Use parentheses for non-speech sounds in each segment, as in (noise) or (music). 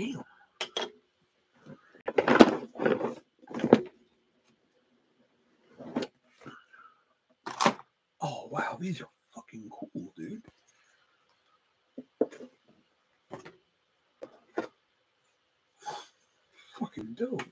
Damn. Oh wow, these are fucking cool, dude. Fucking dope.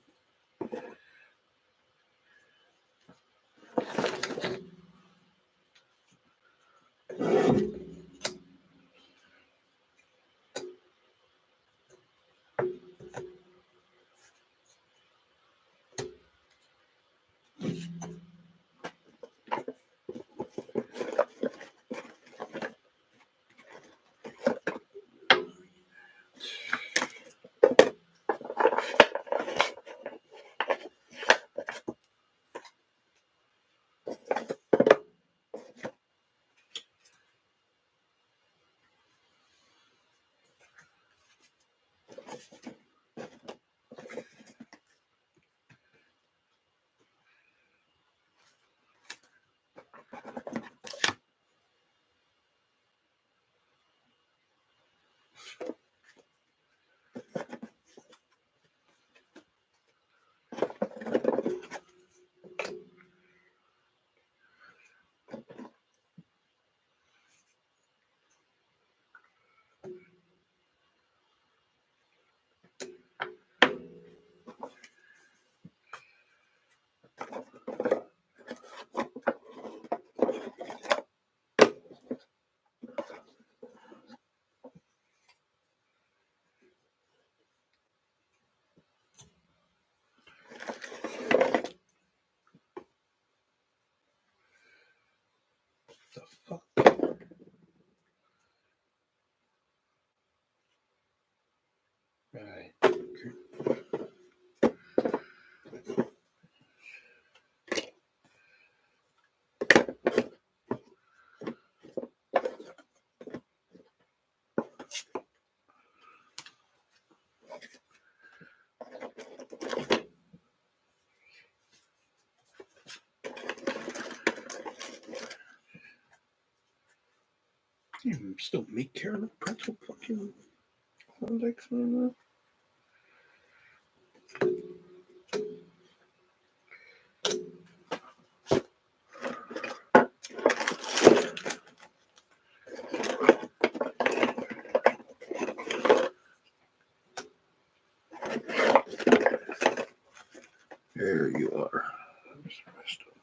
The fuck? Right. You still make caramel pretzel fucking Klondike on that? There you are. There's the rest of 'em.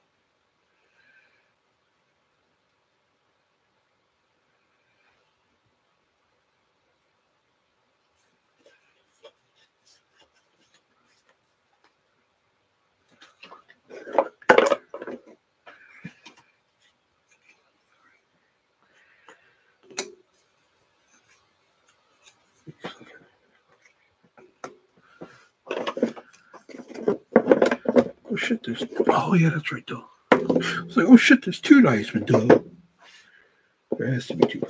Oh shit, there's oh yeah, that's right though. It's like, oh shit, there's two dice with dough. There has to be two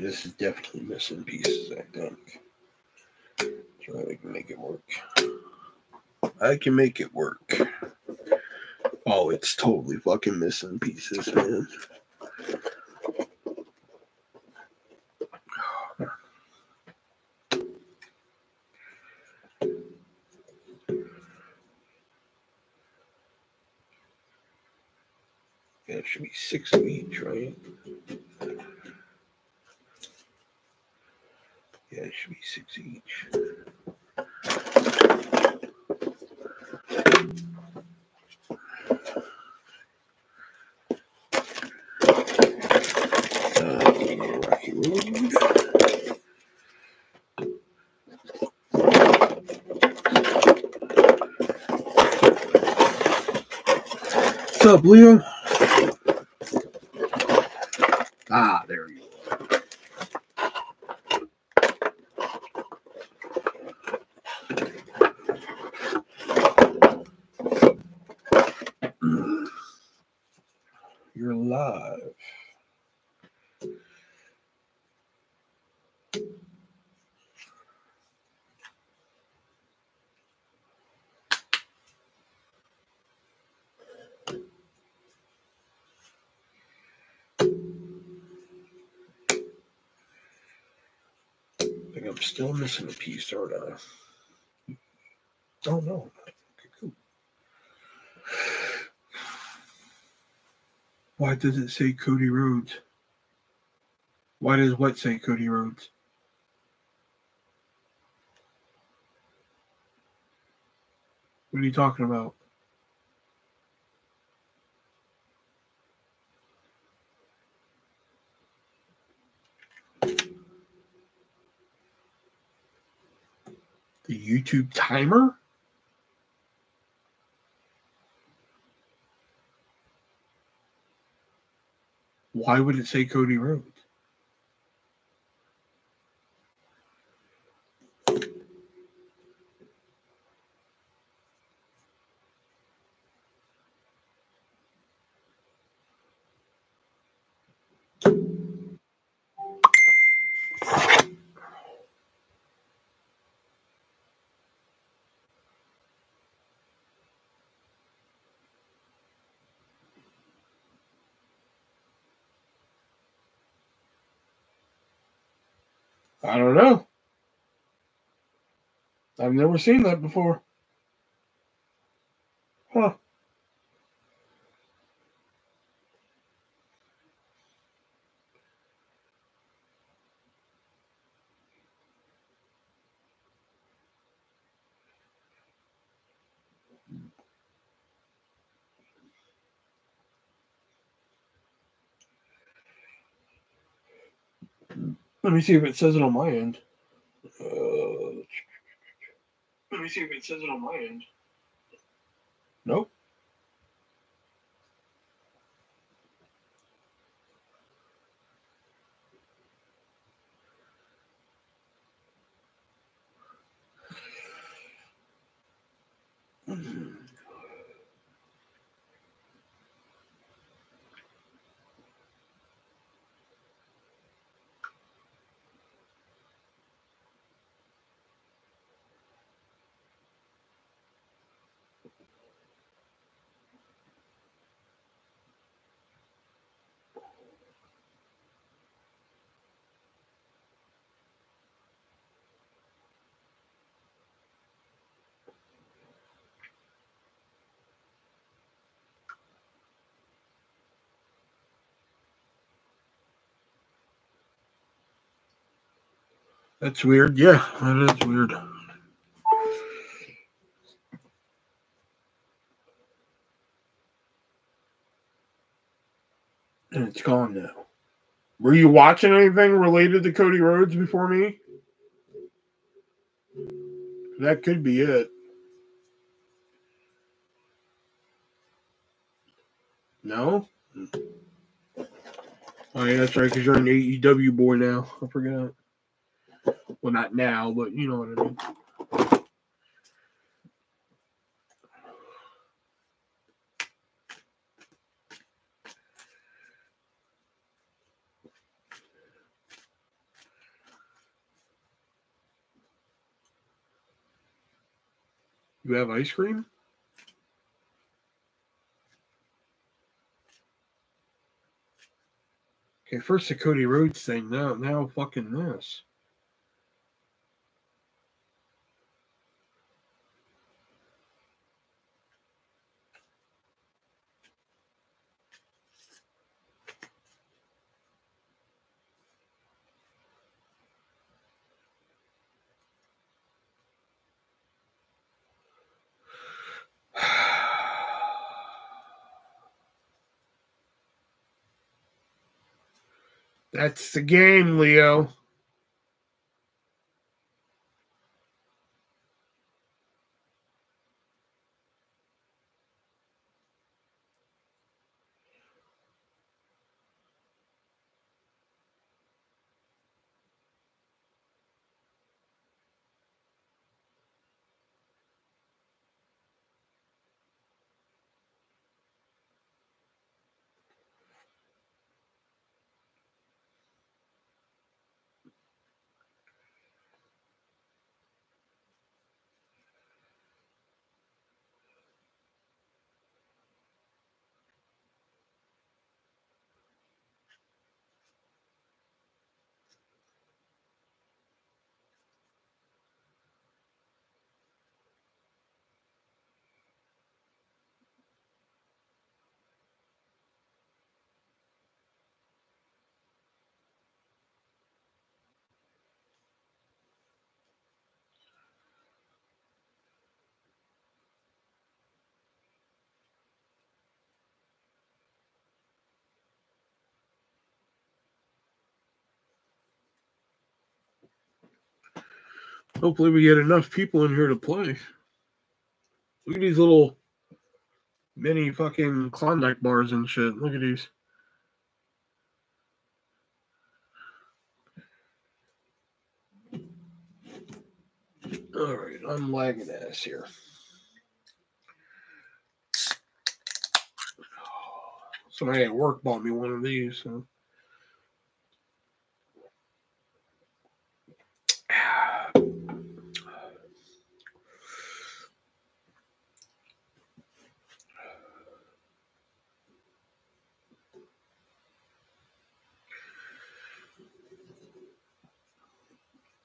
this is definitely missing pieces, I think. I can make it work. I can make it work. Oh, it's totally fucking missing pieces, man. It should be six of each, right? Yeah, it should be six each. Uh, Rocky Road. What's up, Leo? I'm piece, aren't I? Okay, cool. Why does it say Cody Rhodes? Why does what say Cody Rhodes? What are you talking about? The YouTube timer? Why would it say Cody Rhodes? I don't know. I've never seen that before. Huh. Let me see if it says it on my end. Uh, let see if it says it on my end. Nope. That's weird. Yeah, that is weird. And it's gone now. Were you watching anything related to Cody Rhodes before me? That could be it. No? Oh, yeah, that's right, because you're an AEW boy now. I forgot. Well, not now, but you know what I mean. You have ice cream? Okay, first the Cody Rhodes thing. Now, now fucking this. That's the game, Leo. Hopefully, we get enough people in here to play. Look at these little mini fucking Klondike bars and shit. Look at these. All right, I'm lagging ass here. Somebody at work bought me one of these.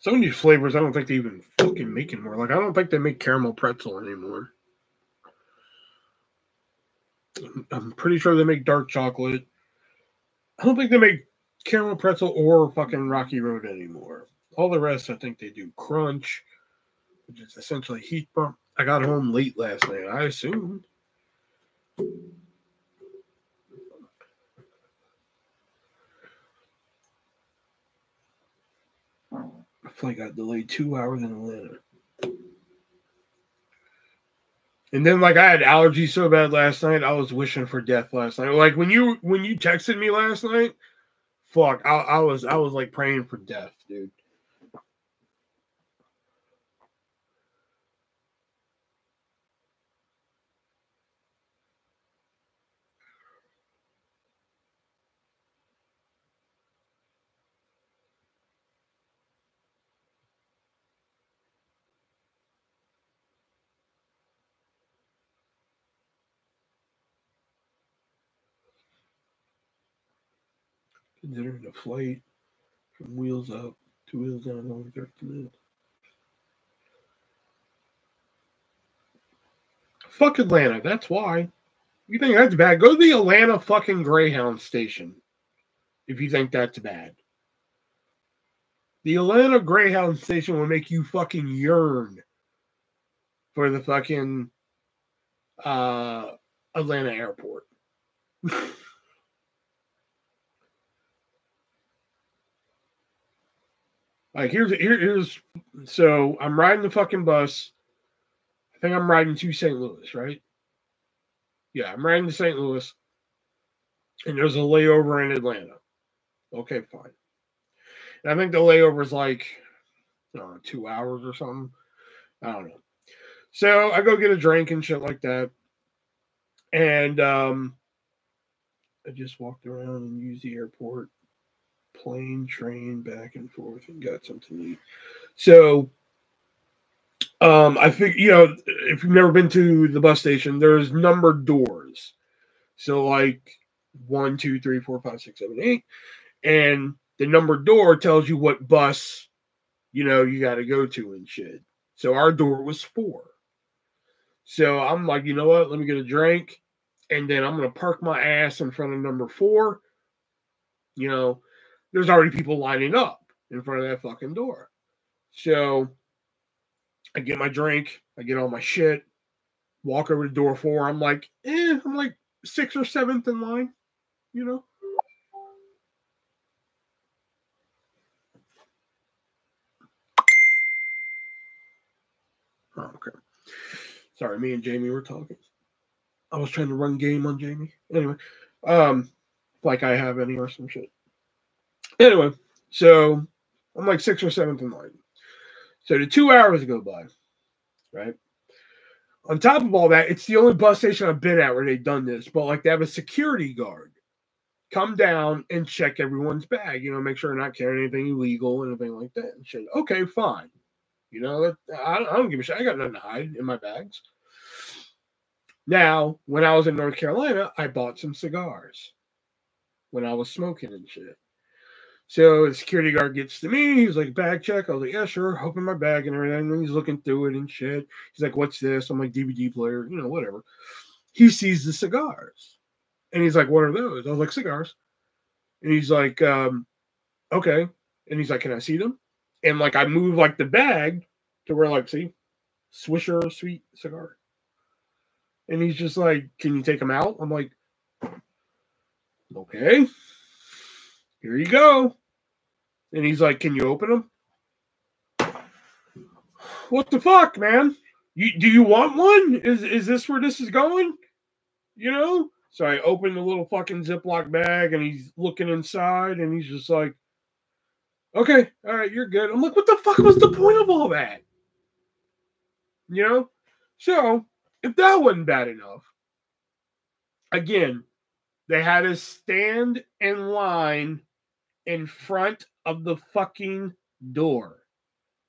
Some of these flavors, I don't think they even fucking make anymore. Like, I don't think they make caramel pretzel anymore. I'm pretty sure they make dark chocolate. I don't think they make caramel pretzel or fucking Rocky Road anymore. All the rest, I think they do crunch, which is essentially heat pump. I got home late last night. I assumed. flight got delayed two hours in Atlanta. And then like I had allergies so bad last night, I was wishing for death last night. Like when you when you texted me last night, fuck, I, I was I was like praying for death, dude. Considering the flight from wheels up to wheels down only 30 minutes. Fuck Atlanta, that's why. You think that's bad? Go to the Atlanta fucking Greyhound station if you think that's bad. The Atlanta Greyhound station will make you fucking yearn for the fucking uh, Atlanta airport. (laughs) Like here's here, here's so I'm riding the fucking bus. I think I'm riding to St. Louis, right? Yeah, I'm riding to St. Louis, and there's a layover in Atlanta. Okay, fine. And I think the layover is like two hours or something. I don't know. So I go get a drink and shit like that. And um I just walked around and used the airport plane, train, back and forth, and got something to eat. So, um, I think you know if you've never been to the bus station, there's numbered doors. So like one, two, three, four, five, six, seven, eight, and the numbered door tells you what bus you know you got to go to and shit. So our door was four. So I'm like, you know what? Let me get a drink, and then I'm gonna park my ass in front of number four. You know, there's already people lining up in front of that fucking door. So I get my drink, I get all my shit, walk over to door four. I'm like, eh, I'm like sixth or seventh in line, you know. Oh, okay. Sorry, me and Jamie were talking. I was trying to run game on Jamie. Anyway, um, like I have any or some shit. Anyway, so I'm like sixth or seventh in line. So the two hours go by, right? On top of all that, it's the only bus station I've been at where they've done this, but like they have a security guard come down and check everyone's bag, you know, make sure they're not carrying anything illegal, and anything like that. And shit. Okay, fine. You know, I don't give a shit. I got nothing to hide in my bags. Now, when I was in North Carolina, I bought some cigars when I was smoking and shit. So the security guard gets to me. He's like, bag check. I was like, yeah, sure. Open my bag and everything. And he's looking through it and shit. He's like, what's this? I'm like, DVD player, you know, whatever. He sees the cigars. And he's like, what are those? I was like, cigars. And he's like, um, okay. And he's like, can I see them? And like, I move like the bag to where, like, see, Swisher sweet cigar. And he's just like, can you take them out? I'm like, okay here you go. And he's like, Can you open them? what the fuck, man? You do you want one? Is is this where this is going? You know? So I open the little fucking Ziploc bag and he's looking inside and he's just like, okay, all right, you're good. I'm like, what the fuck was the point of all that? You know? So if that wasn't bad enough, again, they had us stand in line in front of the fucking door.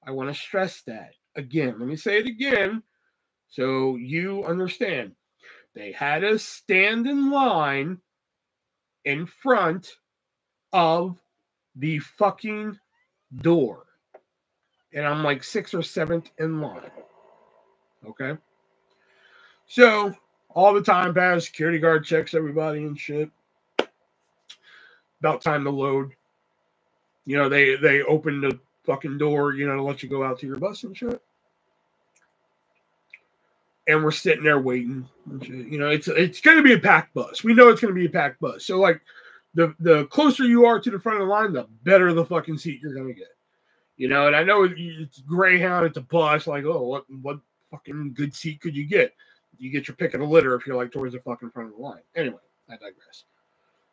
I want to stress that again. Let me say it again so you understand. They had us stand in line in front of the fucking door. And I'm like sixth or seventh in line. Okay. So all the time pass, security guard checks everybody and shit. About time to load. You know, they they open the fucking door, you know, to let you go out to your bus and shit. And we're sitting there waiting. You know, it's it's gonna be a packed bus. We know it's gonna be a packed bus. So like the the closer you are to the front of the line, the better the fucking seat you're gonna get. You know, and I know it's Greyhound, it's a bus. Like, oh, what what fucking good seat could you get? you get your pick of the litter if you're like towards the fucking front of the line. Anyway, I digress.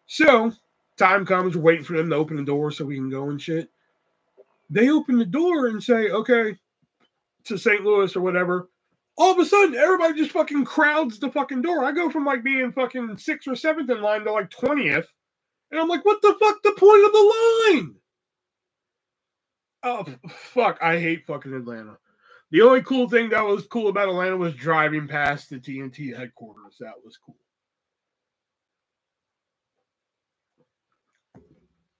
So time comes, we're waiting for them to open the door so we can go and shit. They open the door and say, okay, to St. Louis or whatever. All of a sudden, everybody just fucking crowds the fucking door. I go from like being fucking sixth or seventh in line to like 20th. And I'm like, what the fuck the point of the line? Oh, fuck. I hate fucking Atlanta. The only cool thing that was cool about Atlanta was driving past the TNT headquarters. That was cool.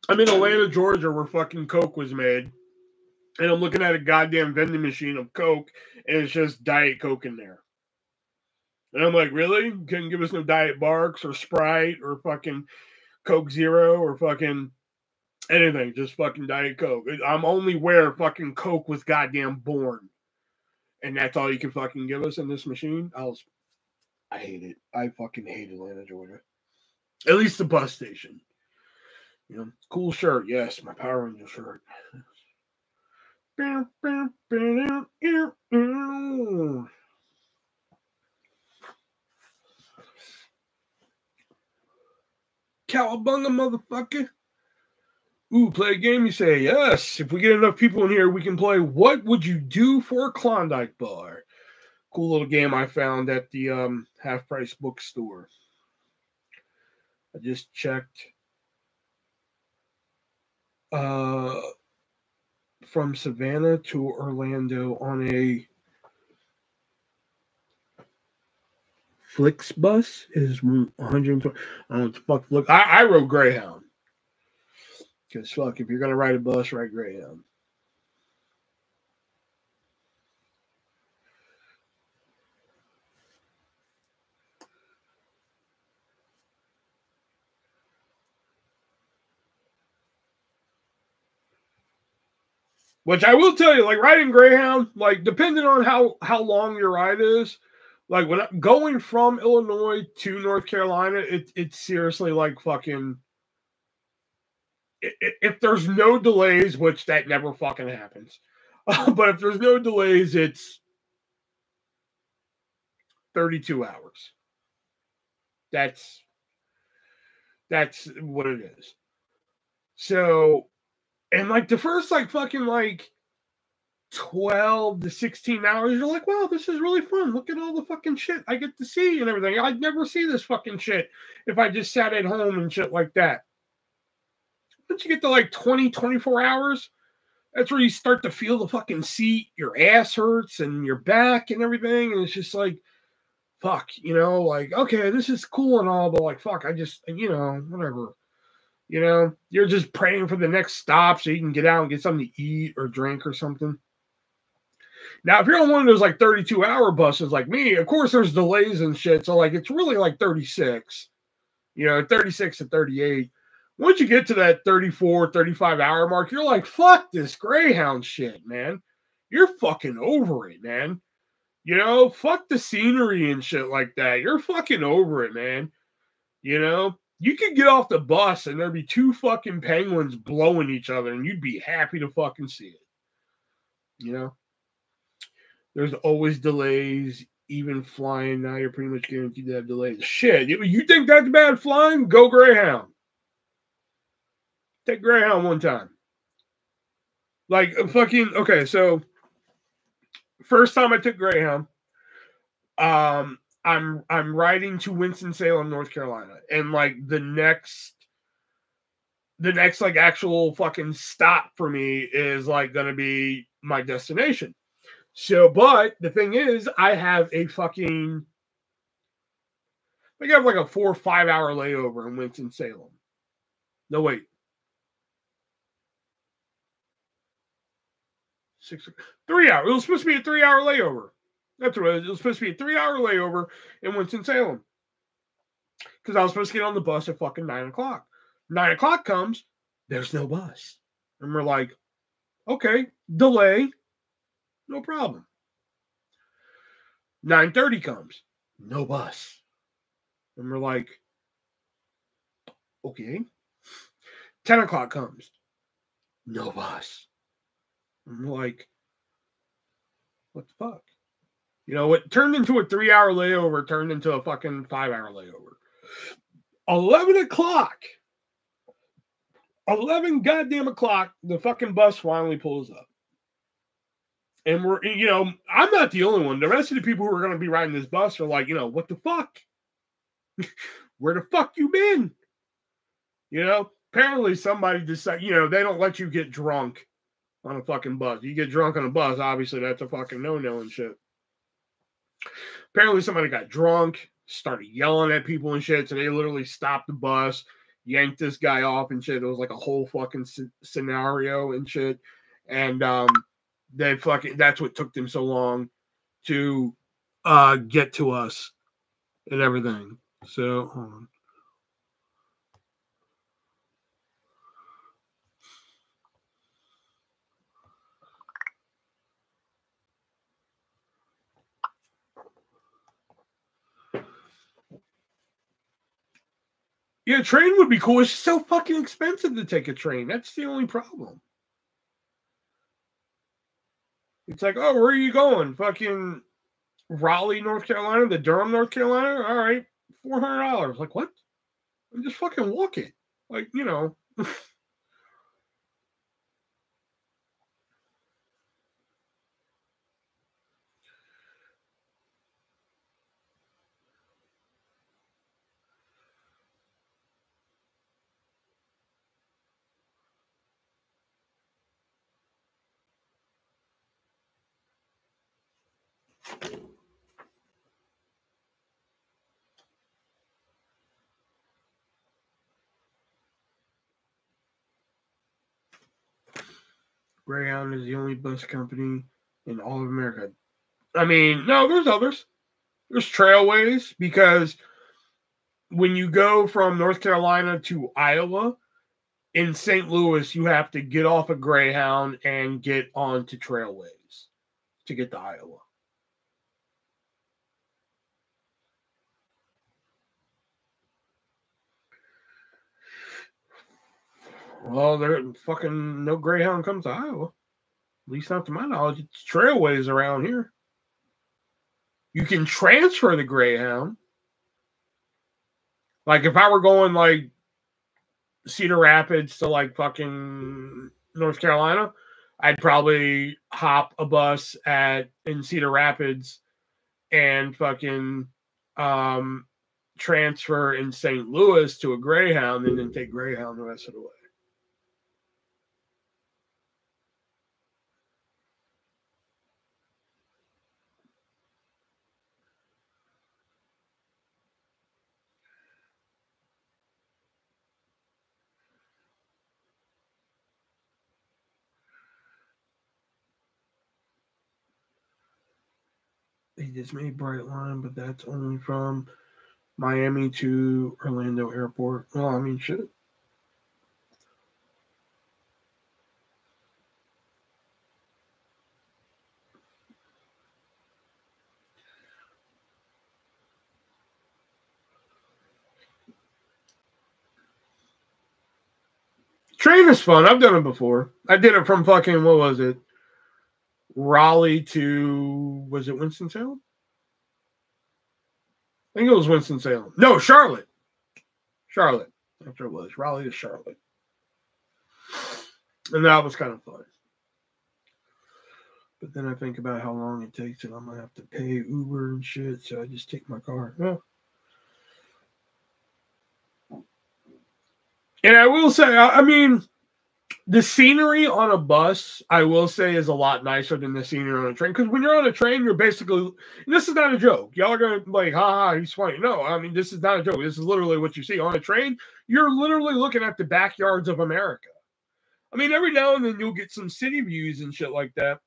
I'm in Atlanta, Georgia, where fucking Coke was made. And I'm looking at a goddamn vending machine of Coke, and it's just Diet Coke in there. And I'm like, really? Couldn't give us no Diet Barq's or Sprite or fucking Coke Zero or fucking anything. Just fucking Diet Coke. I'm only where fucking Coke was goddamn born and that's all you can fucking give us in this machine, I was, I hate it. I fucking hate Atlanta, Georgia. At least the bus station. You know, cool shirt. Yes, my Power Ranger shirt. Cowabunga, motherfucker. Ooh, play a game. You say, yes. If we get enough people in here, we can play. What would you do for a Klondike bar? Cool little game I found at the um, half price bookstore. I just checked. Uh, from Savannah to Orlando on a Flixbus is 120. I don't fuck. Look, I, I rode Greyhound. Because fuck, if you're gonna ride a bus, ride Greyhound. Which I will tell you, like riding Greyhound, like depending on how how long your ride is, like when I'm going from Illinois to North Carolina, it, it's seriously like fucking if there's no delays, which that never fucking happens, (laughs) but if there's no delays, it's 32 hours. That's that's what it is. So, and like the first like fucking like 12 to 16 hours, you're like, wow, this is really fun. Look at all the fucking shit I get to see and everything. I'd never see this fucking shit if I just sat at home and shit like that. Once you get to like 20, 24 hours, that's where you start to feel the fucking seat, your ass hurts and your back and everything. And it's just like, fuck, you know, like, okay, this is cool and all, but like, fuck, I just, you know, whatever. You know, you're just praying for the next stop so you can get out and get something to eat or drink or something. Now, if you're on one of those like 32 hour buses like me, of course there's delays and shit. So like it's really like 36, you know, 36 to 38 once you get to that 34, 35 hour mark, you're like, fuck this Greyhound shit, man. You're fucking over it, man. You know, fuck the scenery and shit like that. You're fucking over it, man. You know, you could get off the bus and there'd be two fucking penguins blowing each other and you'd be happy to fucking see it. You know? There's always delays, even flying. Now you're pretty much guaranteed to have delays. Shit, you, think that's bad flying? Go Greyhound. Take Greyhound one time. Like fucking okay, so first time I took Greyhound, um, I'm I'm riding to Winston Salem, North Carolina, and like the next the next like actual fucking stop for me is like gonna be my destination. So, but the thing is, I have a fucking I have like a four or five hour layover in Winston Salem. No wait. Six three hours. It was supposed to be a three hour layover. That's what it was. It was supposed to be a three hour layover in Winston Salem. Because I was supposed to get on the bus at fucking nine o'clock. Nine o'clock comes, there's no bus. And we're like, okay, delay, no problem. 9:30 comes, no bus. And we're like, okay. 10 o'clock comes, no bus. And we're like, what the fuck? You know, it turned into a three hour layover, turned into a fucking five hour layover. 11 o'clock 11 goddamn o'clock, the fucking bus finally pulls up. And we're, you know, I'm not the only one. The rest of the people who are going to be riding this bus are like, you know, what the fuck? (laughs) Where the fuck you been? You know, apparently somebody decided, you know, they don't let you get drunk on a fucking bus. You get drunk on a bus, obviously that's a fucking no no and shit. Apparently somebody got drunk, started yelling at people and shit, so they literally stopped the bus yanked this guy off and shit. It was like a whole fucking scenario and shit. And um, they fucking that's what took them so long to uh get to us and everything. So Yeah, train would be cool. It's so fucking expensive to take a train. That's the only problem. It's like, oh, where are you going? Fucking Raleigh, North Carolina, the Durham, North Carolina. All right, four hundred dollars. Like what? I'm just fucking walking. Like you know. (laughs) Greyhound is the only bus company in all of America. I mean, no, there's others. There's Trailways because when you go from North Carolina to Iowa, in St. Louis, you have to get off a of Greyhound and get onto Trailways to get to Iowa. Well, there fucking no Greyhound comes to Iowa. At least not to my knowledge. It's trailways around here. You can transfer the Greyhound. Like if I were going like Cedar Rapids to like fucking North Carolina, I'd probably hop a bus at in Cedar Rapids and fucking um transfer in St. Louis to a Greyhound and then take Greyhound the rest of the way. Just made Brightline, but that's only from Miami to Orlando Airport. Well, I mean, shit. Train is fun. I've done it before. I did it from fucking what was it? Raleigh to was it Winston Salem? I think it was Winston Salem. No, Charlotte. Charlotte. That's what it was. Raleigh to Charlotte. And that was kind of fun. But then I think about how long it takes and I'm gonna have to pay Uber and shit, so I just take my car. Yeah. And I will say, I mean, the scenery on a bus, I will say, is a lot nicer than the scenery on a train. Because when you're on a train, you're basically this is not a joke. Y'all are gonna like, ha ha, he's funny. No, I mean this is not a joke. This is literally what you see on a train. You're literally looking at the backyards of America. I mean, every now and then you'll get some city views and shit like that,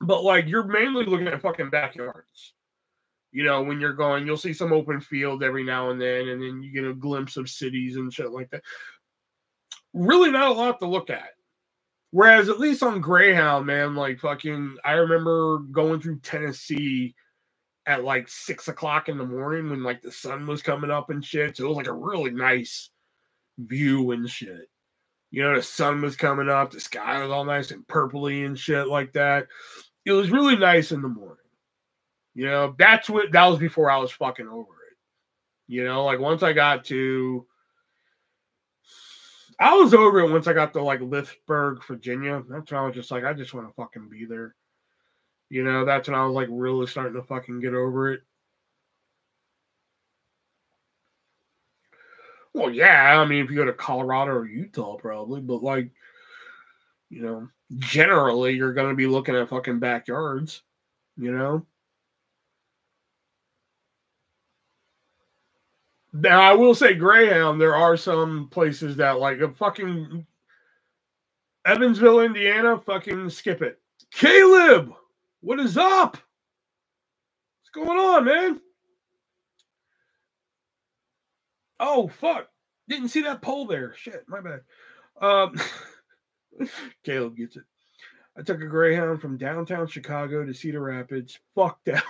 but like you're mainly looking at fucking backyards. You know, when you're going, you'll see some open field every now and then, and then you get a glimpse of cities and shit like that really not a lot to look at. Whereas at least on Greyhound, man, like fucking, I remember going through Tennessee at like six o'clock in the morning when like the sun was coming up and shit. So it was like a really nice view and shit. You know, the sun was coming up, the sky was all nice and purpley and shit like that. It was really nice in the morning. You know, that's what that was before I was fucking over it. You know, like once I got to I was over it once I got to like Lynchburg, Virginia. That's when I was just like, I just want to fucking be there. You know, that's when I was like really starting to fucking get over it. Well, yeah, I mean, if you go to Colorado or Utah, probably, but like, you know, generally you're going to be looking at fucking backyards, you know? Now I will say Greyhound, there are some places that like a fucking Evansville, Indiana, fucking skip it. Caleb, what is up? What's going on, man? Oh fuck. Didn't see that poll there. Shit, my bad. Um (laughs) Caleb gets it. I took a Greyhound from downtown Chicago to Cedar Rapids. Fuck that.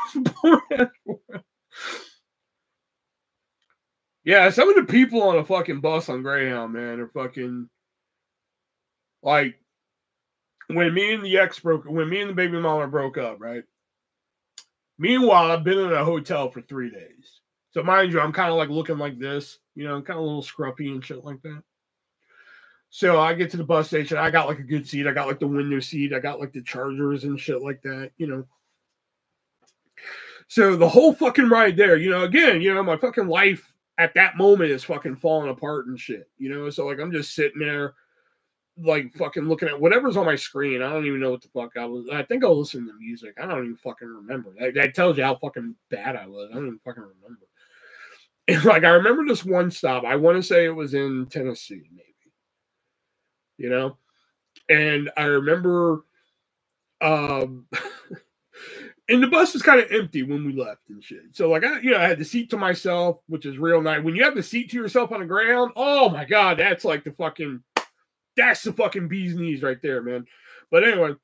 (laughs) Yeah, some of the people on a fucking bus on Greyhound, man, are fucking like when me and the ex broke when me and the baby mama broke up, right? Meanwhile, I've been in a hotel for three days. So mind you, I'm kind of like looking like this, you know, I'm kind of a little scruffy and shit like that. So I get to the bus station. I got like a good seat. I got like the window seat. I got like the chargers and shit like that, you know. So the whole fucking ride there, you know, again, you know, my fucking life at that moment is fucking falling apart and shit, you know. So like I'm just sitting there, like fucking looking at whatever's on my screen. I don't even know what the fuck I was. I think I was listening to music. I don't even fucking remember. That, that tells you how fucking bad I was. I don't even fucking remember. (laughs) And like I remember this one stop. I want to say it was in Tennessee, maybe. You know, and I remember. Um, (laughs) and the bus was kind of empty when we left and shit. So like I, you know, I had the seat to myself, which is real nice. When you have the seat to yourself on the ground, oh my god, that's like the fucking, that's the fucking bee's knees right there, man. But anyway,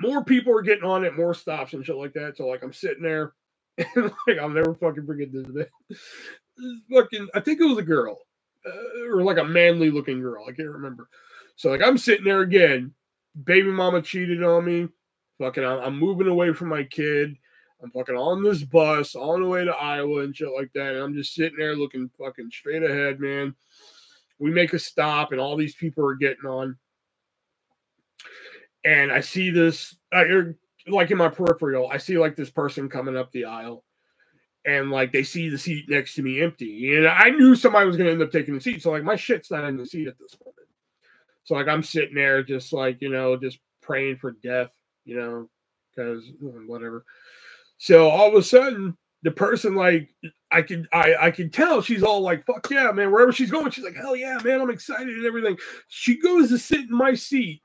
more people are getting on it, more stops and shit like that. So like I'm sitting there, (laughs) and like I'll never fucking forget this. This fucking, I think it was a girl, uh, or like a manly looking girl. I can't remember. So like I'm sitting there again. Baby mama cheated on me Fucking, I'm moving away from my kid. I'm fucking on this bus on the way to Iowa and shit like that. And I'm just sitting there looking fucking straight ahead, man. We make a stop, and all these people are getting on. And I see this, uh, like in my peripheral, I see like this person coming up the aisle. And like they see the seat next to me empty. And I knew somebody was going to end up taking the seat. So like my shit's not in the seat at this moment. So like I'm sitting there just like, you know, just praying for death you know, because whatever. So all of a sudden, the person like I can I I can tell she's all like fuck yeah man wherever she's going she's like hell yeah man I'm excited and everything. She goes to sit in my seat,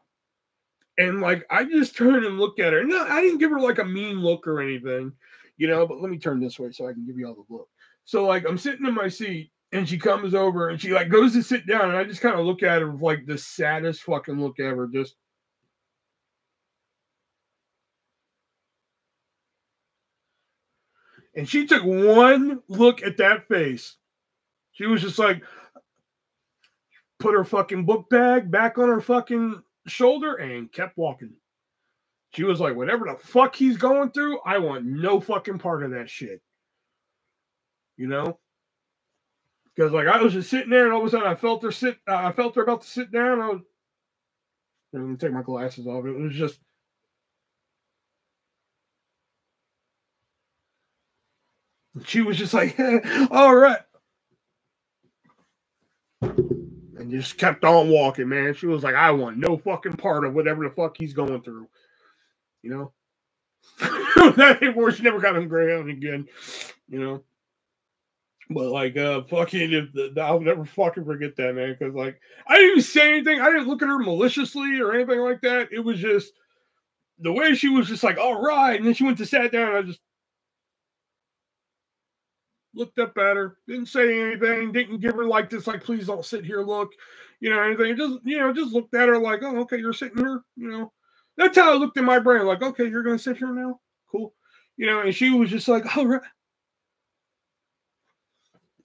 and like I just turn and look at her. No, I didn't give her like a mean look or anything, you know. But let me turn this way so I can give you all the look. So like I'm sitting in my seat and she comes over and she like goes to sit down and I just kind of look at her with like the saddest fucking look ever, just And she took one look at that face. She was just like, put her fucking book bag back on her fucking shoulder and kept walking. She was like, whatever the fuck he's going through, I want no fucking part of that shit. You know? Because like I was just sitting there and all of a sudden I felt her sit uh, I felt her about to sit down. I was let me take my glasses off. It was just she was just like, (laughs) all right. And just kept on walking, man. She was like, I want no fucking part of whatever the fuck he's going through. You know? (laughs) that ain't worse. She never got him Greyhound again. You know? But like uh fucking if the, I'll never fucking forget that, man. Cause like I didn't say anything. I didn't look at her maliciously or anything like that. It was just the way she was just like, all right. And then she went to sat down. I just looked up at her, didn't say anything, didn't give her like this, like, please don't sit here, look, you know, anything. Just, you know, just looked at her like, oh, okay, you're sitting here, you know. That's how I looked in my brain, like, okay, you're gonna sit here now. Cool. You know, and she was just like, all right.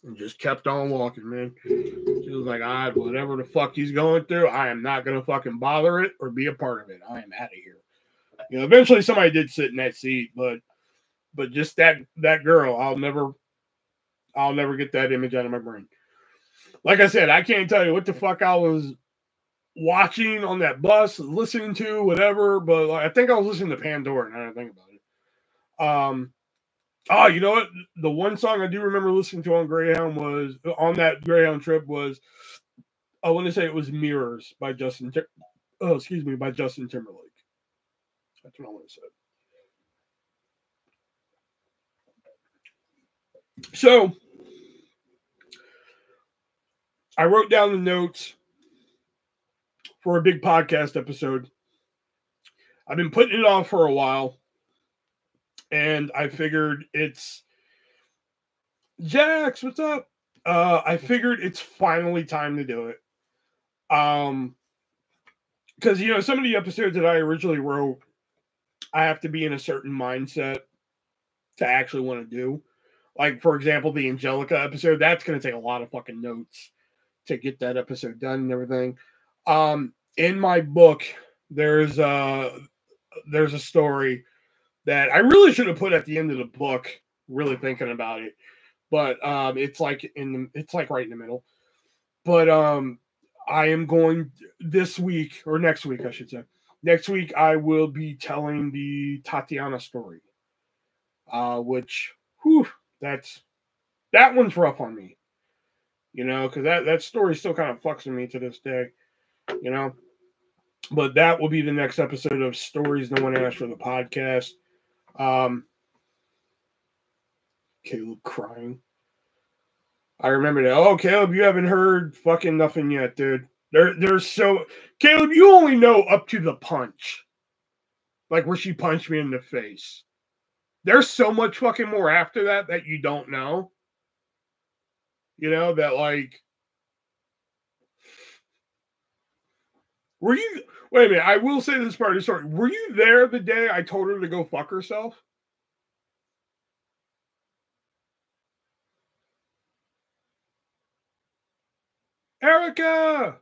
And just kept on walking, man. She was like, all right, whatever the fuck he's going through, I am not gonna fucking bother it or be a part of it. I am out of here. You know, eventually somebody did sit in that seat, but but just that that girl, I'll never I'll never get that image out of my brain. Like I said, I can't tell you what the fuck I was watching on that bus, listening to, whatever, but I think I was listening to Pandora now I think about it. Um oh, you know what? The one song I do remember listening to on Greyhound was on that Greyhound trip was I want to say it was Mirrors by Justin oh excuse me by Justin Timberlake. That's what I want to say. So I wrote down the notes for a big podcast episode. I've been putting it off for a while, and I figured it's Jax, what's up? Uh, I figured it's finally time to do it. Um, because you know, some of the episodes that I originally wrote, I have to be in a certain mindset to actually want to do. Like, for example, the Angelica episode, that's going to take a lot of fucking notes to get that episode done and everything. Um, in my book, there's a there's a story that I really should have put at the end of the book. Really thinking about it, but um, it's like in the, it's like right in the middle. But um, I am going this week or next week, I should say. Next week, I will be telling the Tatiana story, uh, which, whew, that's that one's rough on me you know, because that that story still kind of fucks with me to this day, you know. But that will be the next episode of Stories No One Asked for the podcast. Um, Caleb crying. I remember that. Oh, Caleb, you haven't heard fucking nothing yet, dude. They're they're so Caleb, you only know up to the punch, like where she punched me in the face. There's so much fucking more after that that you don't know you know, that like were you wait a minute, I will say this part of the story. Were you there the day I told her to go fuck herself? Erica!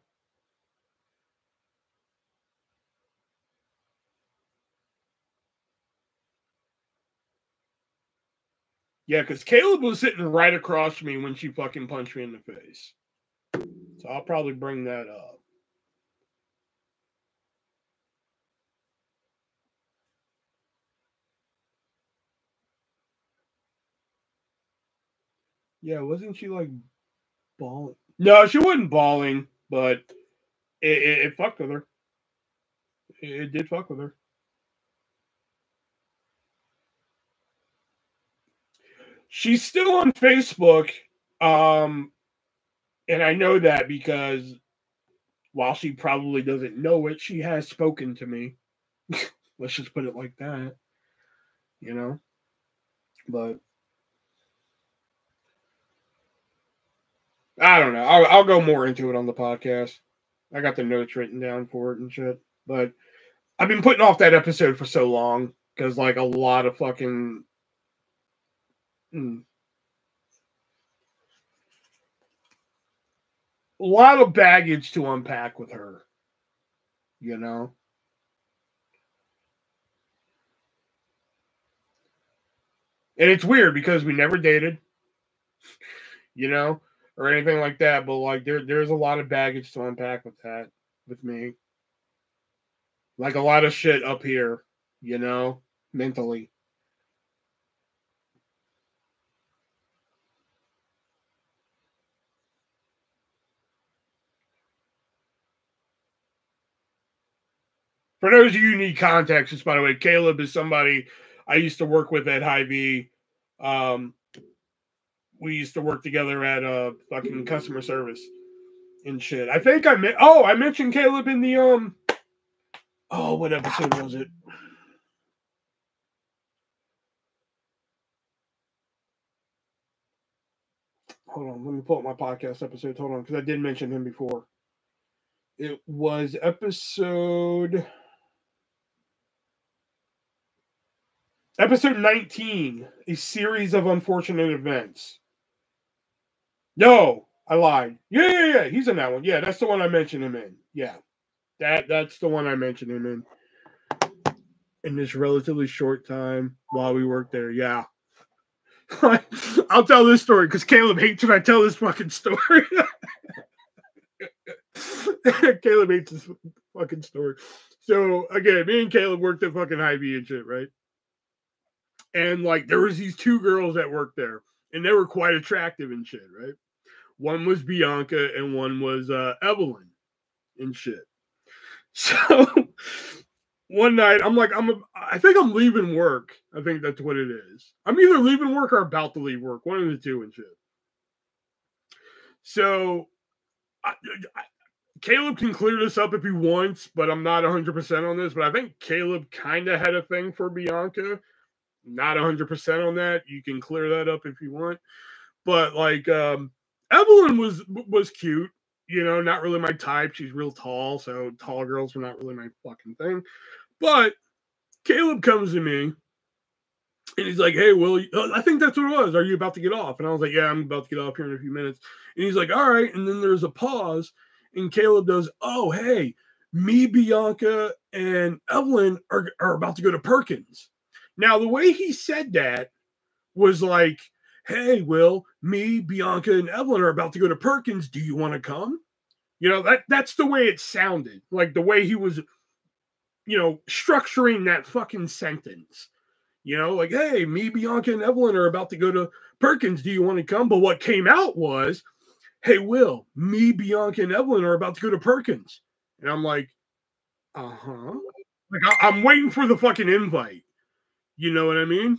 Yeah, because Caleb was sitting right across from me when she fucking punched me in the face. So I'll probably bring that up. Yeah, wasn't she like bawling? No, she wasn't bawling, but it, it, it fucked with her. It, it did fuck with her. She's still on Facebook. Um, and I know that because while she probably doesn't know it, she has spoken to me. (laughs) Let's just put it like that. You know? But I don't know. I'll, I'll go more into it on the podcast. I got the notes written down for it and shit. But I've been putting off that episode for so long because, like, a lot of fucking Mm. A lot of baggage to unpack with her, you know. And it's weird because we never dated, (laughs) you know, or anything like that. But like there there's a lot of baggage to unpack with that with me. Like a lot of shit up here, you know, mentally. For those of you who need context, just by the way, Caleb is somebody I used to work with at Hy-Vee. Um, we used to work together at uh fucking customer service and shit. I think I met. Oh, I mentioned Caleb in the um. Oh, what episode was it? Hold on, let me pull up my podcast episode. Hold on, because I did mention him before. It was episode. Episode 19, a series of unfortunate events. No, I lied. Yeah, yeah, yeah. He's in that one. Yeah, that's the one I mentioned him in. Yeah. That that's the one I mentioned him in. In this relatively short time while we worked there. Yeah. (laughs) I'll tell this story because Caleb hates when I tell this fucking story. (laughs) Caleb hates this fucking story. So again, me and Caleb worked at fucking Hy-Vee and shit, right? And like there was these two girls that worked there and they were quite attractive and shit right? One was bianca and one was uh evelyn and shit. (laughs) So one night i'm like i'm a, i think i'm leaving work. I think that's what it is. I'm either leaving work or about to leave work one of the two and shit. So I, I, Caleb can clear this up if he wants, but I'm not 100% on this. But I think Caleb kind of had a thing for Bianca not 100% on that. You can clear that up if you want. But like um Evelyn was was cute, you know, not really my type. She's real tall, so tall girls are not really my fucking thing. But Caleb comes to me and he's like, "Hey, Will, uh, I think that's what it was. Are you about to get off?" And I was like, "Yeah, I'm about to get off here in a few minutes." And he's like, "All right." And then there's a pause, and Caleb goes, "Oh, hey, me, Bianca, and Evelyn are, are about to go to Perkins." Now, the way he said that was like, hey, Will, me, Bianca, and Evelyn are about to go to Perkins. Do you want to come? You know, that that's the way it sounded. Like the way he was, you know, structuring that fucking sentence. You know, like, hey, me, Bianca, and Evelyn are about to go to Perkins. Do you want to come? But what came out was, hey, Will, me, Bianca, and Evelyn are about to go to Perkins. And I'm like, uh huh. Like, I- I'm waiting for the fucking invite. You know what I mean?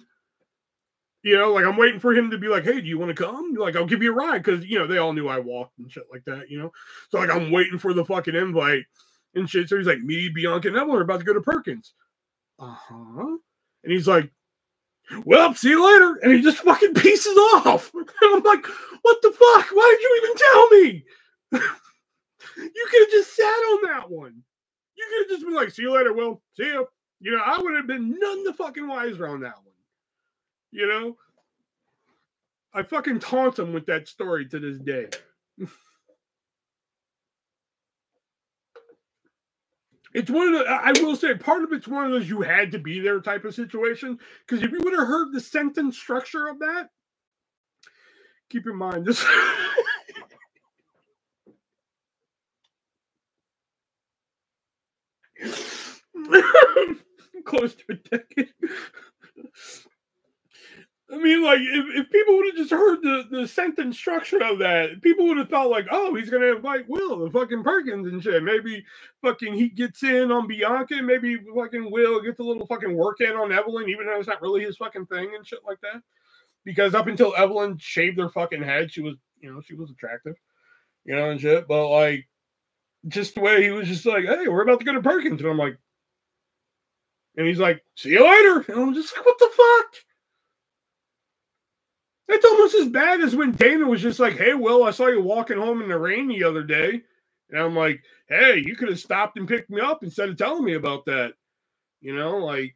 You know, like I'm waiting for him to be like, "Hey, do you want to come?" Like, I'll give you a ride because you know they all knew I walked and shit like that. You know, so like I'm waiting for the fucking invite and shit. So he's like, "Me, Bianca, and Evelyn are about to go to Perkins." Uh huh. And he's like, "Well, see you later," and he just fucking pieces off. (laughs) And I'm like, "What the fuck? Why did you even tell me?" (laughs) you could have just sat on that one. You could have just been like, "See you later, Will. See you." You know, I would have been none the fucking wiser on that one. You know, I fucking taunt him with that story to this day. (laughs) it's one of the, I will say, part of it's one of those you had to be there type of situation. Because if you would have heard the sentence structure of that, keep in mind this. (laughs) (laughs) close to a decade. I mean, like, if, if people would have just heard the, the sentence structure of that, people would have thought, like, oh, he's going to invite Will the fucking Perkins and shit. Maybe fucking he gets in on Bianca. Maybe fucking Will gets a little fucking work in on Evelyn, even though it's not really his fucking thing and shit like that. Because up until Evelyn shaved her fucking head, she was, you know, she was attractive, you know, and shit. But, like, just the way he was just like, hey, we're about to go to Perkins. And I'm like, and he's like, see you later. And I'm just like, what the fuck? That's almost as bad as when Dana was just like, hey, Will, I saw you walking home in the rain the other day. And I'm like, hey, you could have stopped and picked me up instead of telling me about that. You know, like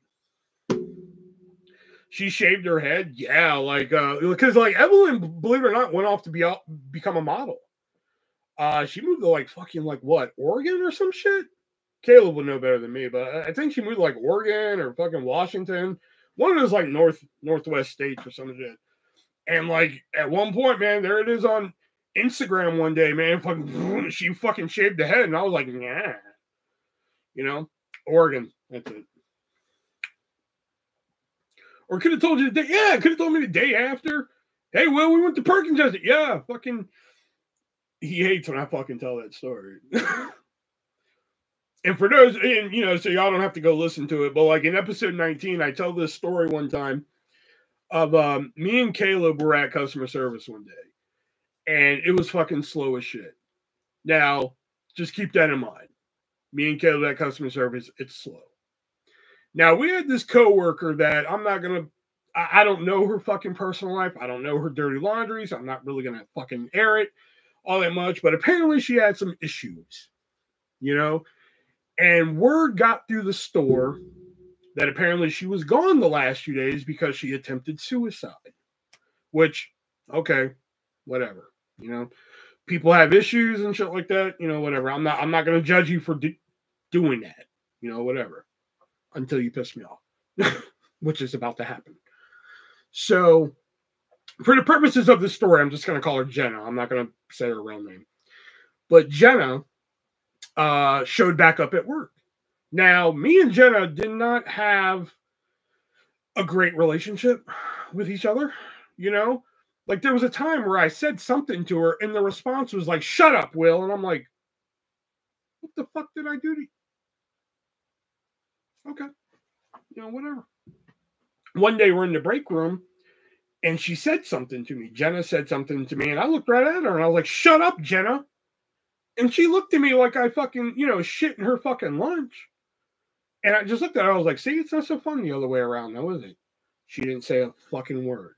she shaved her head. Yeah, like uh because like Evelyn, believe it or not, went off to be out become a model. Uh she moved to like fucking like what, Oregon or some shit? Caleb would know better than me, but I think she moved like Oregon or fucking Washington One of those like north northwest states or something. Like and like at one point, man, there it is on Instagram one day, man. (laughs) Fucking she fucking shaved the head, and I was like, yeah, you know, Oregon. That's it. Or could have told you the day. Yeah, could have told me the day after. Hey, well, we went to Perkins. Yeah, fucking. He hates when I fucking tell that story. (laughs) and for those, and you know, so y'all don't have to go listen to it, but like in episode 19, I tell this story one time of um, me and Caleb were at customer service one day, and it was fucking slow as shit. Now, just keep that in mind. Me and Caleb at customer service, it's slow. Now we had this coworker that I'm not gonna. I, I don't know her fucking personal life. I don't know her dirty laundry, so I'm not really gonna fucking air it all that much. But apparently, she had some issues, you know. And word got through the store that apparently she was gone the last few days because she attempted suicide. Which, okay, whatever. You know, people have issues and shit like that. You know, whatever. I'm not. I'm not gonna judge you for do, doing that. You know, whatever until you piss me off, (laughs) which is about to happen. So, for the purposes of this story, I'm just going to call her Jenna. I'm not going to say her real name. But Jenna uh, showed back up at work. Now, me and Jenna did not have a great relationship with each other. You know, like there was a time where I said something to her, and the response was like, "Shut up, Will," and I'm like, "What the fuck did I do to you?" okay, you know, whatever. One day we're in the break room and she said something to me. Jenna said something to me, and I looked right at her and I was like, shut up, Jenna. And she looked at me like I fucking, you know, shit in her fucking lunch. And I just looked at her. I was like, see, it's not so fun the other way around, though, is it? She didn't say a fucking word.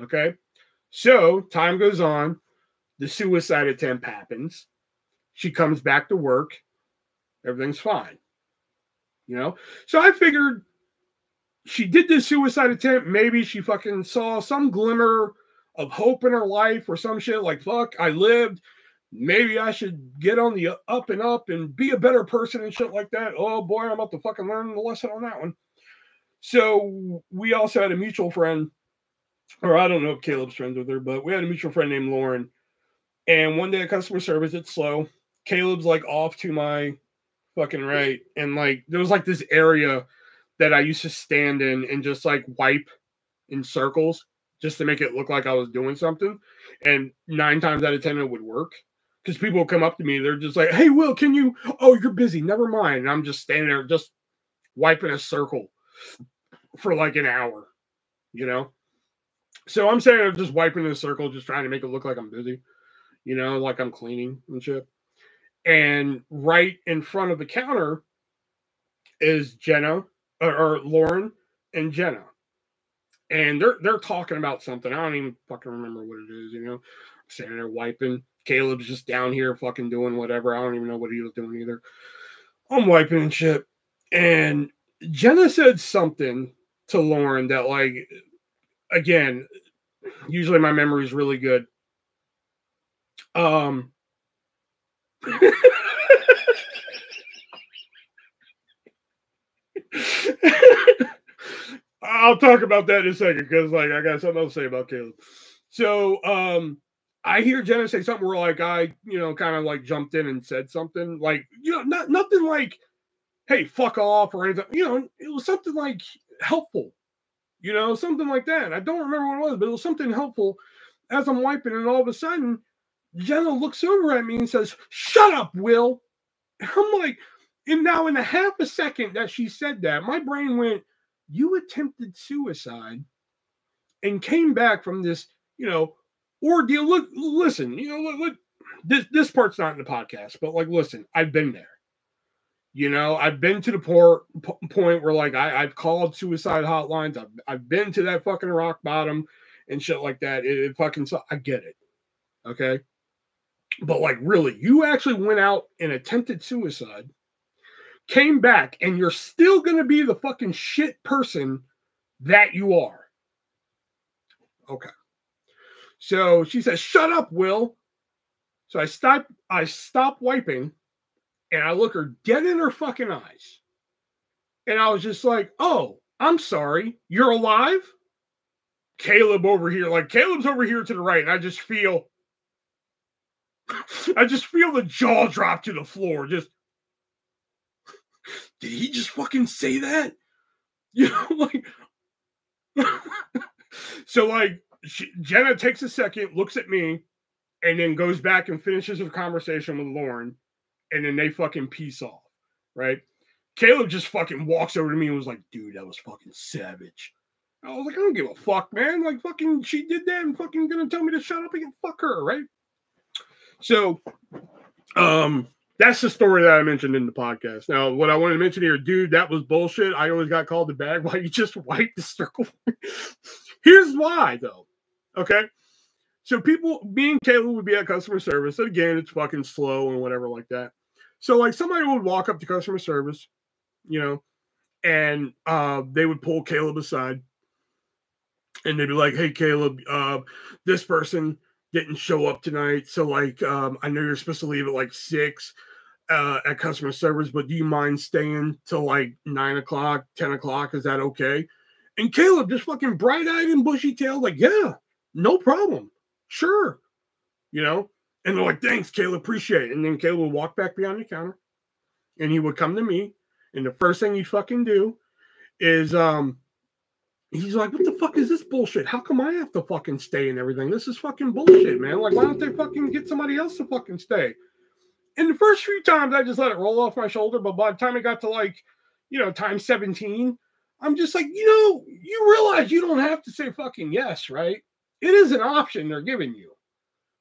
Okay. So time goes on. The suicide attempt happens. She comes back to work. Everything's fine you know? So I figured she did this suicide attempt. Maybe she fucking saw some glimmer of hope in her life or some shit like, fuck, I lived. Maybe I should get on the up and up and be a better person and shit like that. Oh boy, I'm about to fucking learn the lesson on that one. So we also had a mutual friend, or I don't know if Caleb's friends with her, but we had a mutual friend named Lauren. And one day at customer service, it's slow. Caleb's like off to my fucking right. And like there was like this area that I used to stand in and just like wipe in circles just to make it look like I was doing something. And nine times out of ten it would work. Because people come up to me, they're just like, Hey Will, can you oh you're busy, never mind. And I'm just standing there just wiping a circle for like an hour, you know? So I'm saying I'm just wiping in a circle, just trying to make it look like I'm busy, you know, like I'm cleaning and shit. And right in front of the counter is Jenna or, or Lauren and Jenna. And they're they're talking about something. I don't even fucking remember what it is, you know. Standing there wiping. Caleb's just down here fucking doing whatever. I don't even know what he was doing either. I'm wiping and shit. And Jenna said something to Lauren that, like, again, usually my memory is really good. Um, (laughs) I'll talk about that in a second because like I got something else to say about Caleb. So um I hear Jenna say something where like I, you know, kind of like jumped in and said something like, you know, not nothing like, hey, fuck off or anything. You know, it was something like helpful, you know, something like that. I don't remember what it was, but it was something helpful as I'm wiping, and all of a sudden Jenna looks over at me and says, Shut up, Will. I'm like, and now in a half a second that she said that, my brain went, You attempted suicide and came back from this, you know, ordeal. Look, listen, you know, look, look this this part's not in the podcast, but like, listen, I've been there. You know, I've been to the por- point where like I, I've called suicide hotlines. I've, I've been to that fucking rock bottom and shit like that. It, it fucking, so I get it. Okay. But like, really, you actually went out and attempted suicide, came back, and you're still going to be the fucking shit person that you are. Okay. So she says, "Shut up, Will." So I stop. I stop wiping, and I look her dead in her fucking eyes, and I was just like, "Oh, I'm sorry, you're alive? Caleb over here, like Caleb's over here to the right, and I just feel I just feel the jaw drop to the floor. Just did he just fucking say that? (laughs) You know, like (laughs) so like she, Jenna takes a second, looks at me, and then goes back and finishes her conversation with Lauren, and then they fucking peace off, right? Caleb just fucking walks over to me and was like, dude, that was fucking savage. I was like, I don't give a fuck, man. Like, fucking, she did that and fucking gonna tell me to shut up and fuck her, right? So, um, that's the story that I mentioned in the podcast. Now, what I wanted to mention here, dude, that was bullshit. I always got called the bag. (laughs) Why you just wipe the circle? Here's why, though. Okay. So people, and Caleb would be at customer service. And again, it's fucking slow and whatever like that. So like somebody would walk up to customer service, you know, and uh, they would pull Caleb aside and they'd be like, "Hey, Caleb, uh, this person didn't show up tonight, so like, um, I know you're supposed to leave at like six uh, at customer service, but do you mind staying till like nine o'clock, ten o'clock? Is that okay?" And Caleb just fucking bright eyed and bushy tailed, like, "Yeah, no problem, sure," you know. And they're like, "Thanks, Caleb, appreciate it." And then Caleb would walk back behind the counter, and he would come to me, and the first thing he'd fucking do is um he's like, what the fuck is this bullshit? How come I have to fucking stay and everything? This is fucking bullshit, man. Like, why don't they fucking get somebody else to fucking stay? And the first few times I just let it roll off my shoulder, but by the time it got to like, you know, time 17, I'm just like, you know, you realize you don't have to say fucking yes, right? It is an option they're giving you.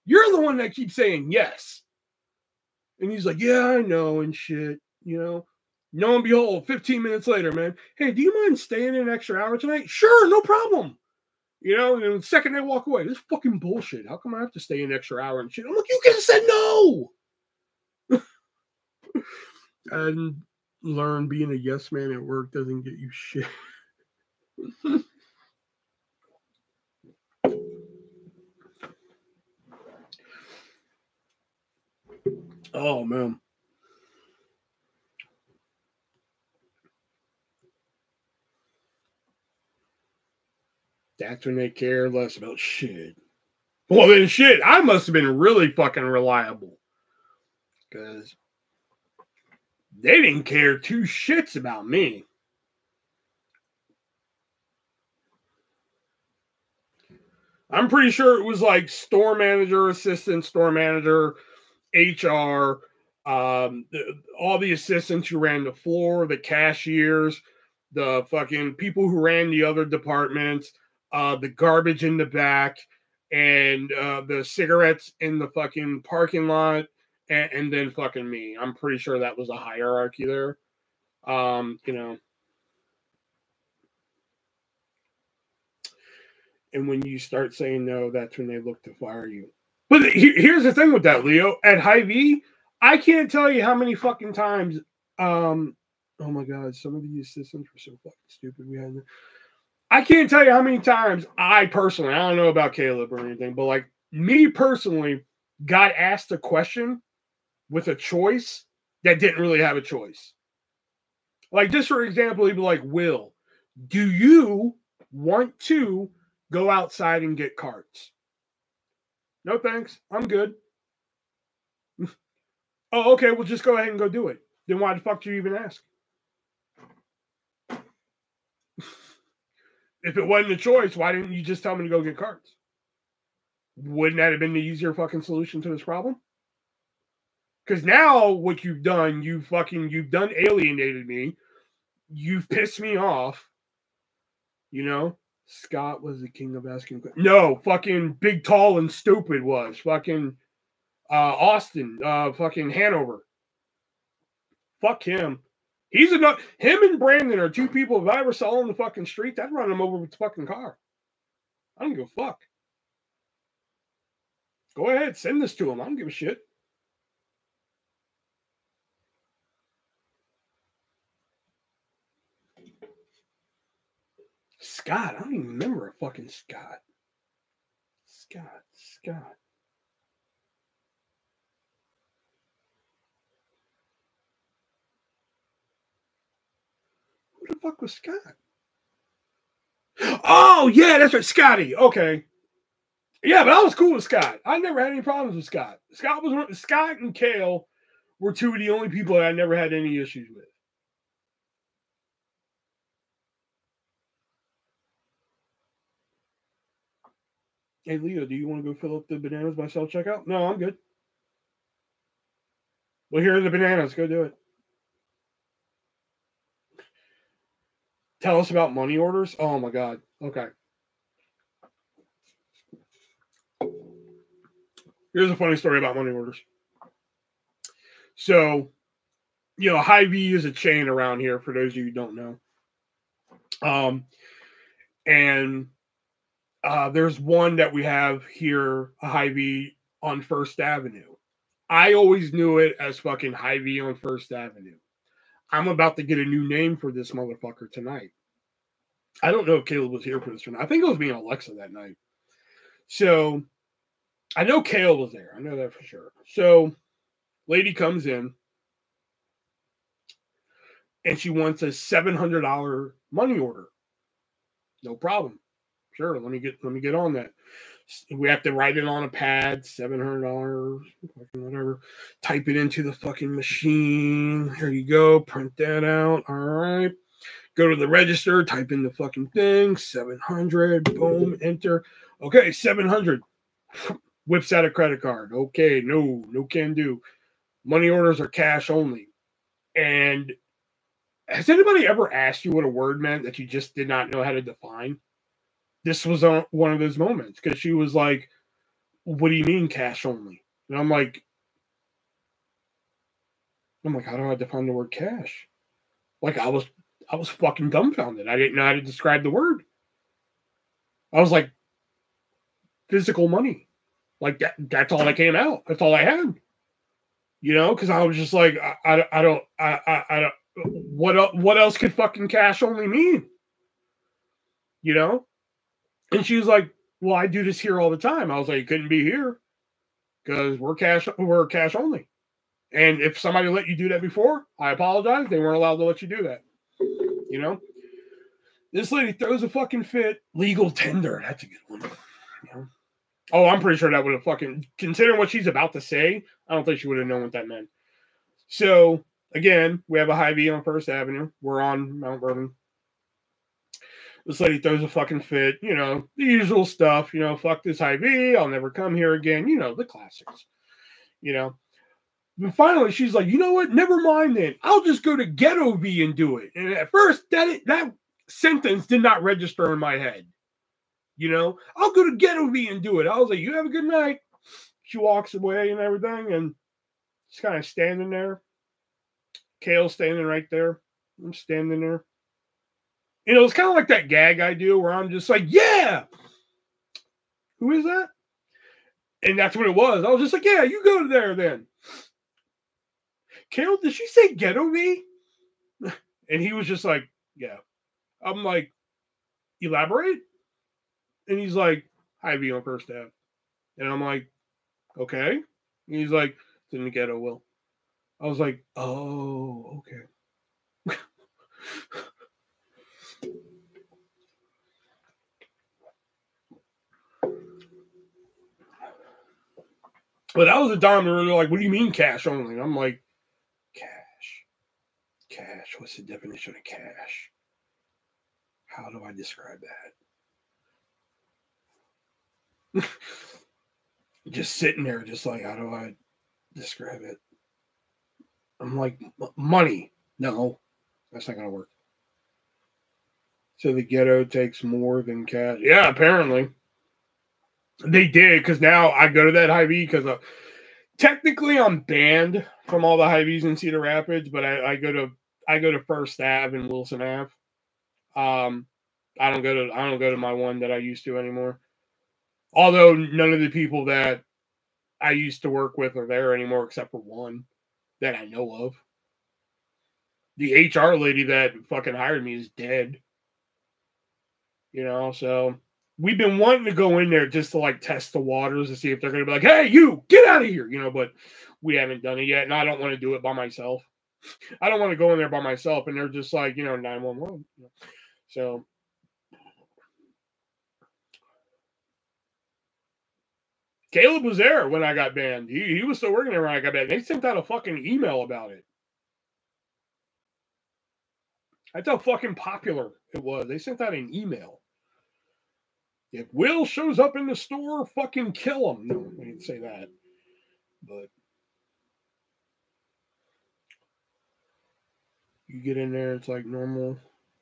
You're the one that keeps saying yes. And he's like, yeah, I know, and shit, you know. No and behold, 15 minutes later, man, hey, do you mind staying an extra hour tonight? Sure, no problem. You know, and the second they walk away, this fucking bullshit. How come I have to stay an extra hour and shit? I'm like, you could have said no. (laughs) and learn being a yes man at work doesn't get you shit. (laughs) oh man. That's when they care less about shit. Well, then shit, I must have been really fucking reliable. Because they didn't care two shits about me. I'm pretty sure it was like store manager, assistant store manager, HR, um, the, all the assistants who ran the floor, the cashiers, the fucking people who ran the other departments, uh, the garbage in the back, and uh, the cigarettes in the fucking parking lot, and, and then fucking me. I'm pretty sure that was a hierarchy there. Um, you know. And when you start saying no, that's when they look to fire you. But here's the thing with that, Leo. At Hy-Vee, I can't tell you how many fucking times. Um, oh my god, some of the assistants were so fucking stupid. We had I can't tell you how many times I personally, I don't know about Caleb or anything, but like me personally got asked a question with a choice that didn't really have a choice. Like, just for example, he'd be like, Will, do you want to go outside and get carts? No, thanks. I'm good. (laughs) oh, okay. Well, just go ahead and go do it. Then why the fuck do you even ask? (laughs) if it wasn't a choice, why didn't you just tell me to go get cards? Wouldn't that have been the easier fucking solution to this problem? Because now what you've done, you fucking you've done alienated me. You've pissed me off. You know, Scott was the king of asking. No, fucking big, tall, and stupid was fucking uh Austin, uh fucking Hanover. Fuck him. He's enough. Him and Brandon are two people. If I ever saw on the fucking street, I'd run him over with the fucking car. I don't give a fuck. Go ahead, send this to him. I don't give a shit. Scott, I don't even remember a fucking Scott. Scott, Scott. Who the fuck was Scott? Oh yeah, that's right, Scotty. Okay. Yeah, but I was cool with Scott. I never had any problems with Scott. Scott was Scott and Kale were two of the only people that I never had any issues with. Hey Leo, do you want to go fill up the bananas by self checkout? No, I'm good. Well, here are the bananas. Go do it. Tell us about money orders. Oh my god. Okay. Here's a funny story about money orders. So, you know, Hy-Vee is a chain around here for those of you who don't know. Um, and uh, there's one that we have here, a Hy-Vee on First Avenue. I always knew it as fucking Hy-Vee on First Avenue. I'm about to get a new name for this motherfucker tonight. I don't know if Caleb was here for this or not. I think it was me and Alexa that night. So I know Kale was there. I know that for sure. So lady comes in and she wants a $700 money order. No problem. Sure, let me get let me get on that. We have to write it on a pad, seven hundred dollars, whatever. Type it into the fucking machine. Here you go. Print that out. All right. Go to the register. Type in the fucking thing. Seven hundred. Boom. Enter. Okay, seven hundred. (laughs) Whips out a credit card. Okay, no, no can do. Money orders are cash only. And has anybody ever asked you what a word meant that you just did not know how to define? This was on one of those moments because she was like, "What do you mean cash only?" And I'm like, "I'm like, how do I define the word cash?" Like I was, I was fucking dumbfounded. I didn't know how to describe the word. I was like, physical money, like that. That's all that came out. That's all I had. You know, because I was just like, I, I, I don't, I, I, I don't. What, what else could fucking cash only mean? You know, and she was like, Well, I do this here all the time. I was like, You couldn't be here because we're cash we're cash only. And if somebody let you do that before, I apologize. They weren't allowed to let you do that. You know? This lady throws a fucking fit. Legal tender. That's a good one. You know? Oh, I'm pretty sure that would have fucking considering what she's about to say, I don't think she would have known what that meant. So again, we have a Hy-Vee on First Avenue. We're on Mount Vernon. This lady throws a fucking fit, you know, the usual stuff, you know, fuck this Hy-Vee, I'll never come here again, you know, the classics, you know. But finally, she's like, you know what? Never mind then. I'll just go to Ghetto V and do it. And at first, that that sentence did not register in my head. You know, I'll go to Ghetto V and do it. I was like, you have a good night. She walks away and everything, and she's kind of standing there. Kale standing right there. I'm standing there you know, it's kind of like that gag I do where I'm just like, yeah, who is that? And that's what it was. I was just like, yeah, you go there then. Carol, did she say ghetto me? (laughs) And he was just like, yeah. I'm like, elaborate? And he's like, Hy-Vee on first Ave. And I'm like, okay. And he's like, it's in the ghetto, Will. I was like, oh, okay. (laughs) But that was a where they're like, what do you mean cash only? I'm like, cash. Cash. What's the definition of cash? How do I describe that? (laughs) just sitting there, just like, how do I describe it? I'm like, money. No, that's not going to work. So the ghetto takes more than cash. Yeah, apparently. They did because now I go to that Hy-Vee because uh, technically I'm banned from all the Hy-Vees in Cedar Rapids, but I, I, go to I go to First Ave and Wilson Ave. Um, I don't go to I don't go to my one that I used to anymore. Although none of the people that I used to work with are there anymore except for one that I know of. The HR lady that fucking hired me is dead. You know, so we've been wanting to go in there just to like test the waters and see if they're going to be like, hey, you get out of here, you know, but we haven't done it yet. And I don't want to do it by myself. I don't want to go in there by myself. And they're just like, you know, 911. So. Caleb was there when I got banned. He, he was still working there when I got banned. They sent out a fucking email about it. That's how fucking popular it was. They sent out an email. If Will shows up in the store, fucking kill him. No, I didn't say that. But you get in there, it's like normal.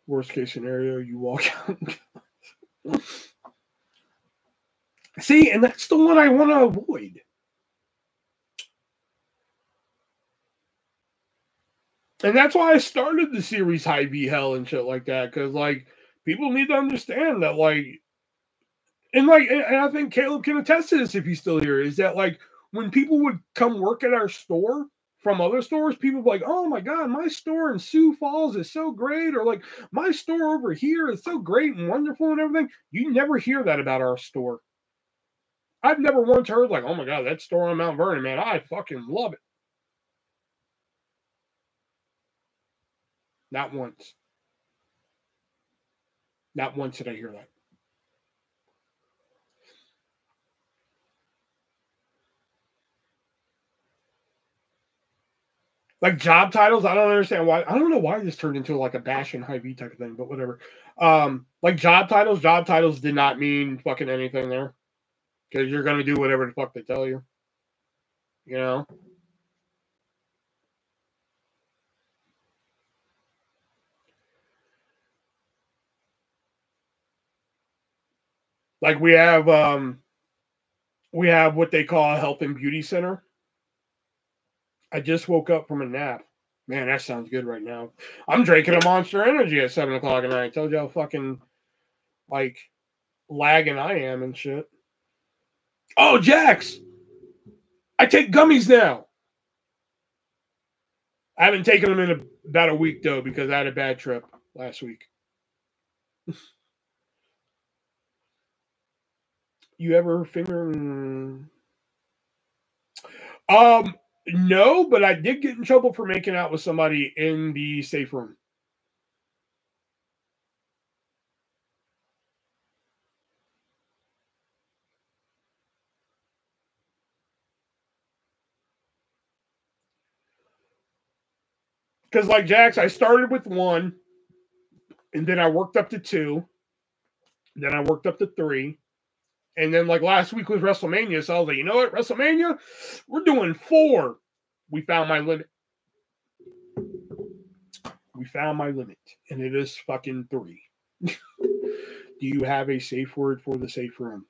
Worst case scenario, you walk (laughs) out. See, and that's the one I want to avoid. And that's why I started the series Hy-Vee Hell and shit like that. Cause like people need to understand that like and like and I think Caleb can attest to this if he's still here, is that like when people would come work at our store from other stores, people be like, oh my God, my store in Sioux Falls is so great, or like my store over here is so great and wonderful and everything. You never hear that about our store. I've never once heard like, oh my God, that store on Mount Vernon, man, I fucking love it. Not once. Not once did I hear that. Like job titles, I don't understand why. I don't know why this turned into like a bash and Hy-Vee type of thing, but whatever. Um, like job titles, job titles did not mean fucking anything there because you're gonna do whatever the fuck they tell you. You know. Like we have um we have what they call a health and beauty center. I just woke up from a nap. Man, that sounds good right now. I'm drinking a monster energy at seven o'clock at night. I told you how fucking like lagging I am and shit. Oh, Jax! I take gummies now. I haven't taken them in a, about a week though because I had a bad trip last week. (laughs) you ever finger? Um, no, but I did get in trouble for making out with somebody in the safe room. Because, like Jax, I started with one, and then I worked up to two, then I worked up to three, and then like last week was WrestleMania, so I was like, you know what, WrestleMania, we're doing four. We found my limit. We found my limit, and it is fucking three. (laughs) Do you have a safe word for the safe room?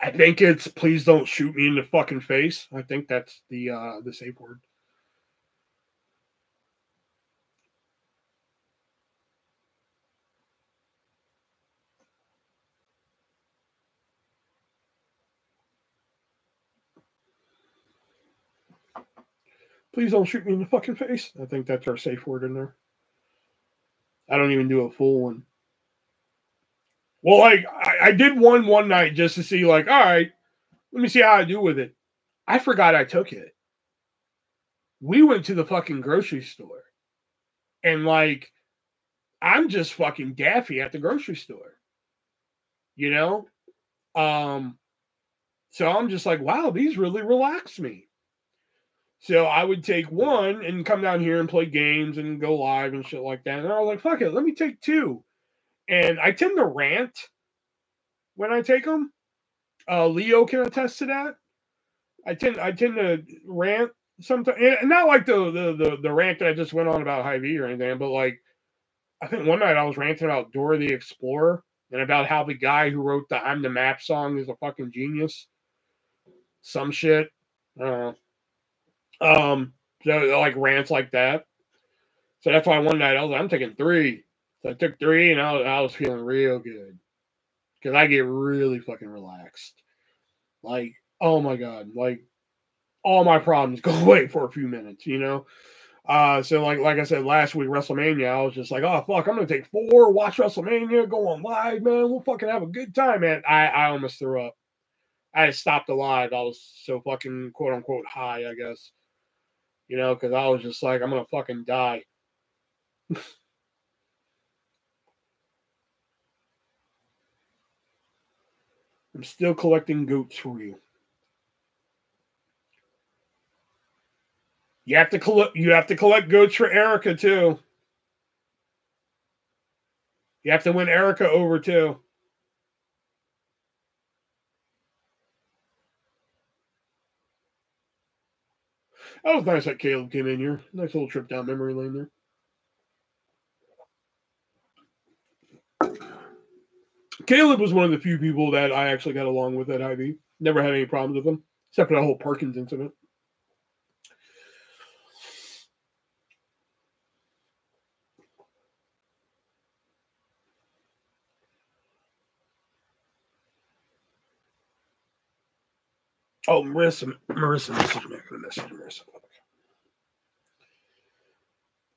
I think it's please don't shoot me in the fucking face. I think that's the uh the safe word. Please don't shoot me in the fucking face. I think that's our safe word in there. I don't even do a full one. Well, like I, I did one one night just to see, like, all right, let me see how I do with it. I forgot I took it. We went to the fucking grocery store, and like, I'm just fucking daffy at the grocery store, you know. Um, so I'm just like, wow, these really relax me. So I would take one and come down here and play games and go live and shit like that. And I was like, fuck it, let me take two. And I tend to rant when I take them. Uh, Leo can attest to that. I tend I tend to rant sometimes, and not like the, the the the rant that I just went on about Hy-Vee or anything, but like I think one night I was ranting about Dora the Explorer and about how the guy who wrote the "I'm the Map" song is a fucking genius. Some shit. I don't know. Um, so like rants like that. So that's why one night I was like, I'm taking three. So I took three and I was, I was feeling real good because I get really fucking relaxed. Like, oh my God, like all my problems (laughs) go away for a few minutes, you know? Uh, so like like I said last week, WrestleMania, I was just like, oh fuck, I'm gonna take four, watch WrestleMania, go on live, man. We'll fucking have a good time, man. I, I almost threw up. I stopped the live. I was so fucking quote unquote high, I guess you know, because I was just like, I'm gonna fucking die. (laughs) I'm still collecting goats for you. You have to collect. You have to collect goats for Erica too. You have to win Erica over too. That was nice that Caleb came in here. Nice little trip down memory lane there. Caleb was one of the few people that I actually got along with at Hy-Vee. Never had any problems with him, except for that whole Parkins incident. Oh, Marissa, Marissa message me. I'm Marissa.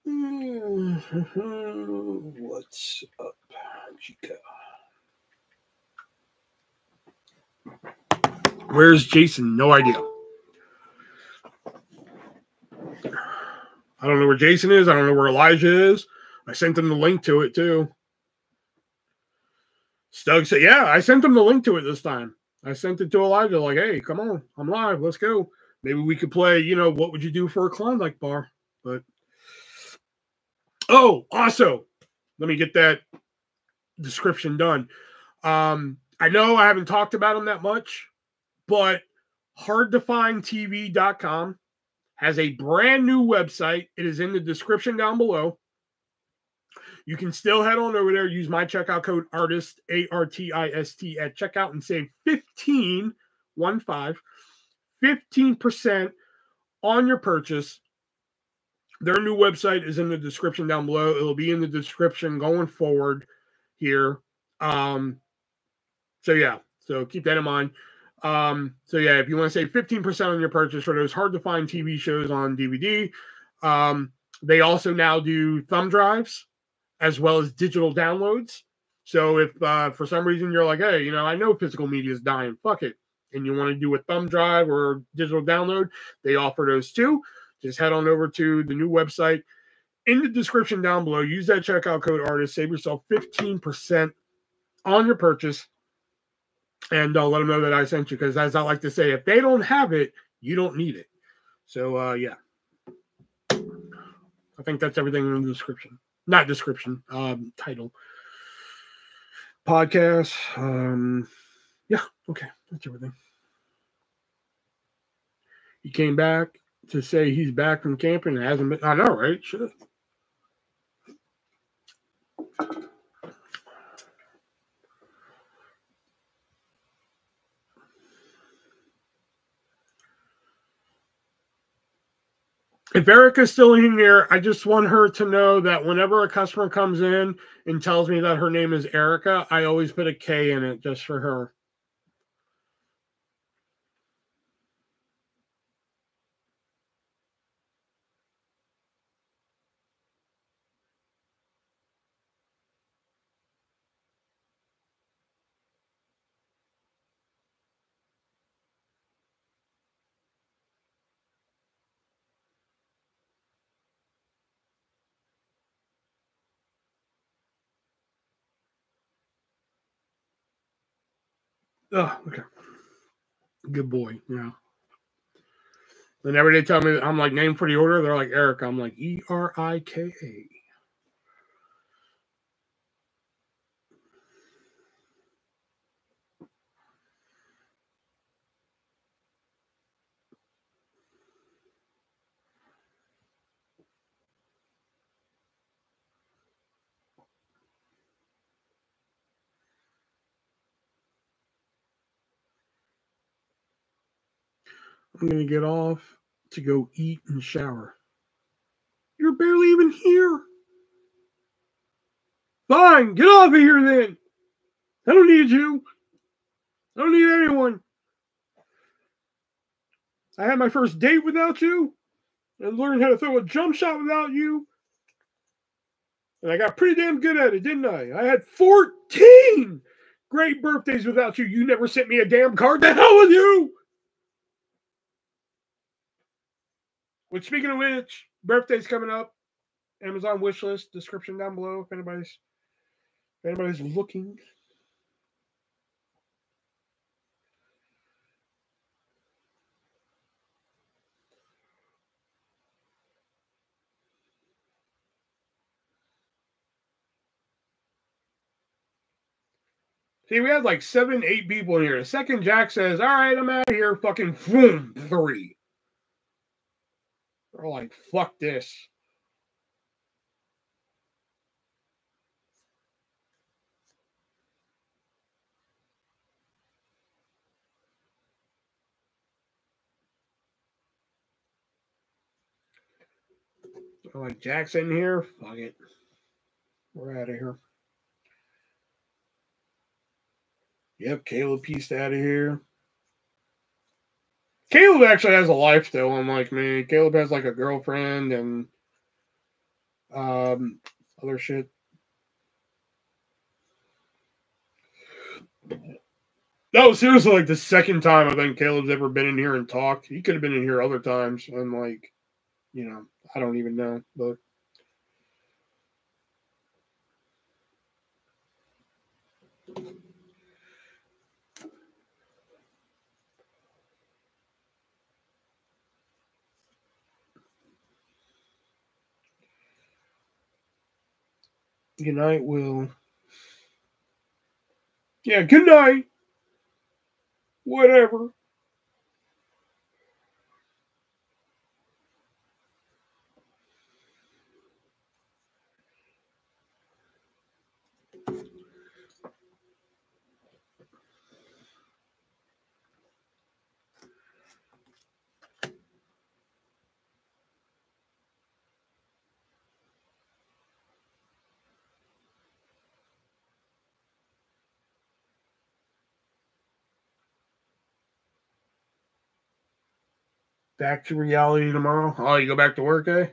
Hmm, (laughs) what's up, Chica? Where's Jason? No idea. I don't know where Jason is. I don't know where Elijah is. I sent him the link to it too. Stug said, "Yeah, I sent him the link to it this time." I sent it to Elijah, like, hey, come on, I'm live, let's go. Maybe we could play, you know, what would you do for a Klondike bar? But oh, also, let me get that description done. Um, I know I haven't talked about them that much, but hardtofindtv.com has a brand new website. It is in the description down below. You can still head on over there, use my checkout code artist, A R T I S T, at checkout and save 15, one five, 15% on your purchase. Their new website is in the description down below. It'll be in the description going forward here. Um, so yeah, so keep that in mind. Um, so yeah, if you want to save 15% on your purchase for those hard to find TV shows on DVD, um, they also now do thumb drives as well as digital downloads. So if uh, for some reason you're like, hey, you know, I know physical media is dying, fuck it, and you want to do a thumb drive or digital download, they offer those too. Just head on over to the new website in the description down below. Use that checkout code artist, save yourself 15% on your purchase, and uh, let them know that I sent you. Because as I like to say, if they don't have it, you don't need it. So uh, yeah, I think that's everything in the description not description, um, title. Podcast. Um, yeah, okay, that's everything. He came back to say he's back from camping. It hasn't been. I know, right? Should if Erica's still in here, I just want her to know that whenever a customer comes in and tells me that her name is Erica, I always put a K in it just for her. Oh, okay. Good boy. Yeah. Whenever every day tell me I'm like name for the order, they're like Eric. I'm like E R I K A. I'm going to get off to go eat and shower. You're barely even here. Fine, get off of here then. I don't need you. I don't need anyone. I had my first date without you and learned how to throw a jump shot without you. And I got pretty damn good at it, didn't I? I had 14 great birthdays without you. You never sent me a damn card. The hell with you! Which, speaking of which, birthday's coming up. Amazon wish list description down below if anybody's if anybody's looking. See, we had like seven, eight people in here. The second Jack says, All right, I'm out of here. Fucking boom, three. We're like, fuck this. like Jackson here. Fuck it. We're out of here. Yep, Caleb pieced out of here. Caleb actually has a life though, unlike me. Caleb has like a girlfriend and um other shit. That was seriously like the second time I think Caleb's ever been in here and talked. He could have been in here other times and like, you know, I don't even know, but Good night, Will. Yeah, good night. Whatever. Back to reality tomorrow. Oh, you go back to work, eh?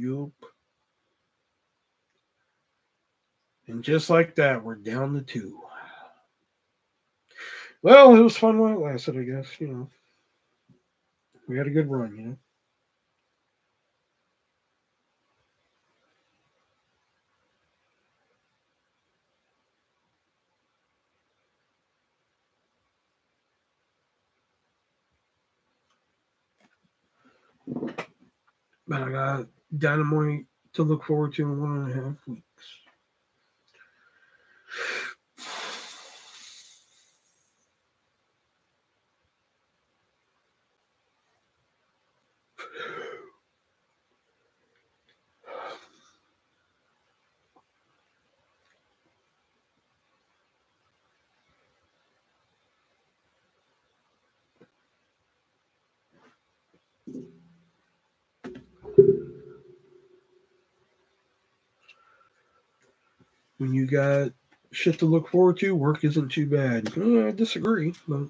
Yup. And just like that, we're down to two. Well, it was fun while it lasted, I guess. You know, we had a good run, you know. But I got Dynamite to look forward to in one and a half weeks. When you got shit to look forward to, work isn't too bad. Uh, I disagree, but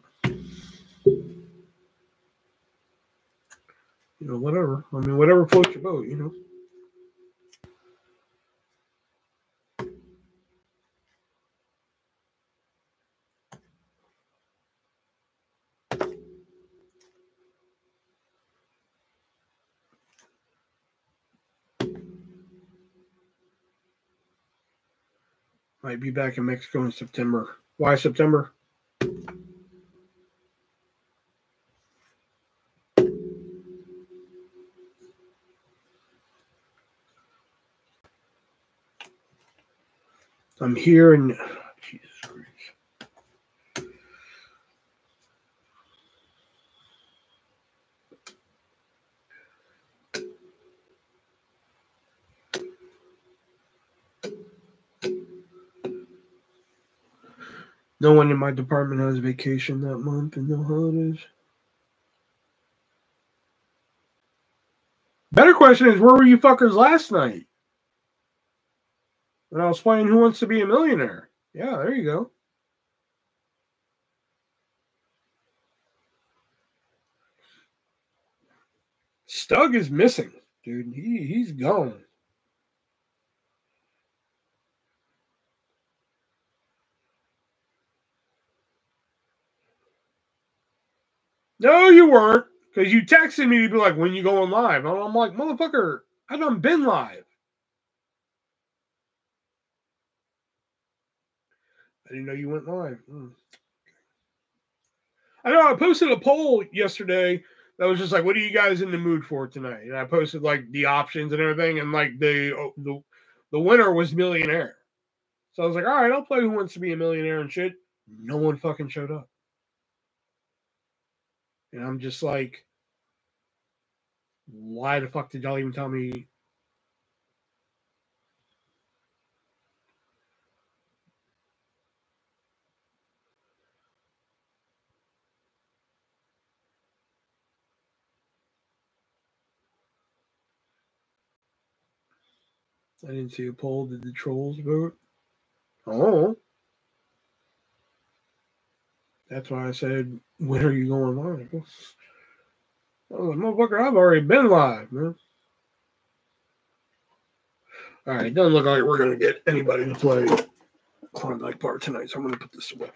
you know, whatever. I mean, whatever floats your boat, you know. Might be back in Mexico in September. Why September? I'm here and No one in my department has vacation that month and no holidays. Better question is where were you fuckers last night? When I was playing Who Wants to Be a Millionaire. Yeah, there you go. Stug is missing, dude. He he's gone. No, you weren't. Because you texted me to be like, when you going live? And I'm like, motherfucker, I done been live. I didn't know you went live. Hmm. I know I posted a poll yesterday that was just like, what are you guys in the mood for tonight? And I posted like the options and everything, and like the oh, the the winner was millionaire. So I was like, all right, I'll play Who Wants to Be a Millionaire and shit. No one fucking showed up. And I'm just like, why the fuck did y'all even tell me? I didn't see a poll. Did the trolls vote? Oh. That's why I said, when are you going live? Oh, motherfucker, I've already been live, man. All right, doesn't look like we're going to get anybody to play Klondike Bar tonight, so I'm going to put this away.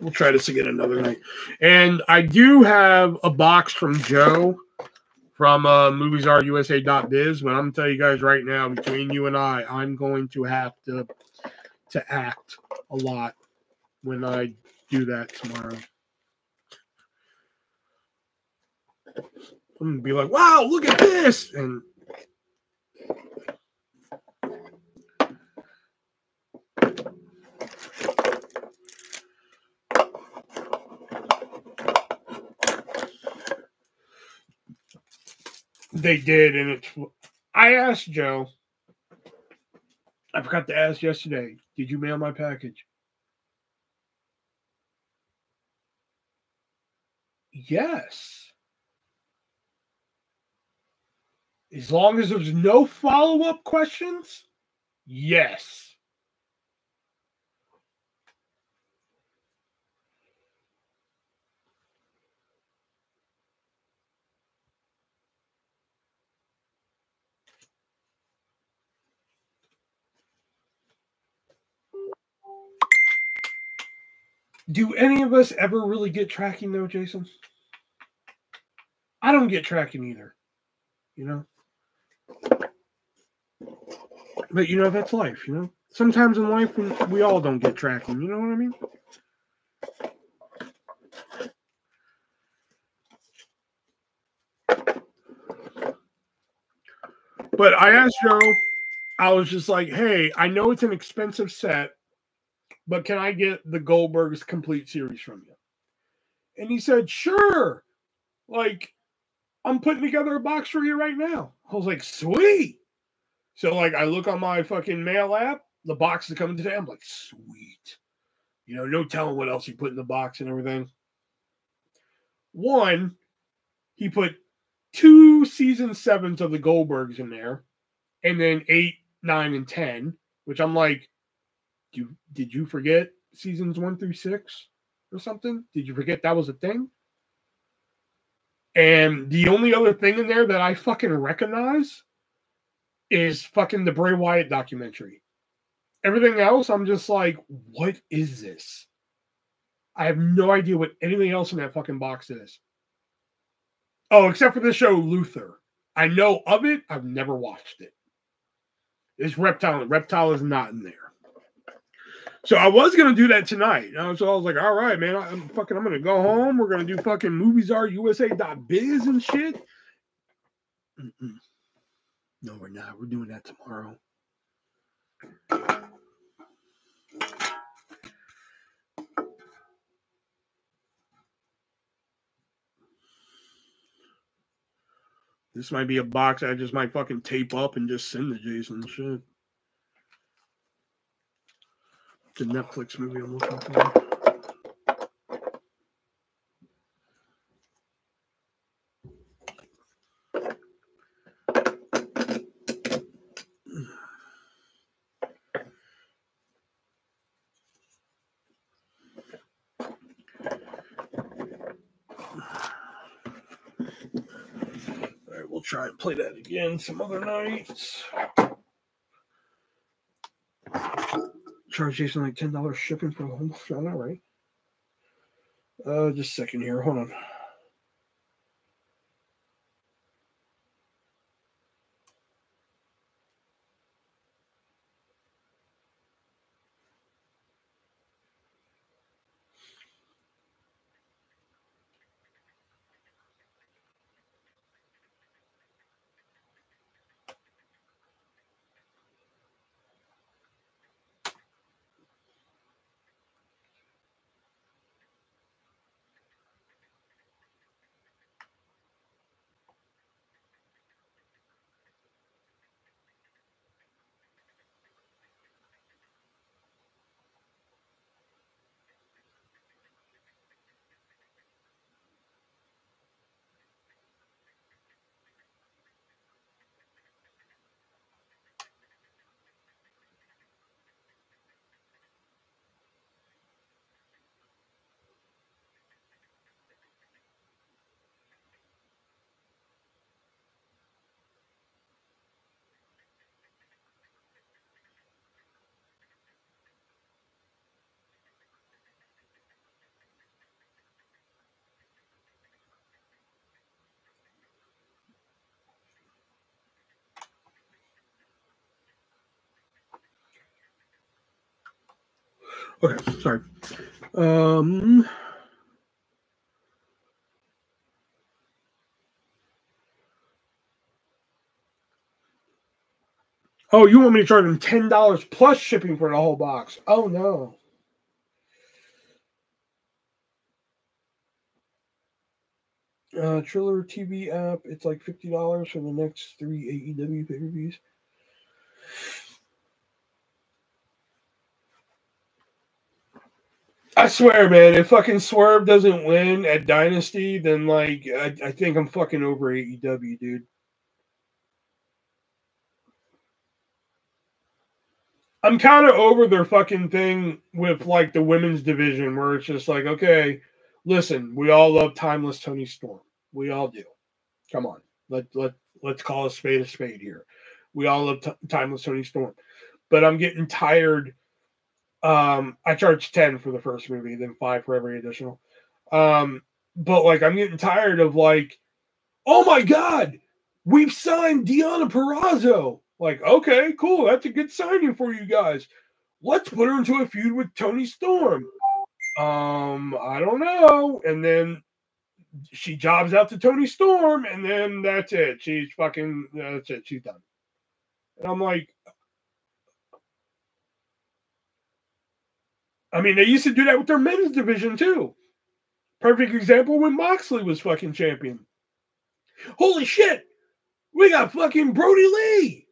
We'll try this again another night. And I do have a box from Joe from uh, MoviesRUSA.biz, but I'm going to tell you guys right now, between you and I, I'm going to have to to act a lot when I do that tomorrow. I'm gonna be like, wow, look at this. And they did, and it's I asked Joe. I forgot to ask yesterday, did you mail my package? Yes. As long as there's no follow up questions, yes. Do any of us ever really get tracking though, Jason? I don't get tracking either. You know? But you know, that's life, you know? Sometimes in life we, all don't get tracking, you know what I mean? But I asked Joe, I was just like, hey, I know it's an expensive set, but can I get the Goldbergs complete series from you? And he said, sure. Like, I'm putting together a box for you right now. I was like, sweet. So, like, I look on my fucking mail app, the box is coming today. I'm like, sweet. You know, no telling what else he put in the box and everything. One, he put two season sevens of the Goldbergs in there, and then eight, nine, and ten, which I'm like, you did you forget seasons one through six or something? Did you forget that was a thing? And the only other thing in there that I fucking recognize is fucking the Bray Wyatt documentary. Everything else, I'm just like, what is this? I have no idea what anything else in that fucking box is. Oh, except for the show Luther. I know of it. I've never watched it. It's Reptile. Reptile is not in there. So I was gonna do that tonight. So I was like, all right, man, I'm fucking I'm gonna go home. We're gonna do fucking MoviesRUSA.biz and shit. Mm-mm. No, we're not. We're doing that tomorrow. This might be a box I just might fucking tape up and just send to Jason shit. The Netflix movie I'm looking for. All right, we'll try and play that again some other nights. Charge Jason like ten dollars shipping for the home. All right. Uh, just a second here. Hold on. Okay, sorry. Um. Oh, you want me to charge them ten dollars plus shipping for the whole box? Oh no. Uh, Triller TV app. It's like fifty dollars for the next three AEW pay per views. I swear, man, if fucking Swerve doesn't win at Dynasty, then like I, I think I'm fucking over AEW, dude. I'm kind of over their fucking thing with like the women's division where it's just like, okay, listen, we all love timeless Toni Storm. We all do. Come on. Let let let's call a spade a spade here. We all love t- timeless Toni Storm. But I'm getting tired um, I charge 10 for the first movie, then five for every additional. Um, but like I'm getting tired of like, oh my god, we've signed Deonna Purrazzo. Like, okay, cool, that's a good signing for you guys. Let's put her into a feud with Toni Storm. Um, I don't know. And then she jobs out to Toni Storm, and then that's it. She's fucking that's it. She's done. And I'm like, I mean, they used to do that with their men's division too. Perfect example when Moxley was fucking champion. Holy shit, we got fucking Brodie Lee.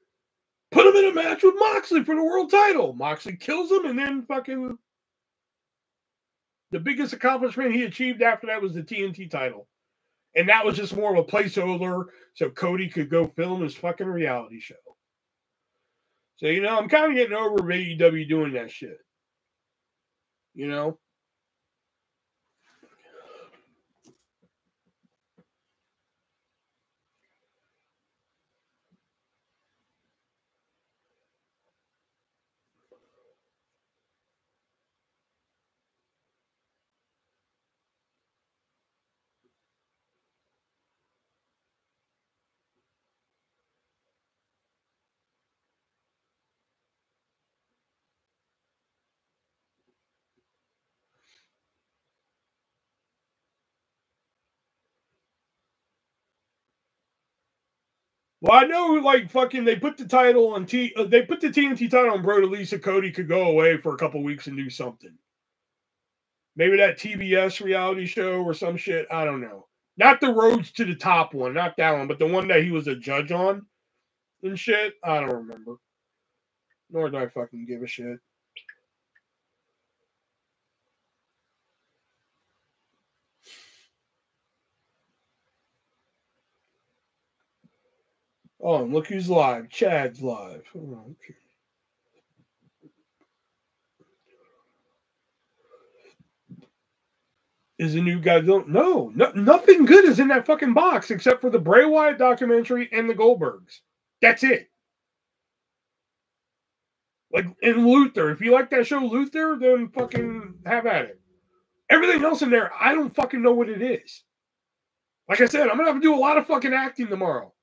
Put him in a match with Moxley for the world title. Moxley kills him, and then fucking the biggest accomplishment he achieved after that was the TNT title. And that was just more of a placeholder so Cody could go film his fucking reality show. So, you know, I'm kind of getting over AEW doing that shit you know? Well, I know, like fucking, they put the title on T. Uh, they put the TNT title on Bro. Lisa Cody could go away for a couple weeks and do something. Maybe that TBS reality show or some shit. I don't know. Not the roads to the top one, not that one, but the one that he was a judge on and shit. I don't remember. Nor do I fucking give a shit. Oh, and look who's live. Chad's live. Oh, okay. Is a new guy don't no, no nothing good is in that fucking box except for the Bray Wyatt documentary and the Goldbergs. That's it. Like in Luther, if you like that show Luther, then fucking have at it. Everything else in there, I don't fucking know what it is. Like I said, I'm gonna have to do a lot of fucking acting tomorrow.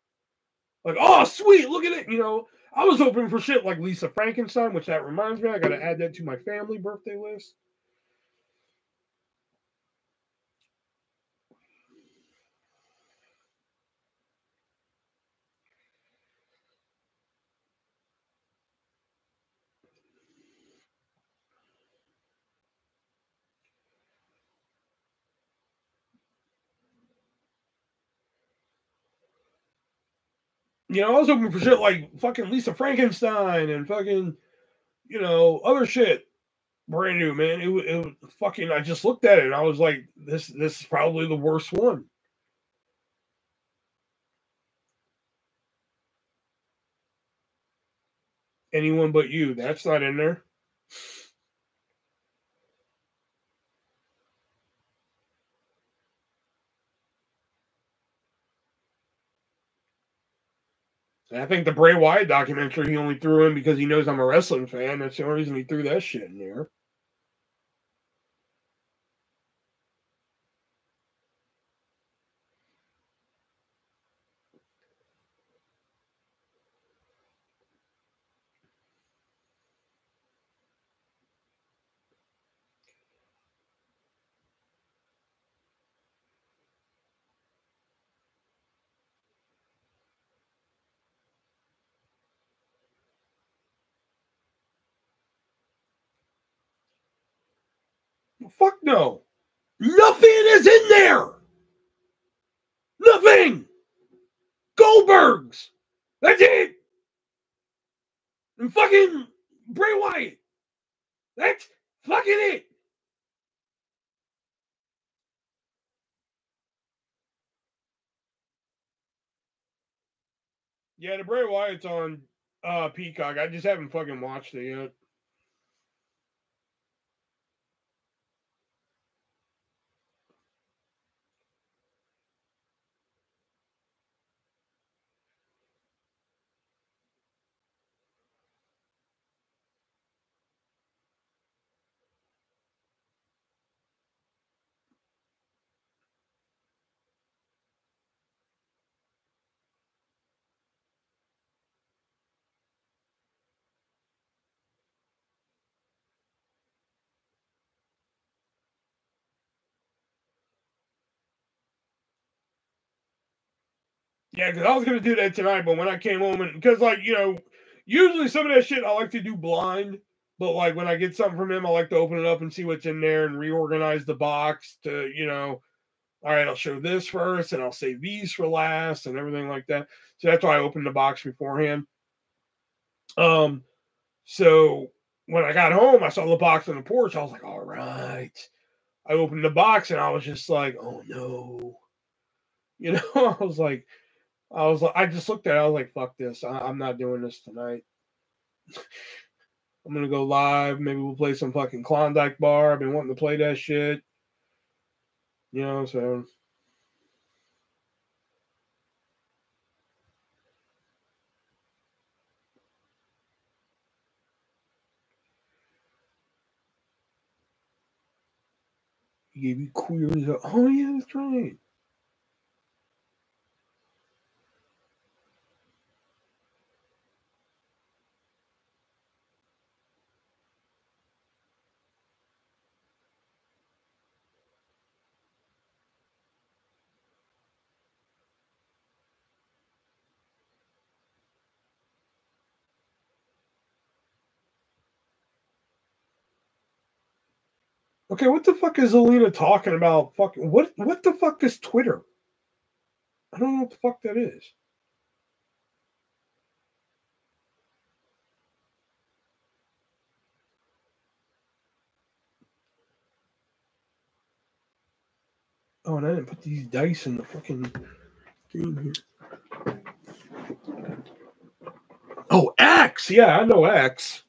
Like, oh, sweet, look at it. You know, I was hoping for shit like Lisa Frankenstein, which that reminds me, I got to add that to my family birthday list. You know, I was hoping for shit like fucking Lisa Frankenstein and fucking, you know, other shit. Brand new, man. It, was fucking. I just looked at it and I was like, this, this is probably the worst one. Anyone but you. That's not in there. I think the Bray Wyatt documentary he only threw in because he knows I'm a wrestling fan. That's the only reason he threw that shit in there. Fuck no. Nothing is in there. Nothing. Goldbergs. That's it. And fucking Bray Wyatt. That's fucking it. Yeah, the Bray Wyatt's on uh Peacock. I just haven't fucking watched it yet. Yeah, because I was gonna do that tonight, but when I came home and because like you know, usually some of that shit I like to do blind, but like when I get something from him, I like to open it up and see what's in there and reorganize the box to you know, all right, I'll show this first and I'll save these for last and everything like that. So that's why I opened the box beforehand. Um, so when I got home, I saw the box on the porch. I was like, all right. I opened the box and I was just like, oh no. (laughs) You know, I was like, I was like, I just looked at it. I was like, fuck this. I, am not doing this tonight. (laughs) I'm gonna go live. Maybe we'll play some fucking Klondike bar. I've been wanting to play that shit. You know, so gave you queers. Oh yeah, that's right. Okay, what the fuck is Alina talking about? Fucking what? What the fuck is Twitter? I don't know what the fuck that is. Oh, and I didn't put these dice in the fucking game here. Oh, X. Yeah, I know X.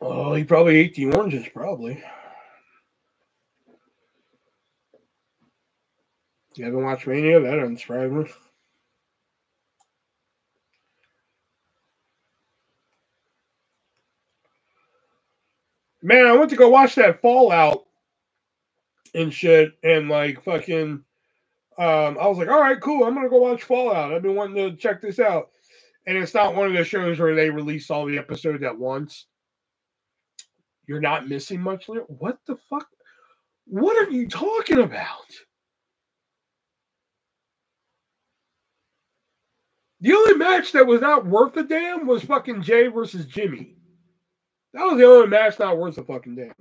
Oh, he probably ate the oranges, probably. You haven't watched Mania? That doesn't surprise me. Man, I went to go watch that Fallout and shit, and like fucking, um, I was like, all right, cool, I'm gonna go watch Fallout. I've been wanting to check this out, and it's not one of the shows where they release all the episodes at once. You're not missing much. What the fuck? What are you talking about? The only match that was not worth a damn was fucking Jey versus Jimmy. That was the only match not worth a fucking damn.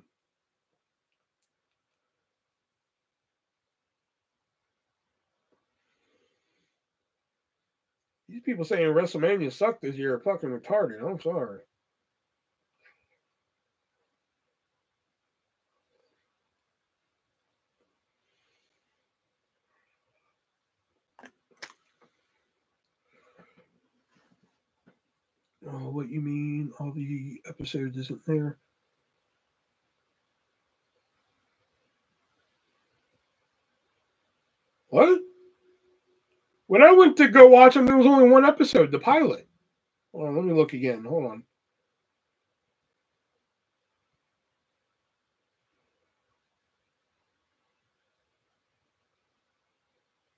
These people saying WrestleMania sucked this year are fucking retarded. I'm sorry. Uh, what you mean? All the episodes isn't there. What? When I went to go watch them, there was only one episode, the pilot. Hold on, let me look again. Hold on.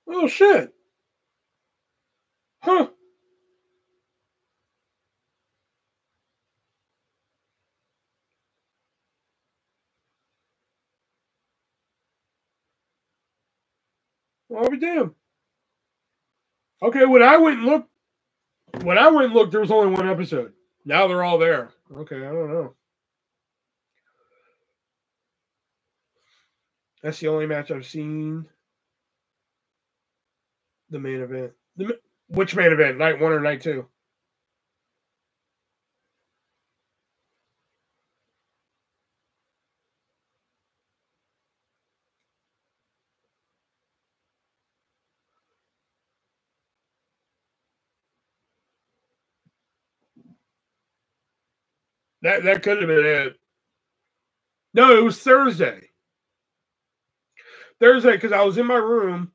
Oh shit. Huh. I'll be damned. Okay, when I went and looked, when I went and looked, there was only one episode. Now they're all there. Okay, I don't know. That's the only match I've seen. The main event. The, which main event? Night one or night two? That that could have been it. No, it was Thursday. Thursday, because I was in my room.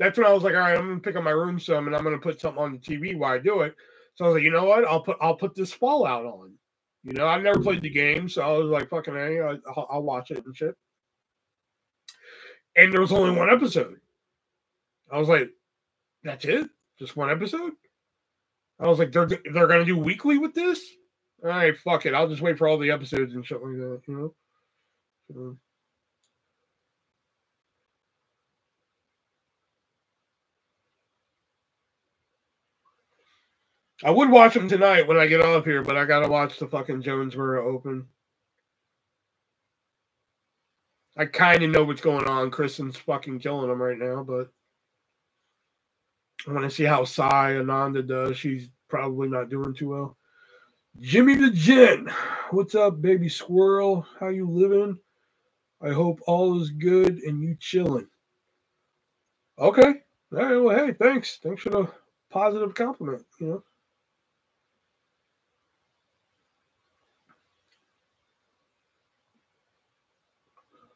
That's when I was like, all right, I'm gonna pick up my room some and I'm gonna put something on the TV while I do it. So I was like, you know what? I'll put I'll put this Fallout on. You know, I've never played the game, so I was like, fucking, hey, I'll, I'll watch it and shit. And there was only one episode. I was like, that's it? Just one episode? I was like, they're they're gonna do weekly with this? All right, fuck it. I'll just wait for all the episodes and shit like that, you know? So, I would watch them tonight when I get off here, but I gotta watch the fucking Jonesboro Open. I kind of know what's going on. Kristen's fucking killing them right now, but I want to see how Sai Ananda does. She's probably not doing too well. Jimmy the Gin, what's up, baby squirrel? How you living? I hope all is good and you chilling. Okay. All right. Well, hey, thanks. Thanks for the positive compliment. You know.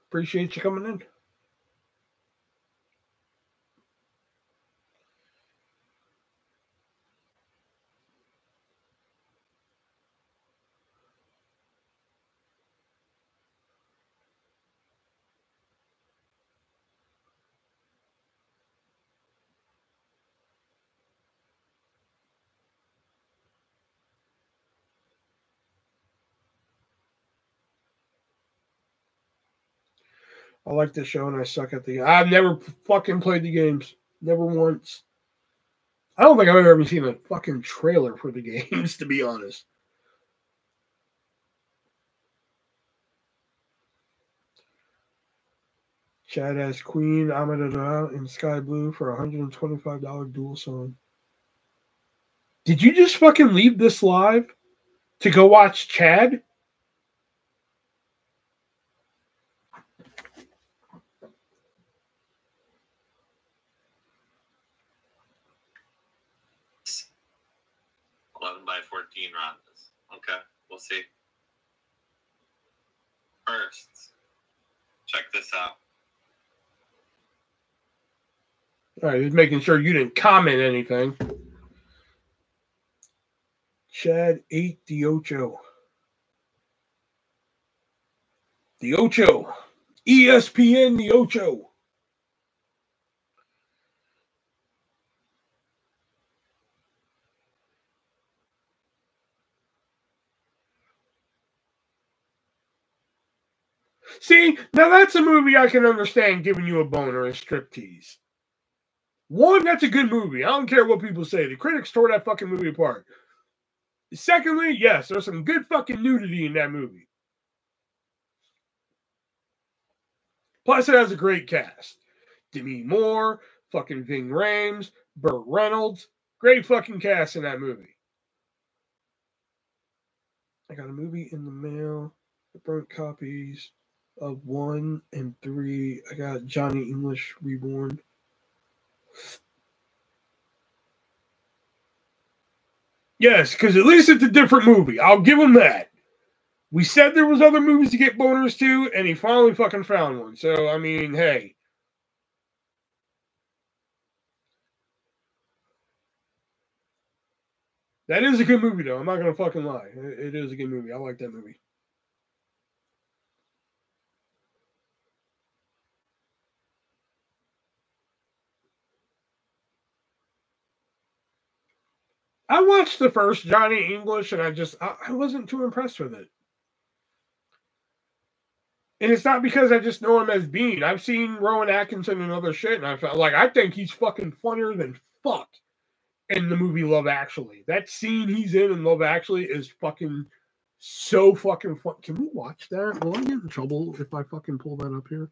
Appreciate you coming in. I like the show and I suck at the. I've never fucking played the games. Never once. I don't think I've ever seen a fucking trailer for the (laughs) games, to be honest. Chad has Queen Amidala in Sky Blue for a $125 dual song. Did you just fucking leave this live to go watch Chad? by 14 Okay, we'll see. First, check this out. All right, just making sure you didn't comment anything. Chad ate the Ocho. The Ocho. ESPN the Ocho. See, now that's a movie I can understand giving you a boner and striptease. One, that's a good movie. I don't care what people say. The critics tore that fucking movie apart. Secondly, yes, there's some good fucking nudity in that movie. Plus, it has a great cast. Demi Moore, fucking Ving Rhames, Burt Reynolds. Great fucking cast in that movie. I got a movie in the mail. The burnt copies of one and three. I got Johnny English Reborn. Yes, because at least it's a different movie. I'll give him that. We said there was other movies to get boners to, and he finally fucking found one. So I mean, hey. That is a good movie, though. I'm not gonna fucking lie. It is a good movie. I like that movie. I watched the first Johnny English and I just I, wasn't too impressed with it. And it's not because I just know him as Bean. I've seen Rowan Atkinson and other shit, and I felt like I think he's fucking funnier than fuck in the movie Love Actually. That scene he's in in Love Actually is fucking so fucking fun. Can we watch that? Will I get in trouble if I fucking pull that up here?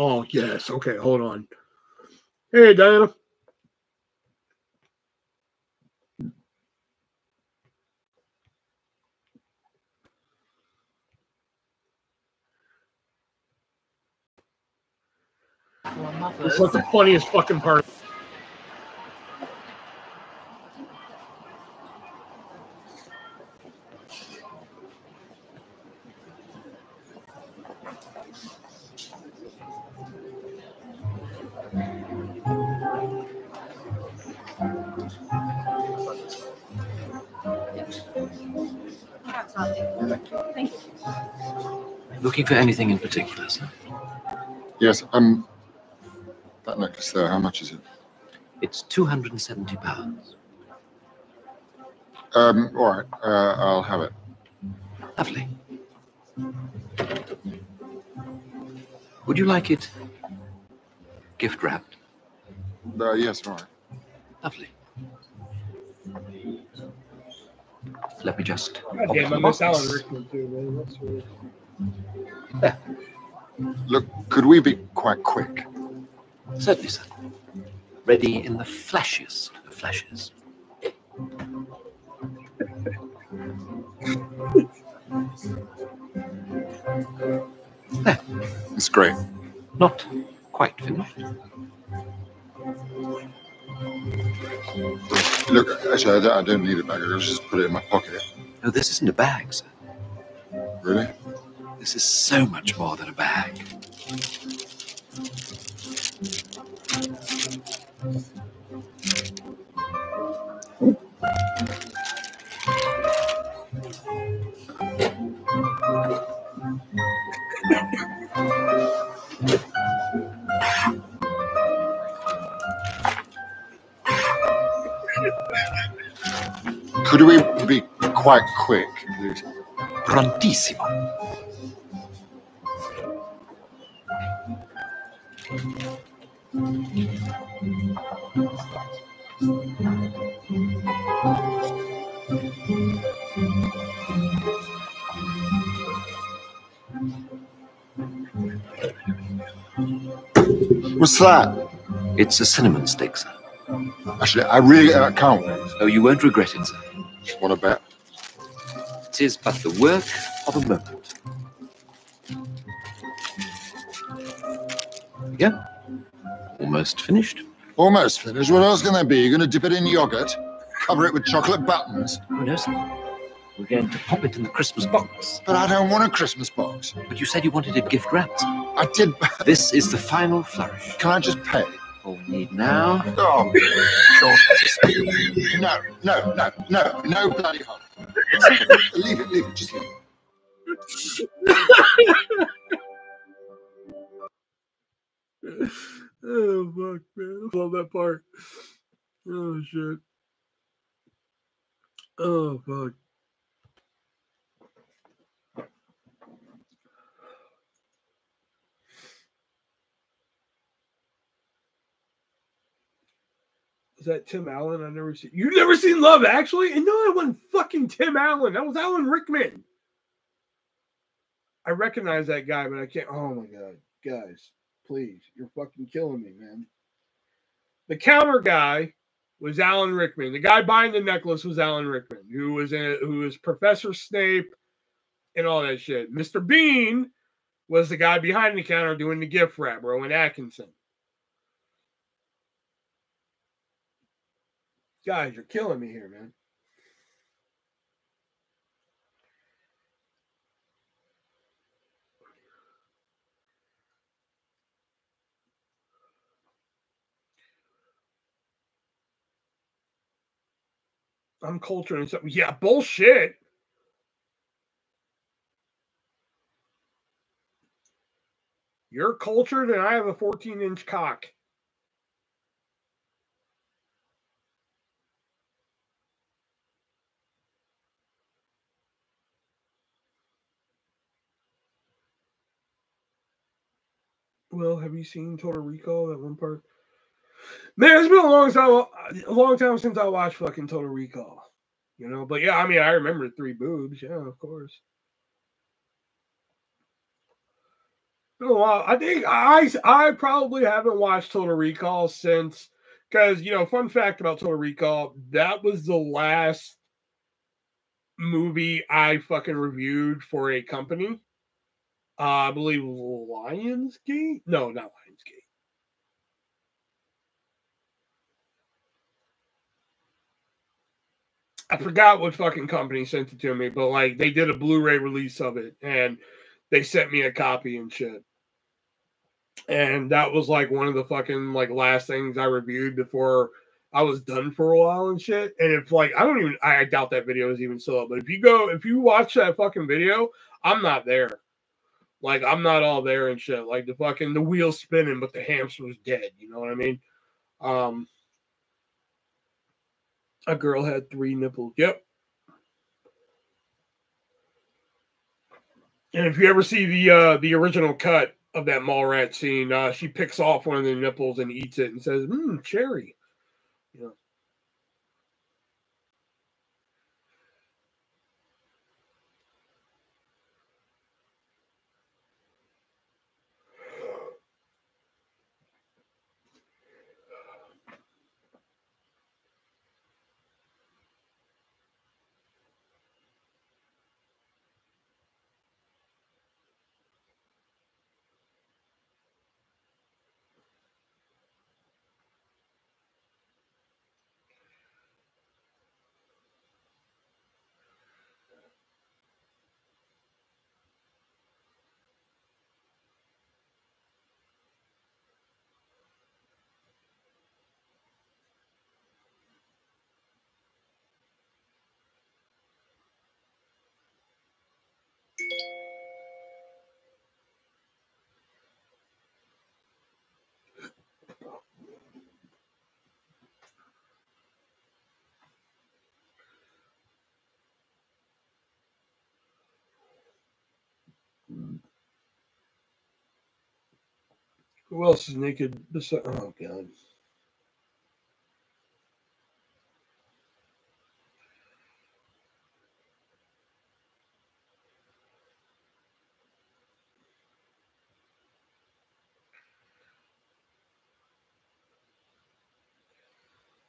Oh, yes. Okay, hold on. Hey, Diana. It's like the funniest fucking part. Thank you. Looking for anything in particular, sir? Yes, um, that necklace there, how much is it? It's 270 pounds. Um, all right, uh, I'll have it. Lovely. Would you like it gift wrapped? Uh, yes, all right. Lovely. Let me just. God damn, I miss box. Alan Rickman too, man. That's weird. Look, could we be quite quick? Certainly, sir. Ready in the flashiest of flashes. It's great. Not quite finished. Look, actually, I don't, I don't need a bag. I'll just put it in my pocket. No, this isn't a bag, sir. Really? This is so much more than a bag. Could we be quite quick? Prontissimo. What's that? It's a cinnamon stick, sir. Actually, I really I can't wait. Oh, you won't regret it, sir. What a bet. It is but the work of a moment. Yeah. Almost finished. Almost finished. What else can there be? You're going to dip it in yogurt, cover it with chocolate buttons. Who knows? We're going to pop it in the Christmas box. But I don't want a Christmas box. But you said you wanted it gift wrapped. I did. This is the final flourish. Can I just pay? All we need now. Oh, No, no, no, no, no bloody hell. leave it, leave it, just leave it. oh fuck, man! I love that part. Oh shit. Oh fuck. Is that Tim Allen? I've never seen. You've never seen Love Actually? And no, that wasn't fucking Tim Allen. That was Alan Rickman. I recognize that guy, but I can't. Oh my god, guys, please, you're fucking killing me, man. The counter guy was Alan Rickman. The guy buying the necklace was Alan Rickman, who was in who was Professor Snape and all that shit. Mr. Bean was the guy behind the counter doing the gift wrap, Rowan Atkinson. Guys, you're killing me here, man. I'm cultured and stuff. Yeah, bullshit. You're cultured and I have a 14 inch cock. Well, have you seen Total Recall? That one part. Man, it's been a long time, a long time since I watched fucking Total Recall. You know, but yeah, I mean, I remember three boobs. Yeah, of course. Been a while. I think I I probably haven't watched Total Recall since because you know, fun fact about Total Recall, that was the last movie I fucking reviewed for a company. Uh, I believe Lionsgate. No, not Lionsgate. I forgot what fucking company sent it to me, but like they did a Blu-ray release of it and they sent me a copy and shit. And that was like one of the fucking like last things I reviewed before I was done for a while and shit. And if like I don't even I doubt that video is even still up, but if you go if you watch that fucking video, I'm not there. Like I'm not all there and shit. Like the fucking the wheel spinning, but the hamster was dead. You know what I mean? Um a girl had three nipples. Yep. And if you ever see the uh the original cut of that mall rat scene, uh she picks off one of the nipples and eats it and says, "Mmm, cherry." You know. Who else is naked? Besides, oh god.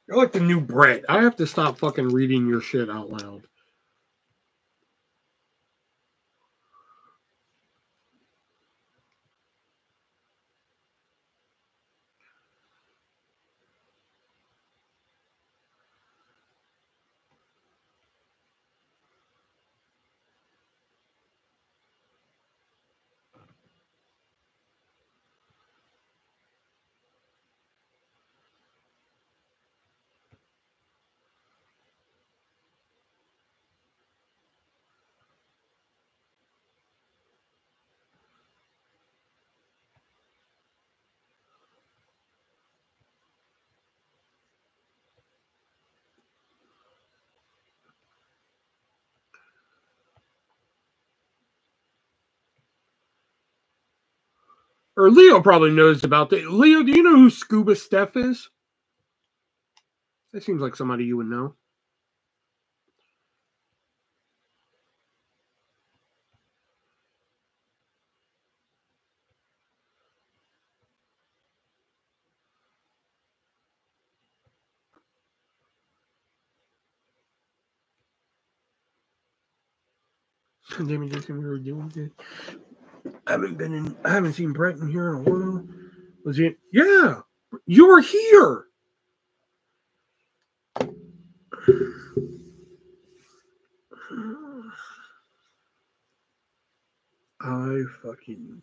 You're like the new Brett. I have to stop fucking reading your shit out loud. Or Leo probably knows about that. Leo, do you know who Scuba Steph is? That seems like somebody you would know. (laughs) Damn it, Jason, we were doing it. I haven't been in. I haven't seen Brett in here in a while. Was he? Yeah, you were here. (sighs) I fucking.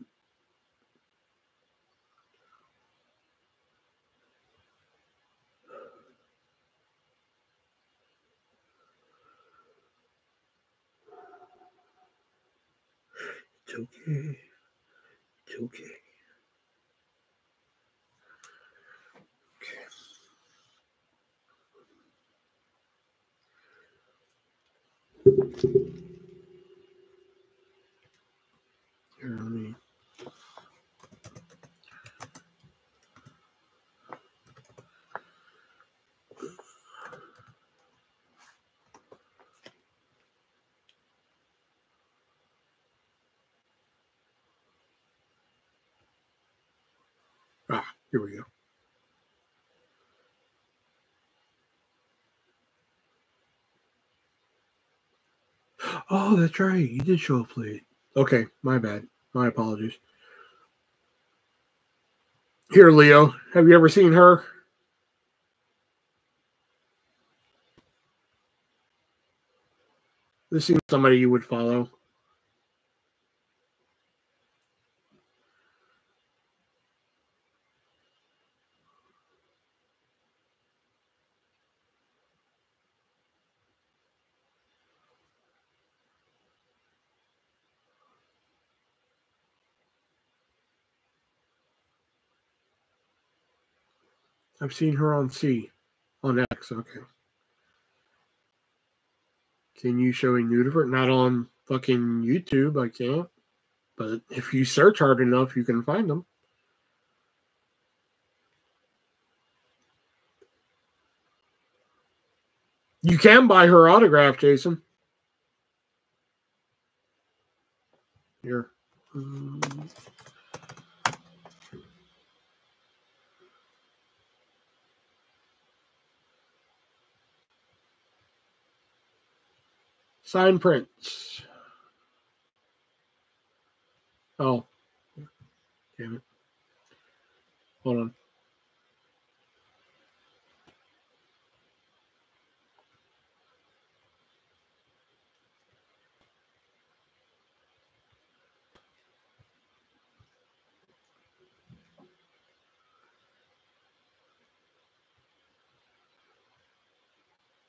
Okay. It's okay. Here, let me. Here we go. Oh, that's right. You did show up late. Okay, my bad. My apologies. Here, Leo, have you ever seen her? This seems somebody you would follow. I've seen her on C, on X. Okay. Can you show a nude? Not on fucking YouTube. I can't. But if you search hard enough, you can find them. You can buy her autograph, Jason. Here. Um, Sign prints. Oh. Damn it. Hold on.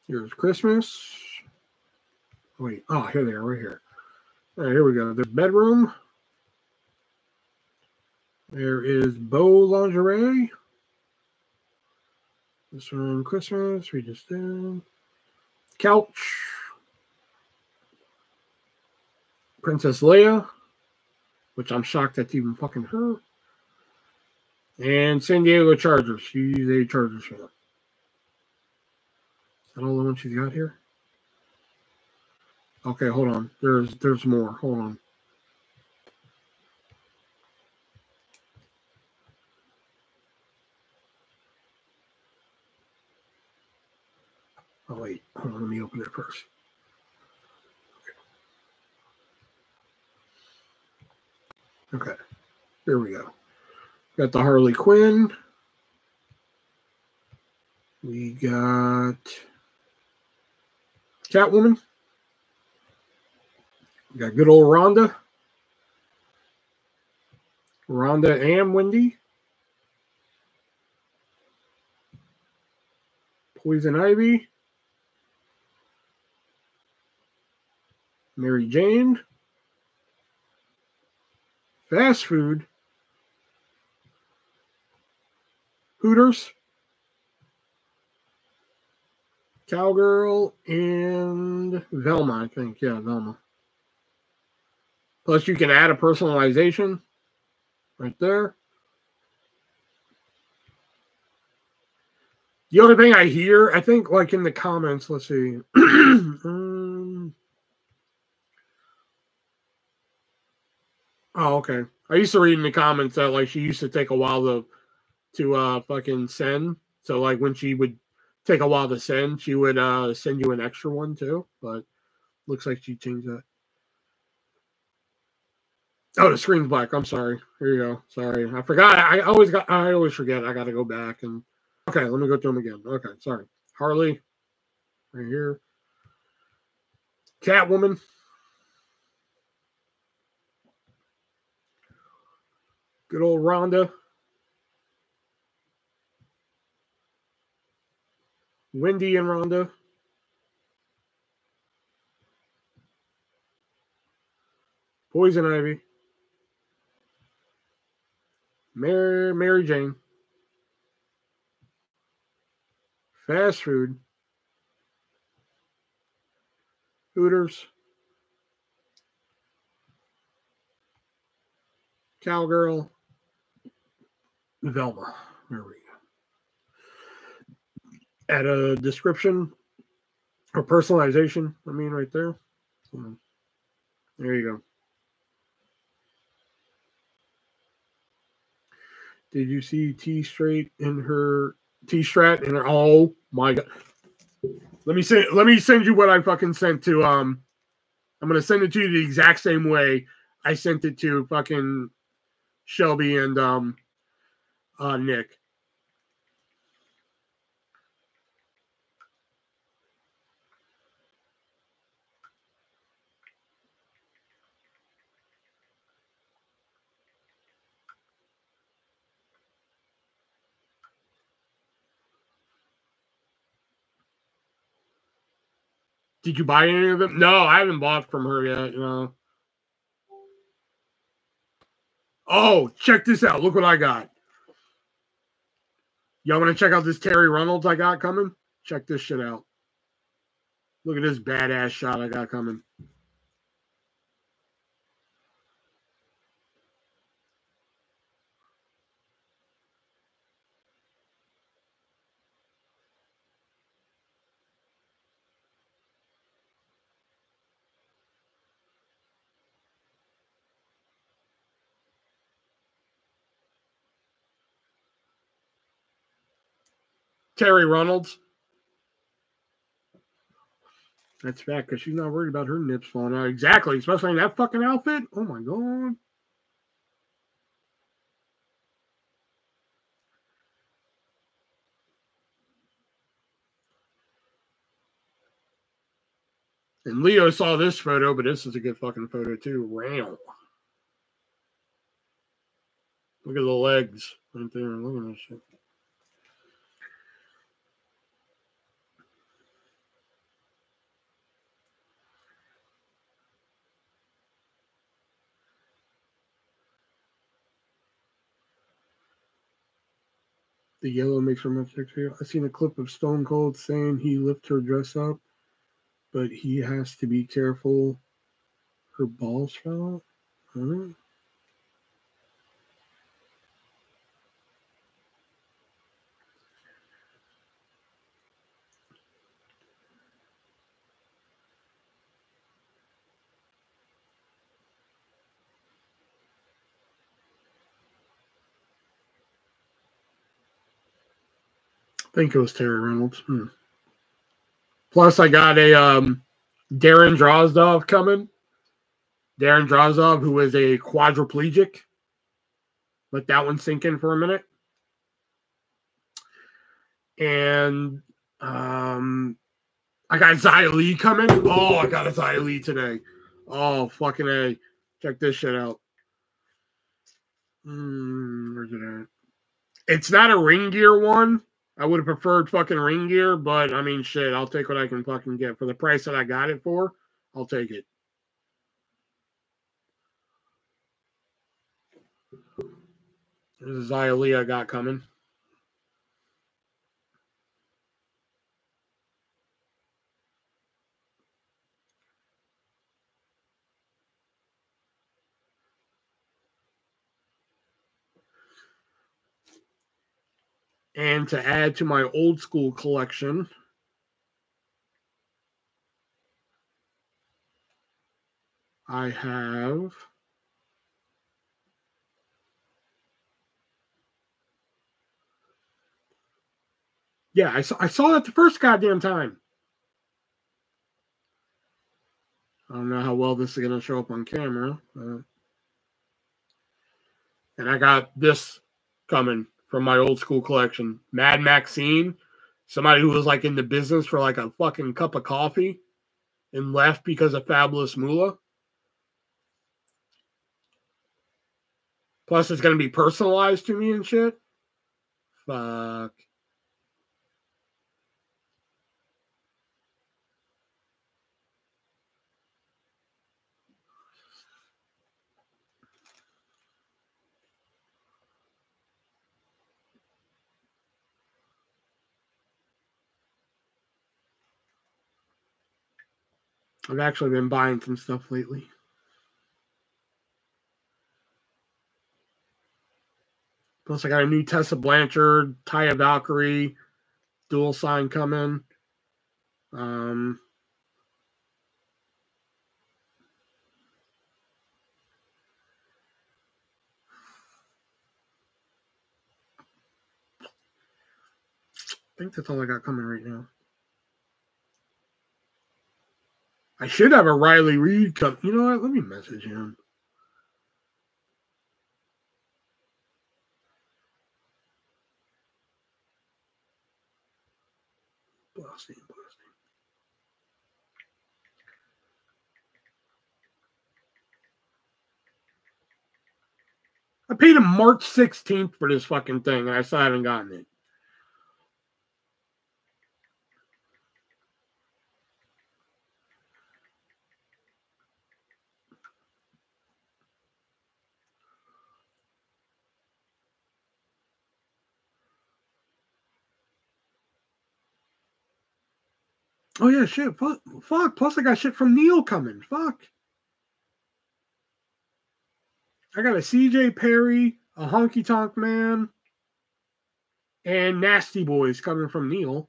Here's Christmas. Wait, oh, here they are, right here. All right, here we go. The bedroom. There is Bow Lingerie. This one, Christmas, we just did. Couch. Princess Leia, which I'm shocked that's even fucking her. And San Diego Chargers. She's a Chargers fan. Is that all the ones she's got here? Okay, hold on. There's there's more. Hold on. Oh wait, hold on, let me open it first. Okay. okay. Here we go. Got the Harley Quinn. We got Catwoman. We got good old Rhonda. Rhonda and Wendy. Poison Ivy. Mary Jane. Fast food. Hooters. Cowgirl and Velma, I think. Yeah, Velma. Plus, you can add a personalization right there. The only thing I hear, I think, like in the comments, let's see. (clears throat) um, oh, okay. I used to read in the comments that like she used to take a while to to uh fucking send. So like when she would take a while to send, she would uh send you an extra one too. But looks like she changed that. Oh, the screen's black. I'm sorry. Here you go. Sorry, I forgot. I always got. I always forget. I got to go back and. Okay, let me go to them again. Okay, sorry. Harley, right here. Catwoman. Good old Rhonda. Wendy and Rhonda. Poison Ivy. Mary, Mary Jane. Fast food. Hooters. Cowgirl. Velma. There we go. Add a description or personalization. I mean, right there. There you go. Did you see T straight in her T strat in her? Oh my god! Let me send. Let me send you what I fucking sent to. Um, I'm gonna send it to you the exact same way I sent it to fucking Shelby and um, uh, Nick. Did you buy any of them? No, I haven't bought from her yet. You know. Oh, check this out. Look what I got. Y'all want to check out this Terri Runnels I got coming? Check this shit out. Look at this badass shot I got coming. Terri Runnels. That's fact because she's not worried about her nips falling out. Exactly, especially in that fucking outfit. Oh my god. And Leo saw this photo, but this is a good fucking photo too. Wow. Look at the legs right there. Look at this shit. The yellow makes her much sexier. I seen a clip of Stone Cold saying he lifted her dress up, but he has to be careful. Her balls fell out. Think it was Terri Runnels. Hmm. Plus, I got a um, Darren Drozdov coming. Darren Drozdov, who is a quadriplegic. Let that one sink in for a minute. And um, I got Zia Lee coming. Oh, I got a Zia Lee today. Oh, fucking A. Check this shit out. Hmm, where's it at? It's not a ring gear one. I would have preferred fucking ring gear, but I mean, shit, I'll take what I can fucking get for the price that I got it for. I'll take it. This is Lee I got coming. And to add to my old school collection, I have Yeah, I saw I saw that the first goddamn time. I don't know how well this is gonna show up on camera. Uh, and I got this coming from my old school collection. Mad Maxine, somebody who was like in the business for like a fucking cup of coffee and left because of Fabulous Moolah. Plus, it's going to be personalized to me and shit. Fuck. I've actually been buying some stuff lately. Plus, I got a new Tessa Blanchard, Taya Valkyrie, dual sign coming. Um, I think that's all I got coming right now. I should have a Riley Reed come. You know what? Let me message him. Blasting, blasting. I paid him March 16th for this fucking thing, and I still haven't gotten it. Oh yeah, shit. Fuck. Plus, I got shit from Neil coming. Fuck. I got a CJ Perry, a Honky Tonk Man, and Nasty Boys coming from Neil.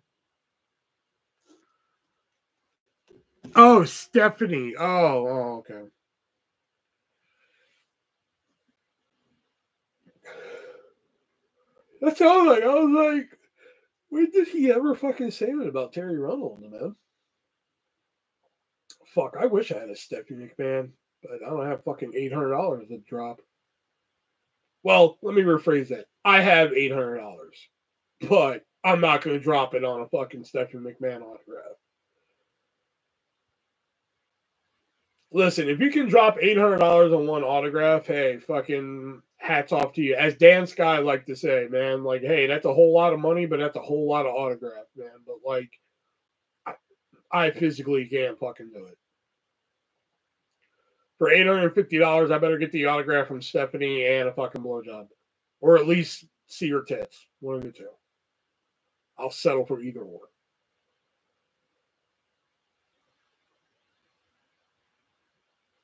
Oh, Stephanie. Oh, oh, okay. That's all like. I was like, when did he ever fucking say that about Terri Runnels, man? Fuck, I wish I had a Stephanie McMahon, but I don't have fucking eight hundred dollars to drop. Well, let me rephrase that. I have eight hundred dollars, but I'm not going to drop it on a fucking Stephanie McMahon autograph. Listen, if you can drop eight hundred dollars on one autograph, hey, fucking hats off to you. As Dan Sky like to say, man, like, hey, that's a whole lot of money, but that's a whole lot of autograph, man. But like, I, I physically can't fucking do it. For eight hundred and fifty dollars, I better get the autograph from Stephanie and a fucking blowjob, or at least see her tits. One of the two. I'll settle for either one.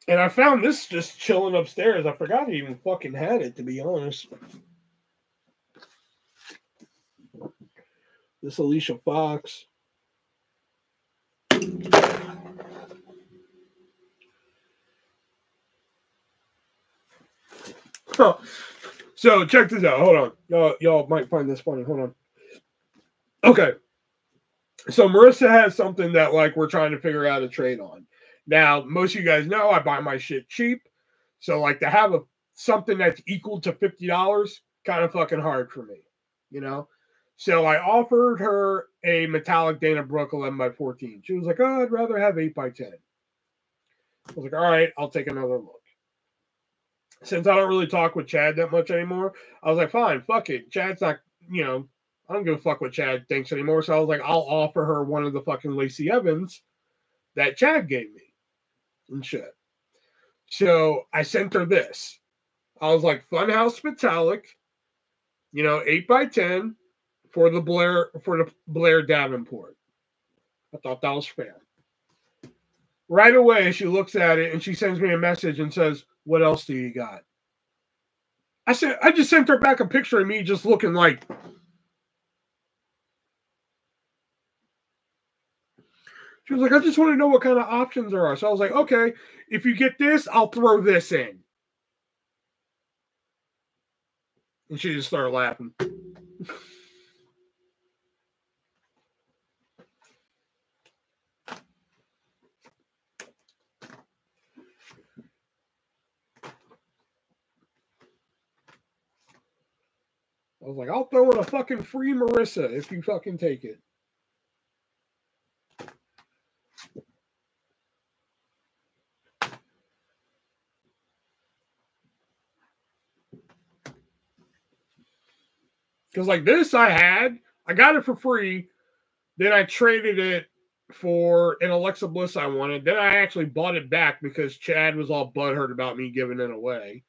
And I found this just chilling upstairs. I forgot I even fucking had it, to be honest. This Alicia Fox. Huh. (laughs) So check this out. Hold on. Y'all, y'all might find this funny. Hold on. Okay. So Marissa has something that like we're trying to figure out a trade on. Now, most of you guys know I buy my shit cheap. So like to have a something that's equal to $50 kind of fucking hard for me, you know? So I offered her a metallic Dana Brooke 11 by 14. She was like, oh, I'd rather have 8 by 10. I was like, all right, I'll take another look. Since I don't really talk with Chad that much anymore, I was like, fine, fuck it. Chad's not, you know, I don't give a fuck what Chad thinks anymore. So I was like, I'll offer her one of the fucking Lacey Evans that Chad gave me and shit. So I sent her this. I was like, Funhouse Metallic, you know, 8 by 10 for the Blair for the Blair Davenport. I thought that was fair. Right away, she looks at it and she sends me a message and says, What else do you got? I said, I just sent her back a picture of me just looking like She was like, I just want to know what kind of options there are. So I was like, okay, if you get this, I'll throw this in. And she just started laughing. I was like, I'll throw in a fucking free Marissa if you fucking take it. Because like this, I had, I got it for free. Then I traded it for an Alexa Bliss I wanted. Then I actually bought it back because Chad was all butthurt about me giving it away.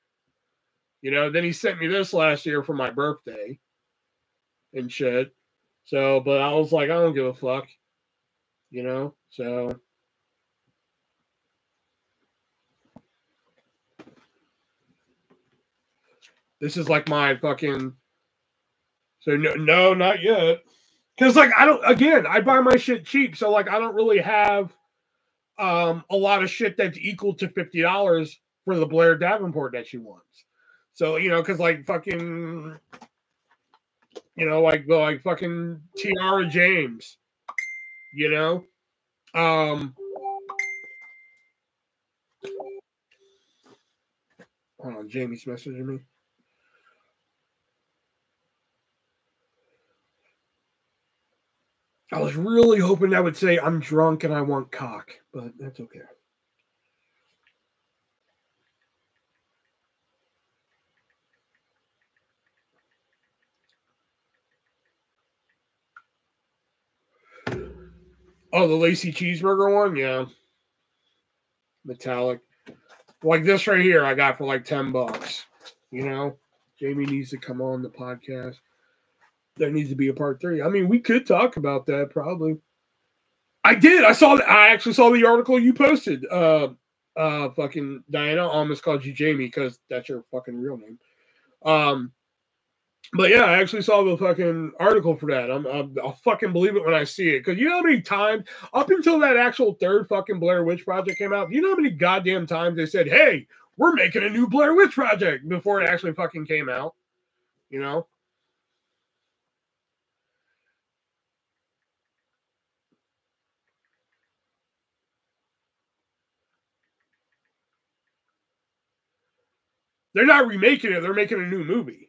You know, then he sent me this last year for my birthday and shit. So, but I was like, I don't give a fuck. You know, so. This is like my fucking. So, no, no, not yet. Cause like I don't again, I buy my shit cheap, so like I don't really have um a lot of shit that's equal to fifty dollars for the Blair Davenport that she wants. So you know, because like fucking, you know, like like fucking Tiara James, you know, um. Hold on, Jamie's messaging me. I was really hoping that would say I'm drunk and I want cock, but that's okay. Oh, the Lacey cheeseburger one, yeah. Metallic. Like this right here, I got for like 10 bucks. You know, Jamie needs to come on the podcast. There needs to be a part three. I mean, we could talk about that probably. I did. I saw that. I actually saw the article you posted. Uh, uh, fucking Diana almost called you Jamie because that's your fucking real name. Um, but yeah, I actually saw the fucking article for that. I'm, I'm I'll fucking believe it when I see it because you know how many times up until that actual third fucking Blair Witch Project came out, you know how many goddamn times they said, "Hey, we're making a new Blair Witch Project" before it actually fucking came out. You know. They're not remaking it, they're making a new movie.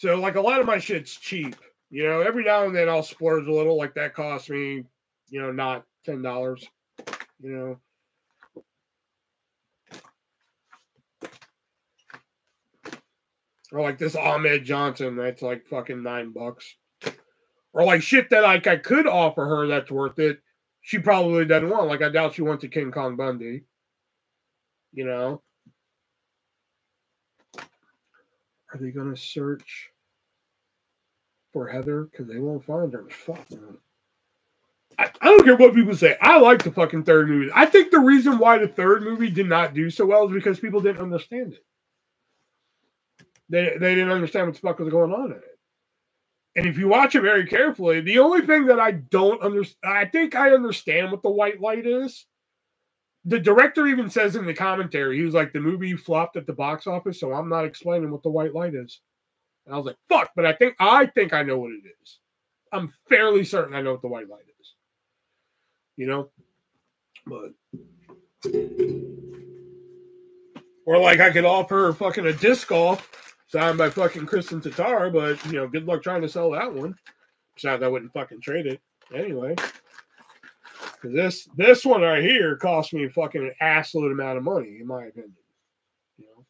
So, like a lot of my shit's cheap. You know, every now and then I'll splurge a little. Like that cost me, you know, not ten dollars. You know. Or like this Ahmed Johnson, that's like fucking nine bucks. Or like shit that like I could offer her that's worth it. She probably doesn't want. Like I doubt she wants a King Kong Bundy. You know. Are they gonna search for Heather? Because they won't find her. Fuck man. I, I don't care what people say. I like the fucking third movie. I think the reason why the third movie did not do so well is because people didn't understand it. They they didn't understand what the fuck was going on in it. And if you watch it very carefully, the only thing that I don't understand, I think I understand what the white light is. The director even says in the commentary, he was like, the movie flopped at the box office, so I'm not explaining what the white light is. And I was like, fuck, but I think I think I know what it is. I'm fairly certain I know what the white light is. You know? But or like I could offer fucking a disc golf signed by fucking Kristin Tattar, but you know, good luck trying to sell that one. Besides, I wouldn't fucking trade it anyway. Cause this this one right here cost me fucking an assload amount of money, in my opinion. You know.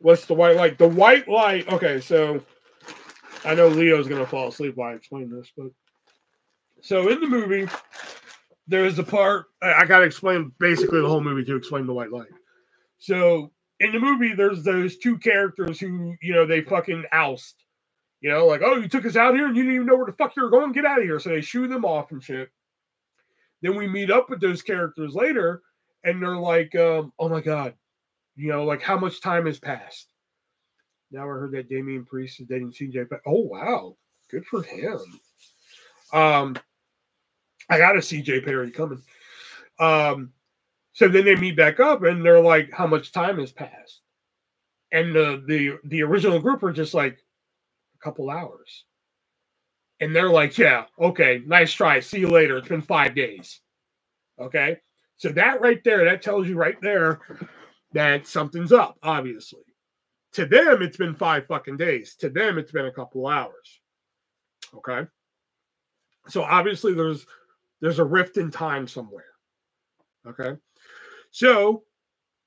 What's the white light? The white light. Okay, so I know Leo's gonna fall asleep while I explain this, but so in the movie, there's a part I I gotta explain basically the whole movie to explain the white light. So in the movie, there's those two characters who, you know, they fucking oust. You know, like, oh, you took us out here and you didn't even know where the fuck you were going. Get out of here. So they shoo them off and shit. Then we meet up with those characters later, and they're like, um, oh my God, you know, like how much time has passed? Now I heard that Damian Priest is dating CJ. But oh wow, good for him. Um, I got a CJ Perry coming. Um, so then they meet back up and they're like, how much time has passed? And the the the original group are just like couple hours. And they're like, yeah, okay, nice try. See you later. It's been five days. Okay. So that right there, that tells you right there that something's up, obviously. To them, it's been five fucking days. To them, it's been a couple hours. Okay. So obviously there's there's a rift in time somewhere. Okay. So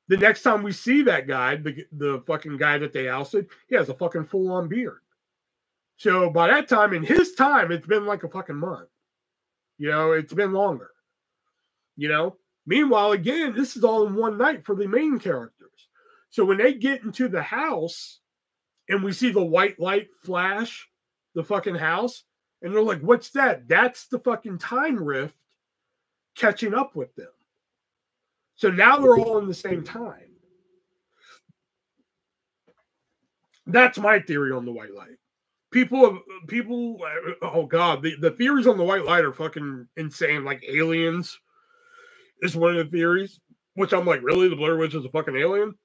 the next time we see that guy, the, the fucking guy that they ousted, he has a fucking full on beard. So by that time, in his time, it's been like a fucking month. You know, it's been longer. You know, meanwhile, again, this is all in one night for the main characters. So when they get into the house and we see the white light flash the fucking house, and they're like, "What's that?" That's the fucking time rift catching up with them. So now they're all in the same time. That's my theory on the white light. People, people, oh god, the, the theories on the white light are fucking insane. Like aliens is one of the theories, which I'm like, really, the Blair Witch is a fucking alien?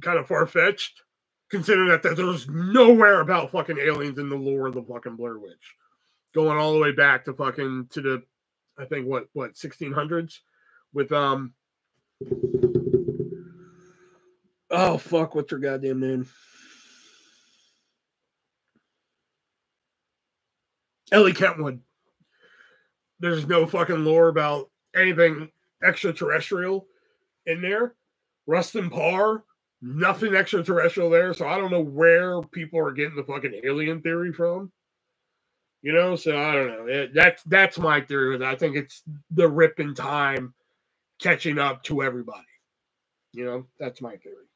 Kind of far fetched, considering that there's nowhere about fucking aliens in the lore of the fucking Blair Witch, going all the way back to fucking to the, I think what what 1600s, with um Oh fuck! What's her goddamn name? Elly Kedward. There's no fucking lore about anything extraterrestrial in there. Rustin Parr, nothing extraterrestrial there. So I don't know where people are getting the fucking alien theory from. You know, so I don't know. It, that's that's my theory. I think it's the rip in time catching up to everybody. You know, that's my theory.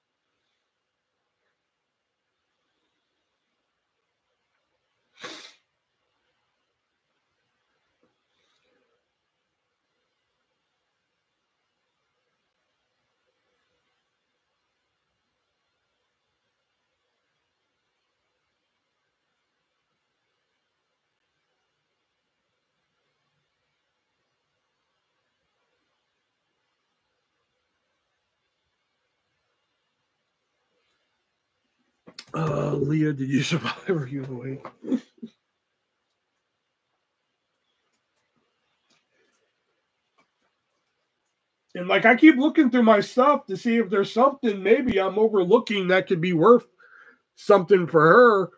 Uh, Leah, did you survive? Are you awake? and like, I keep looking through my stuff to see if there's something maybe I'm overlooking that could be worth something for her.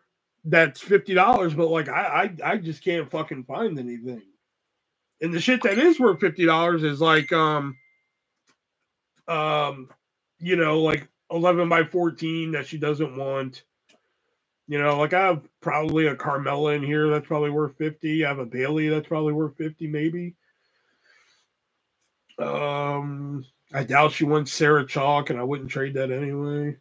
That's fifty dollars, but like, I, I I just can't fucking find anything. And the shit that is worth fifty dollars is like, um, um, you know, like 11 by 14 that she doesn't want. You know, like I have probably a Carmela in here that's probably worth 50. I have a Bayley that's probably worth 50, maybe. Um, I doubt she wants Sarah Chalk, and I wouldn't trade that anyway.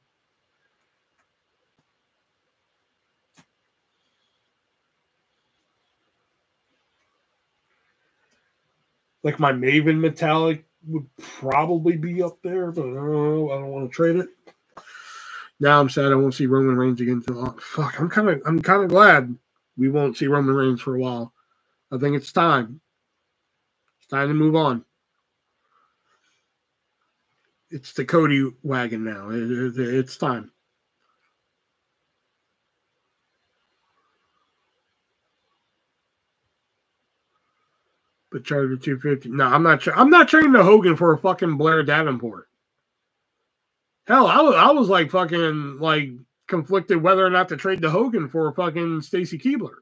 Like my Maven metallic would probably be up there, but I don't know. I don't want to trade it. Now I'm sad I won't see Roman Reigns again until long. Oh, fuck, I'm kind of I'm kind of glad we won't see Roman Reigns for a while. I think it's time. It's time to move on. It's the Cody wagon now. It, it, it's time. But Charger 250. No, I'm not. I'm not trading the Hogan for a fucking Blair Davenport. Hell, I was I was like fucking like conflicted whether or not to trade the Hogan for fucking Stacy Keibler.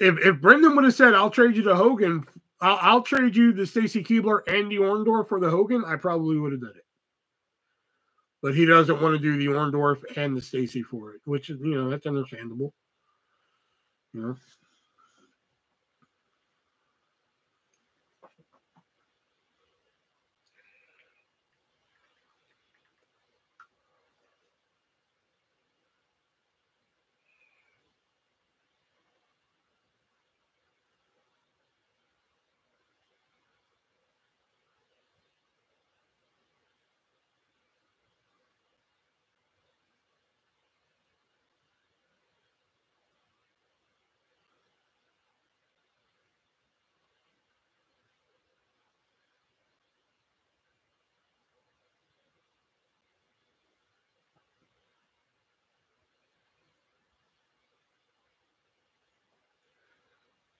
If if Brendan would have said I'll trade you the Hogan, I'll, I'll trade you the Stacy Keibler and the Orndorff for the Hogan, I probably would have done it. But he doesn't want to do the Orndorff and the Stacy for it, which is you know that's understandable. You know.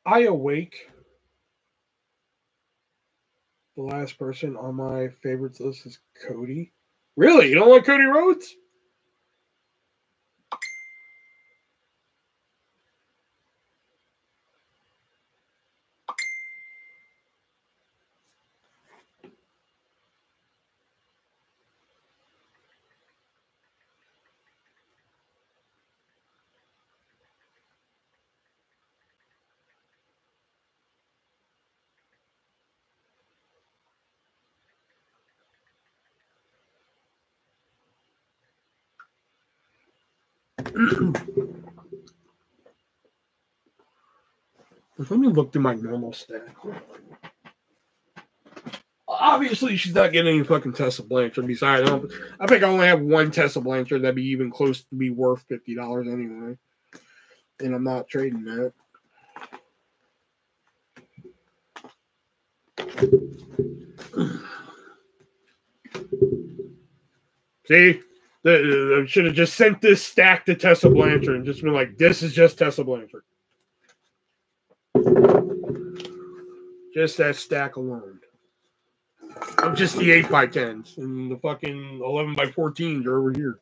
I awake. The last person on my favorites list is Cody. Really? You don't like Cody Rhodes? Let me look through my normal stack. Obviously, she's not getting any fucking Tessa Blanchard. Besides, I, I think I only have one Tessa Blanchard that'd be even close to be worth fifty dollars anyway, and I'm not trading that. (clears throat) See, Uh, I should have just sent this stack to Tessa Blanchard and just been like, "This is just Tessa Blanchard." Just that stack alone. I'm just the 8 by 10s and the fucking 11 by 14s are over here.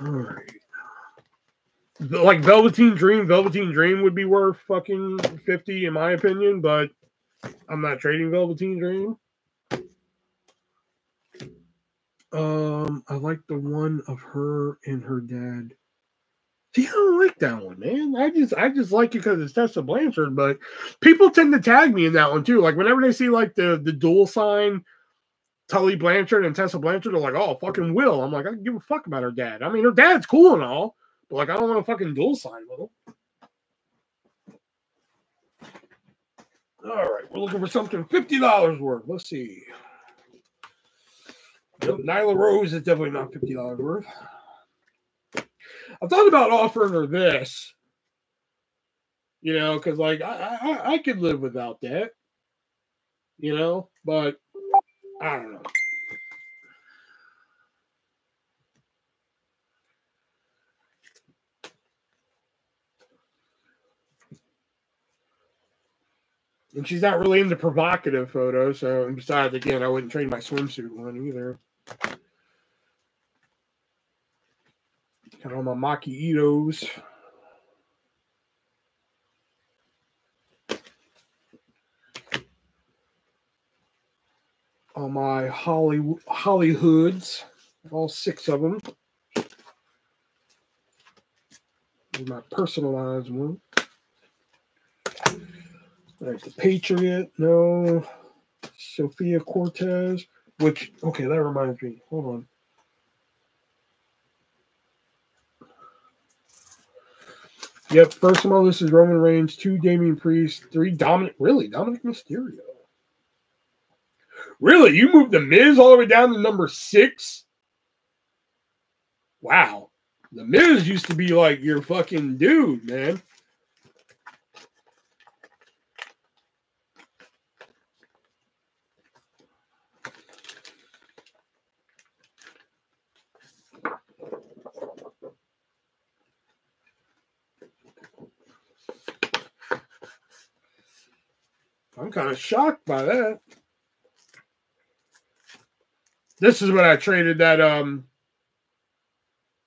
All right. Like Velveteen Dream, Velveteen Dream would be worth fucking 50 in my opinion, but I'm not trading Velveteen Dream. Um, I like the one of her and her dad. See, I don't like that one, man. I just I just like it because it's Tessa Blanchard, but people tend to tag me in that one too. Like whenever they see like the the dual sign Tully Blanchard and Tessa Blanchard, they're like, oh fucking Will. I'm like, I give a fuck about her dad. I mean, her dad's cool and all, but like I don't want to fucking dual sign with him. All right, we're looking for something fifty dollars worth. Let's see. Nyla Rose is definitely not fifty dollars worth. I thought about offering her this, you know, because like I, I I could live without that, you know, but I don't know. And she's not really into provocative photos, so and besides, again, I wouldn't trade my swimsuit one either. Got all my Maki Itohs. All my Holly Hollywoods, all six of them. My personalized one. Right, the Patriot, no. Sophia Cortez, which okay, that reminds me. Hold on. Yep, first of all, this is Roman Reigns, two Damian Priest, three Dominik. Really, Dominik Mysterio. Really, you moved the Miz all the way down to number six. Wow, the Miz used to be like your fucking dude, man. I'm kind of shocked by that. This is when I traded that um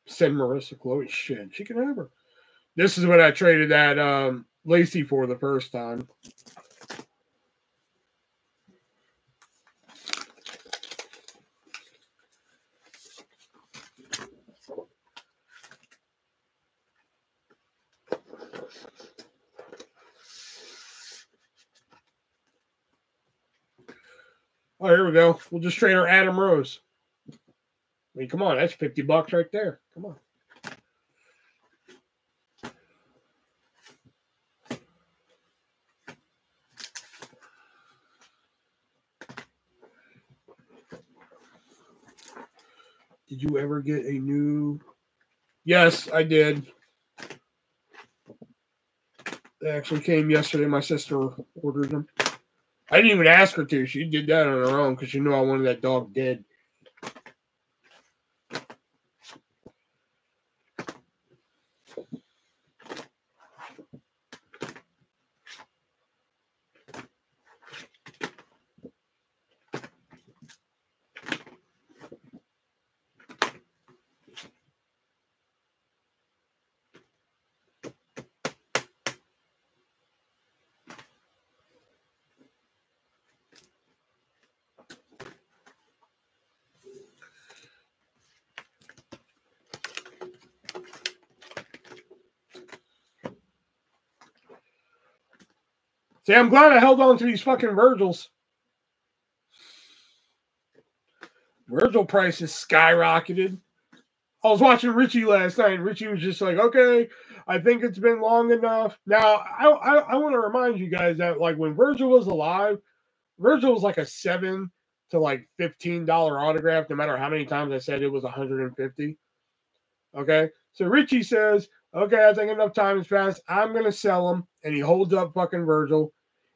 send Marissa Chloe shit. She can have her. This is when I traded that um Lacey for the first time. Here we go. We'll just trade our Adam Rose. I mean, come on, that's 50 bucks right there. Come on. Did you ever get a new? Yes, I did. They actually came yesterday. My sister ordered them. I didn't even ask her to. She did that on her own because she knew I wanted that dog dead. See, I'm glad I held on to these fucking Virgils. Virgil prices skyrocketed. I was watching Richie last night, and Richie was just like, "Okay, I think it's been long enough." Now, I I, I want to remind you guys that like when Virgil was alive, Virgil was like a seven to like fifteen dollar autograph, no matter how many times I said it was 150. Okay, so Richie says, "Okay, I think enough time has passed. I'm gonna sell him," and he holds up fucking Virgil,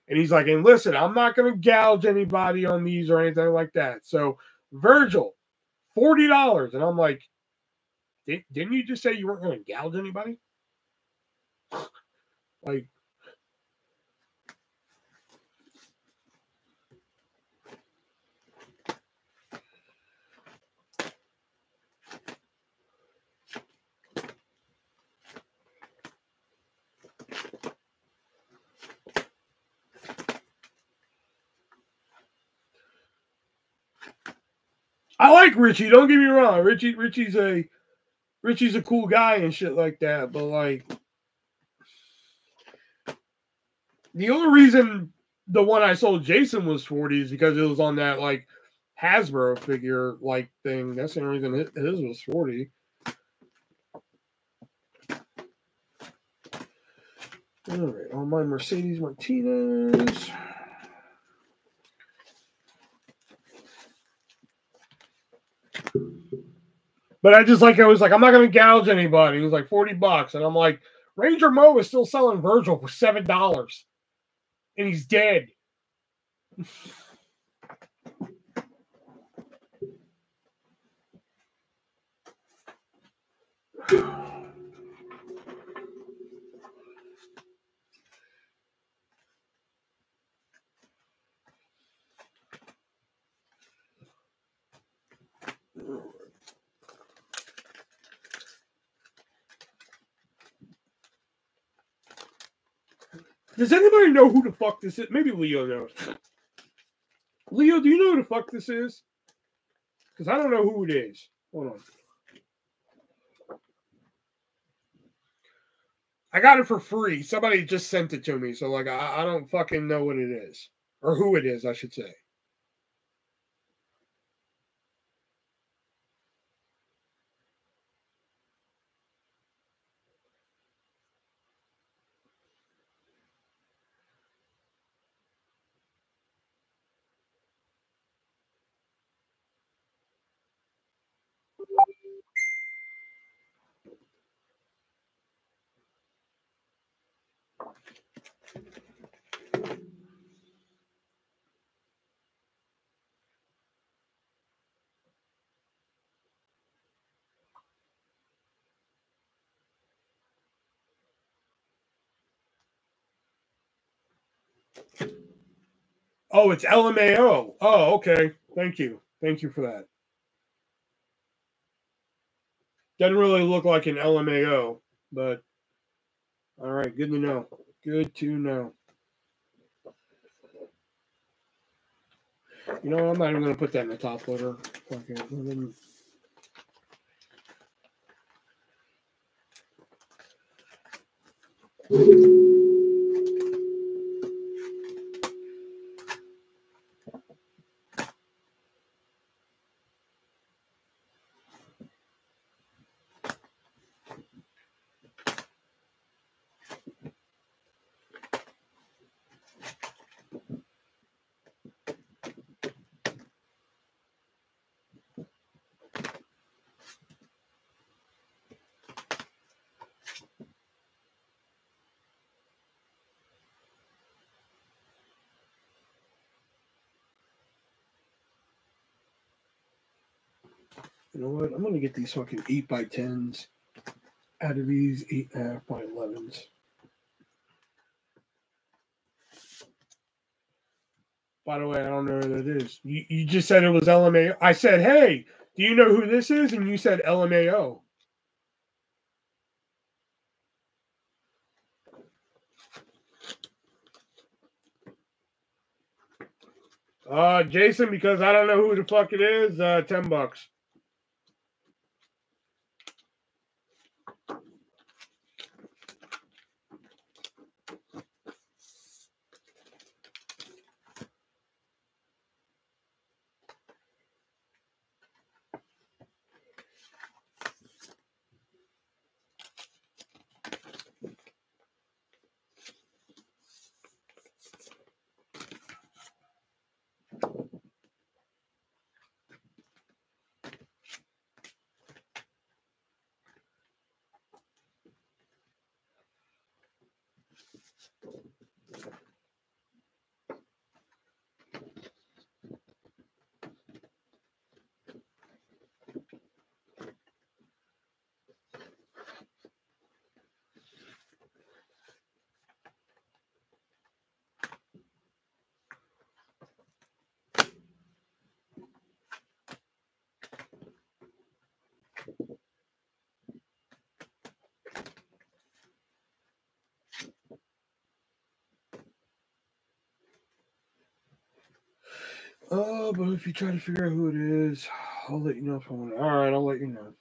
and he's like, "And listen, I'm not gonna gouge anybody on these or anything like that." So Virgil, forty dollars, and I'm like, "Didn't you just say you weren't gonna gouge anybody?" (sighs) like. I like Richie. Don't get me wrong. Richie, Richie's a Richie's a cool guy and shit like that. But like, the only reason the one I sold Jason was forty is because it was on that like Hasbro figure like thing. That's the only reason his was forty. All right, on my Mercedes Martinez. But I just like I was like, I'm not gonna gouge anybody. He was like 40 bucks. And I'm like, Ranger Mo is still selling Virgil for seven dollars. And he's dead. (sighs) (sighs) (sighs) Does anybody know who the fuck this is? Maybe Leo knows. Leo, do you know who the fuck this is? Because I don't know who it is. Hold on. I got it for free. Somebody just sent it to me. So, like, I, I don't fucking know what it is. Or who it is, I should say. Oh, it's LMAO. Oh, okay. Thank you. Thank you for that. Doesn't really look like an LMAO, but all right, good to know. Good to know. You know, I'm not even going to put that in the top loader. Let me- You know what? I'm going to get these fucking 8 by 10s out of these 8.5 by 11s. By the way, I don't know who that is. You, you just said it was LMAO. I said, hey, do you know who this is? And you said LMAO. Uh, Jason, because I don't know who the fuck it is, uh, 10 bucks. but if you try to figure out who it is, I'll let you know if I want. All right, I'll let you know.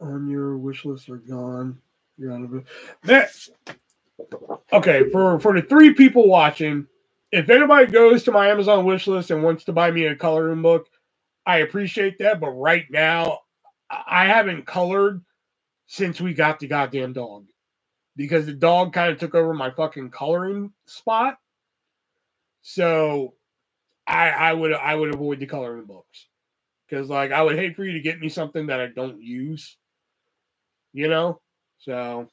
On your wish list are gone. You're out of it. That, okay, for for the three people watching, if anybody goes to my Amazon wish list and wants to buy me a coloring book, I appreciate that. But right now, I haven't colored since we got the goddamn dog because the dog kind of took over my fucking coloring spot. So I I would I would avoid the coloring books because like I would hate for you to get me something that I don't use, you know. So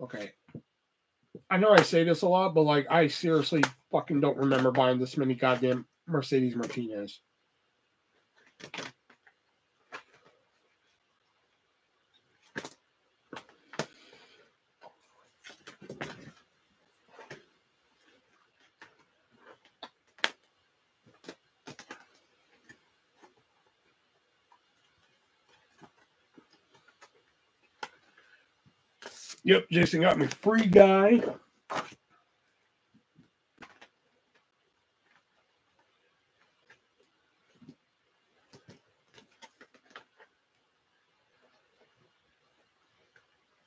okay. I know I say this a lot, but like I seriously fucking don't remember buying this many goddamn Mercedes Martinez. Yep, Jason got me free guy.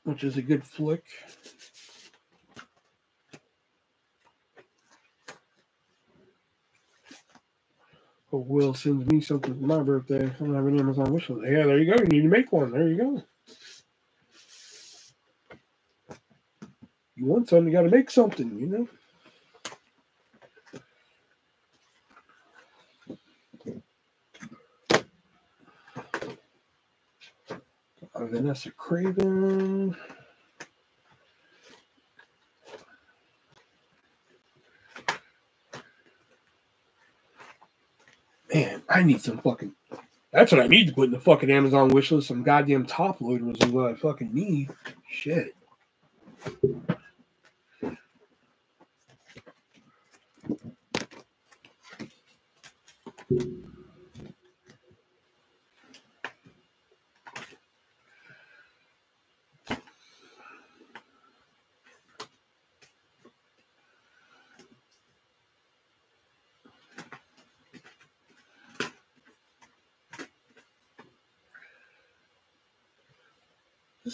Which is a good flick. Oh, Will sends me something for my birthday. I don't have an Amazon wish list. Yeah, there you go. You need to make one. There you go. You want something, you got to make something, you know? Vanessa Kraven. Man, I need some fucking. That's what I need to put in the fucking Amazon wish list. Some goddamn top loaders is what I fucking need. Shit.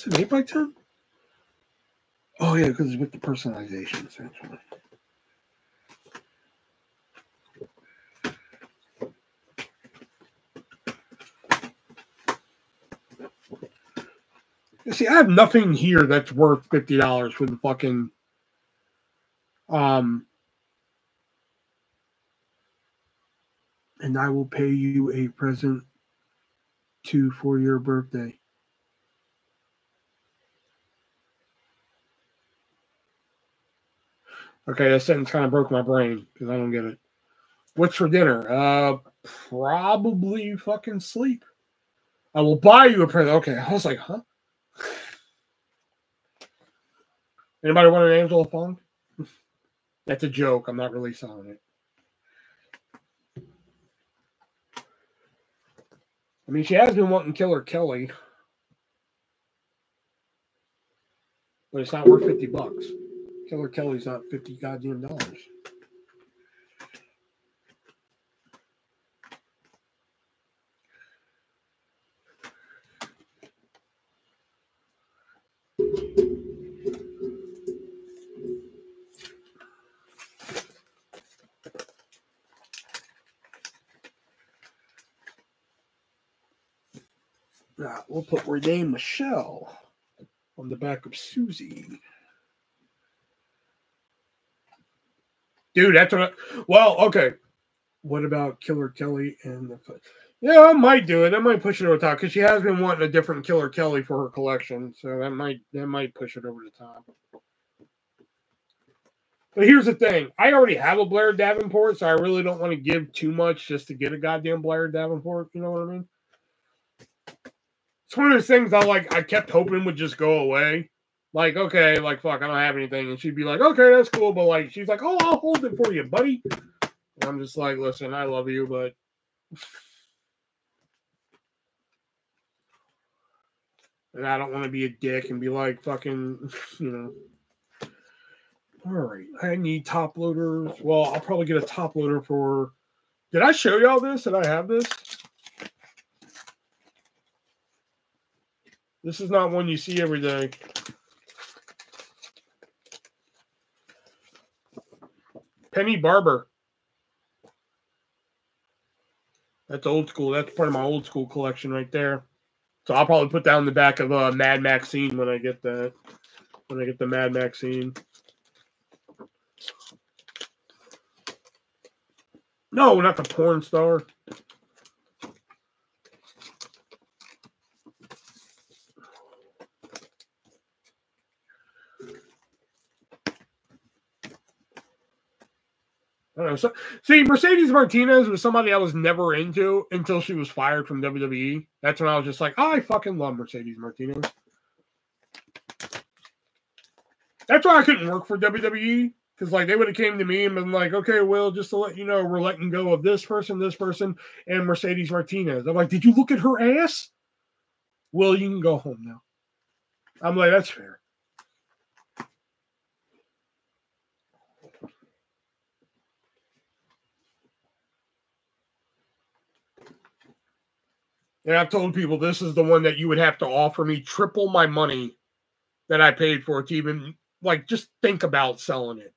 An 8 by 10 Oh, yeah, because it's with the personalization, essentially. You see, I have nothing here that's worth fifty dollars for the fucking um and I will pay you a present to for your birthday. Okay, that sentence kind of broke my brain because I don't get it. What's for dinner? Uh, probably fucking sleep. I will buy you a present. Okay, I was like, huh? (laughs) Anybody want an Angela Fong? (laughs) That's a joke. I'm not really selling it. I mean, she has been wanting Killer Kelly, but it's not worth 50 bucks. Killer Kelly's not 50 goddamn dollars. Now, we'll put Renee Michelle on the back of Susie. Dude, that's what I, well, okay. What about Killer Kelly and the yeah, I might do it. I might push it over the top because she has been wanting a different Killer Kelly for her collection, so that might that might push it over the top. But here's the thing: I already have a Blair Davenport, so I really don't want to give too much just to get a goddamn Blair Davenport. You know what I mean? It's one of those things I like. I kept hoping would just go away, Like, okay, like fuck, I don't have anything. And she'd be like, okay, that's cool. But like she's like, Oh, I'll hold it for you, buddy. And I'm just like, listen, I love you, but (laughs) and I don't want to be a dick and be like fucking, (laughs) you know. All right, I need top loaders. Well, I'll probably get a top loader for. Did I show y'all this? Did I have this? This is not one you see every day. Penny Barber. That's old school. That's part of my old school collection right there. So I'll probably put that on the back of uh, Mad Maxine when I get that. When I get the Mad Maxine. No, not the porn star. Know. So, see, Mercedes Martinez was somebody I was never into until she was fired from WWE. That's when I was just like, I fucking love Mercedes Martinez. That's why I couldn't work for WWE because, like, they would have came to me and been like, "Okay, well, just to let you know, we're letting go of this person, this person, and Mercedes Martinez." I'm like, "Did you look at her ass?" Well, you can go home now. I'm like, "That's fair." And I've told people this is the one that you would have to offer me triple my money that I paid for it to even like just think about selling it.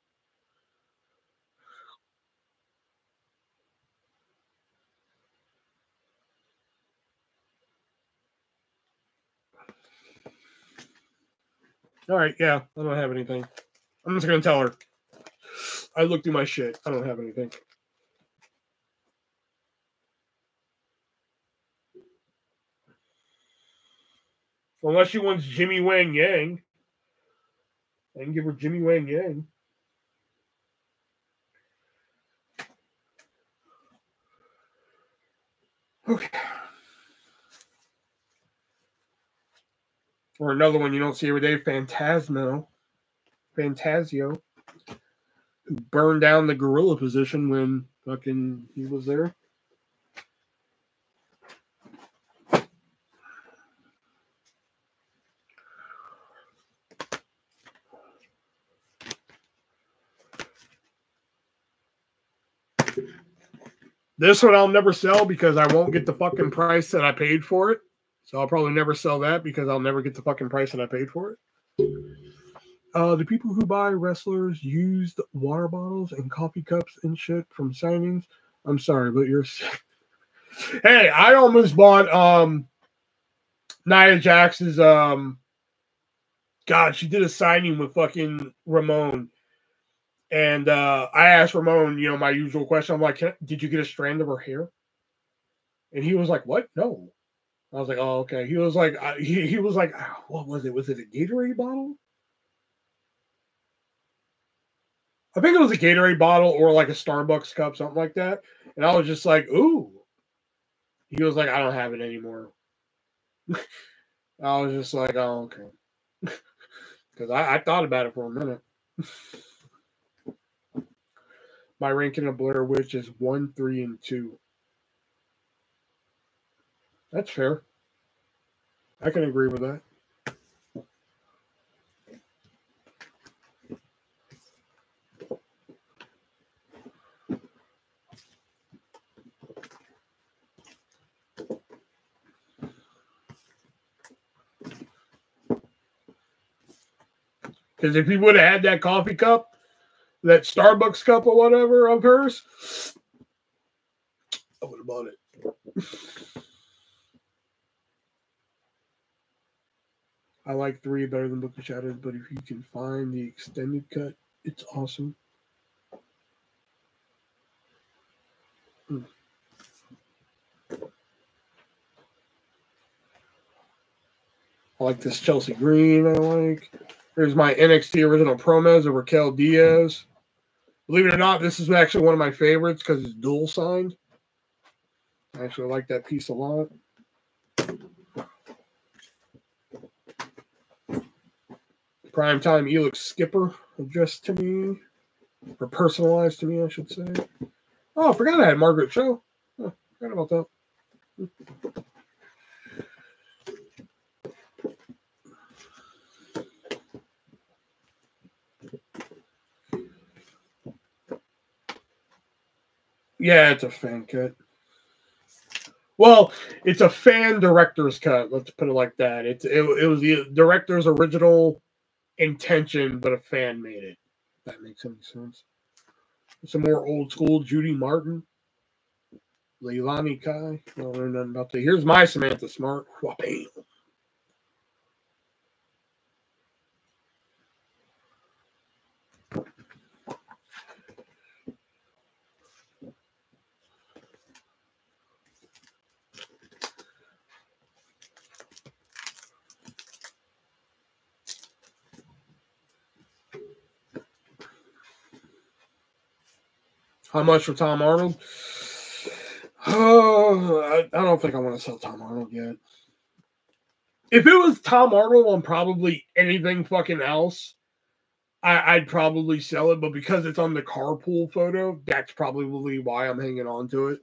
All right, yeah, I don't have anything. I'm just gonna tell her. I looked through my shit. I don't have anything. Unless she wants Jimmy Wang Yang. I can give her Jimmy Wang Yang. Okay. Or another one you don't see every day, Phantasmo. Phantasio. Who burned down the gorilla position when fucking he was there. This one I'll never sell because I won't get the fucking price that I paid for it. So I'll probably never sell that because I'll never get the fucking price that I paid for it. Uh, the people who buy wrestlers used water bottles and coffee cups and shit from signings. I'm sorry, but you're. (laughs) hey, I almost bought um Nia Jax's um. God, she did a signing with fucking Ramon, and uh, I asked Ramon, you know, my usual question. I'm like, "Did you get a strand of her hair?" And he was like, "What? No." I was like, "Oh, okay." He was like, uh, he, he was like, "Ah, "What was it? Was it a Gatorade bottle?" I think it was a Gatorade bottle or like a Starbucks cup, something like that. And I was just like, "Ooh." He was like, "I don't have it anymore." (laughs) I was just like, "Oh, okay," (laughs) because I, I thought about it for a minute. (laughs) My ranking of Blair Witch is one, three, and two. That's fair. I can agree with that. Because if he would have had that coffee cup, that Starbucks cup or whatever of hers, I would have bought it. I like three better than Book of Shadows, but if you can find the extended cut, it's awesome. Hmm. I like this Chelsea Green. I like. Here's my NXT original promos of Raquel Diaz. Believe it or not, this is actually one of my favorites because it's dual signed. I actually like that piece a lot. Primetime Elix Skipper addressed to me, or personalized to me, I should say. Oh, I forgot I had Margaret Show. Oh, forgot about that. Yeah, it's a fan cut. Well, it's a fan director's cut. Let's put it like that. It's it, it was the director's original intention, but a fan made it. That makes any sense. Some more old school Judy Martin, Leilani Kai. I don't know nothing about that. Here's my Samantha Smart. How much for Tom Arnold? Oh, (sighs) I, I don't think I want to sell Tom Arnold yet. If it was Tom Arnold on probably anything fucking else, I, I'd probably sell it. But because it's on the carpool photo, that's probably why I'm hanging on to it.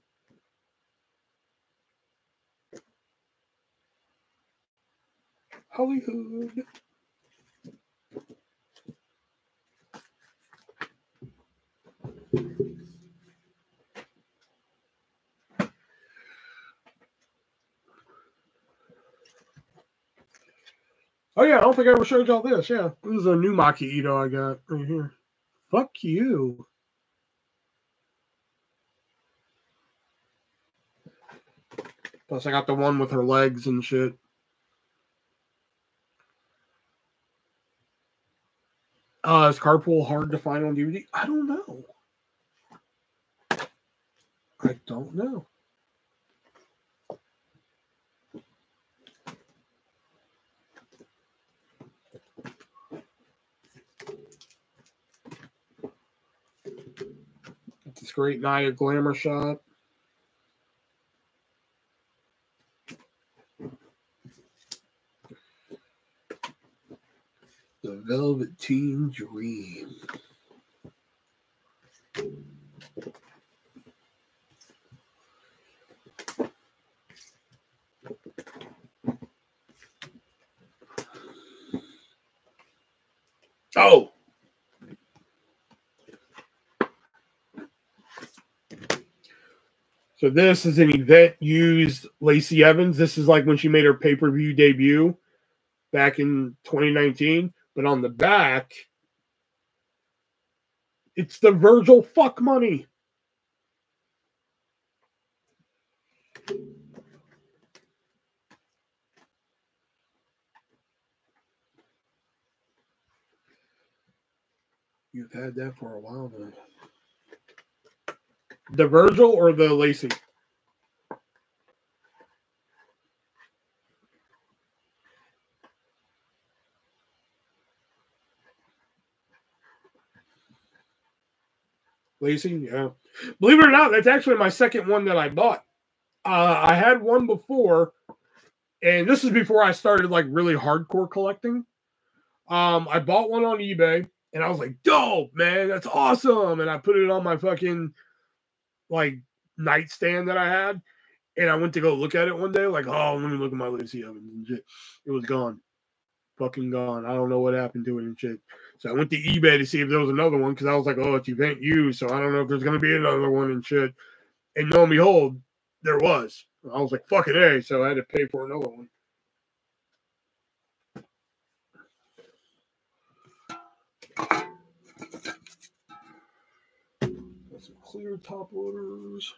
Hollywood. Oh yeah, I don't think I ever showed y'all this. Yeah, this is a new Maki Itoh I got right here. Fuck you. Plus, I got the one with her legs and shit. Uh, is Carpool hard to find on DVD? I don't know. I don't know. This great Naya glamour shot. The Velveteen Dream. Oh, So this is an event used Lacey Evans. This is like when she made her pay-per-view debut back in 2019. But on the back, it's the Virgil fuck money. You've had that for a while then. The Virgil or the Lacey? Lacey, yeah. Believe it or not, that's actually my second one that I bought. Uh, I had one before, and this is before I started like really hardcore collecting. Um, I bought one on eBay, and I was like, "Dope, man, that's awesome!" And I put it on my fucking like nightstand that I had, and I went to go look at it one day, like, "Oh, let me look at my Lacey Evans and shit." It was gone, fucking gone. I don't know what happened to it and shit. So I went to eBay to see if there was another one because I was like, "Oh, it's event used," so I don't know if there's gonna be another one and shit. And lo and behold, there was. I was like, "Fucking a!" So I had to pay for another one. Clear top loaders.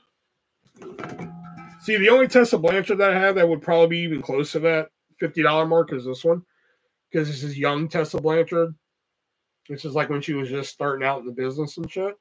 See, the only Tessa Blanchard that I have that would probably be even close to that fifty dollar mark is this one, because this is young Tessa Blanchard. This is like when she was just starting out in the business and shit.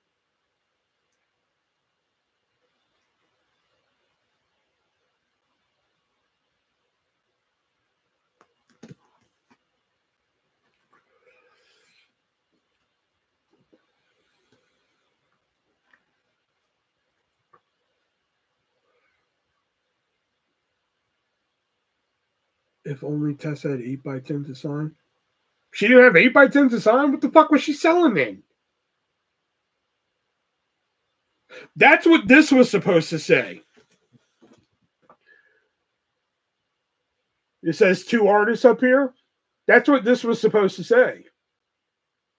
If only Tessa had eight by ten to sign. She didn't have eight by tens to sign. What the fuck was she selling then? That's what this was supposed to say. It says two artists up here. That's what this was supposed to say.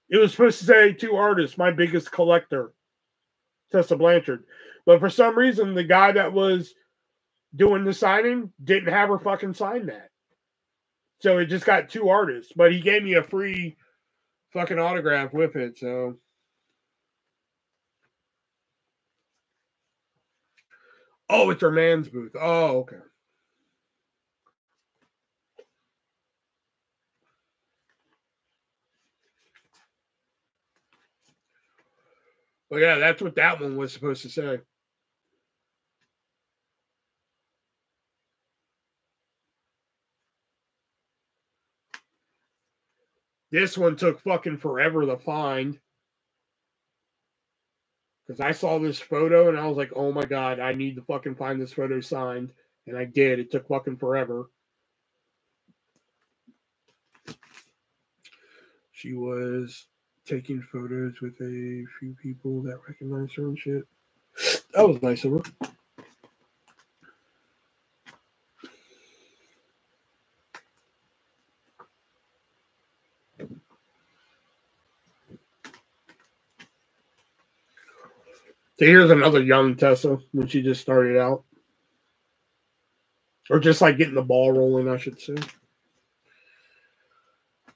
It was supposed to say two artists, my biggest collector, Tessa Blanchard. But for some reason, the guy that was doing the signing didn't have her fucking sign that. So it just got two artists, but he gave me a free fucking autograph with it. So Oh, it's her man's booth. Oh, okay. Well, yeah, that's what that one was supposed to say. This one took fucking forever to find. Because I saw this photo and I was like, oh my God, I need to fucking find this photo signed. And I did. It took fucking forever. She was taking photos with a few people that recognized her and shit. That was nice of her. So here's another young Tessa when she just started out. Or just like getting the ball rolling, I should say.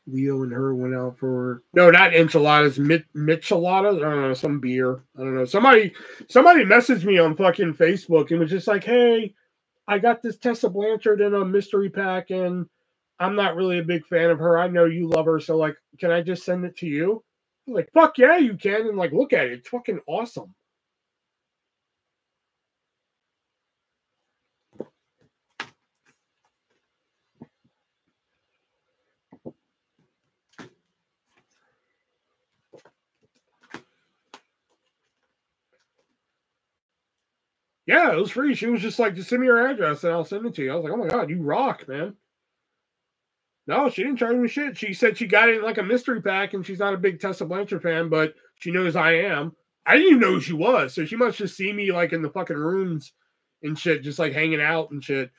Leo and her went out for no, not enchiladas, mit, micheladas. I don't know, some beer. I don't know. Somebody, somebody messaged me on fucking Facebook and was just like, "Hey, I got this Tessa Blanchard in a mystery pack, and I'm not really a big fan of her. I know you love her, so like, can I just send it to you?" I'm like, "Fuck yeah, you can!" And like, look at it, it's fucking awesome. Yeah, it was free. She was just like, just send me your address and I'll send it to you. I was like, oh my God, you rock, man. No, she didn't charge me shit. She said she got it like a mystery pack and she's not a big Tessa Blanchard fan, but she knows I am. I didn't even know who she was. So she must just see me like in the fucking rooms and shit, just like hanging out and shit.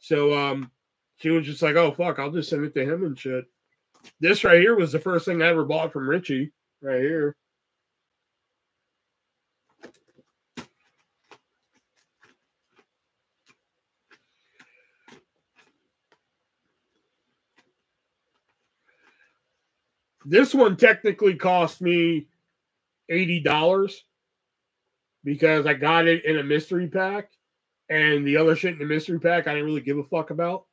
So um she was just like, oh fuck, I'll just send it to him and shit. This right here was the first thing I ever bought from Richie, right here. This one technically cost me $80 because I got it in a mystery pack. And the other shit in the mystery pack, I didn't really give a fuck about.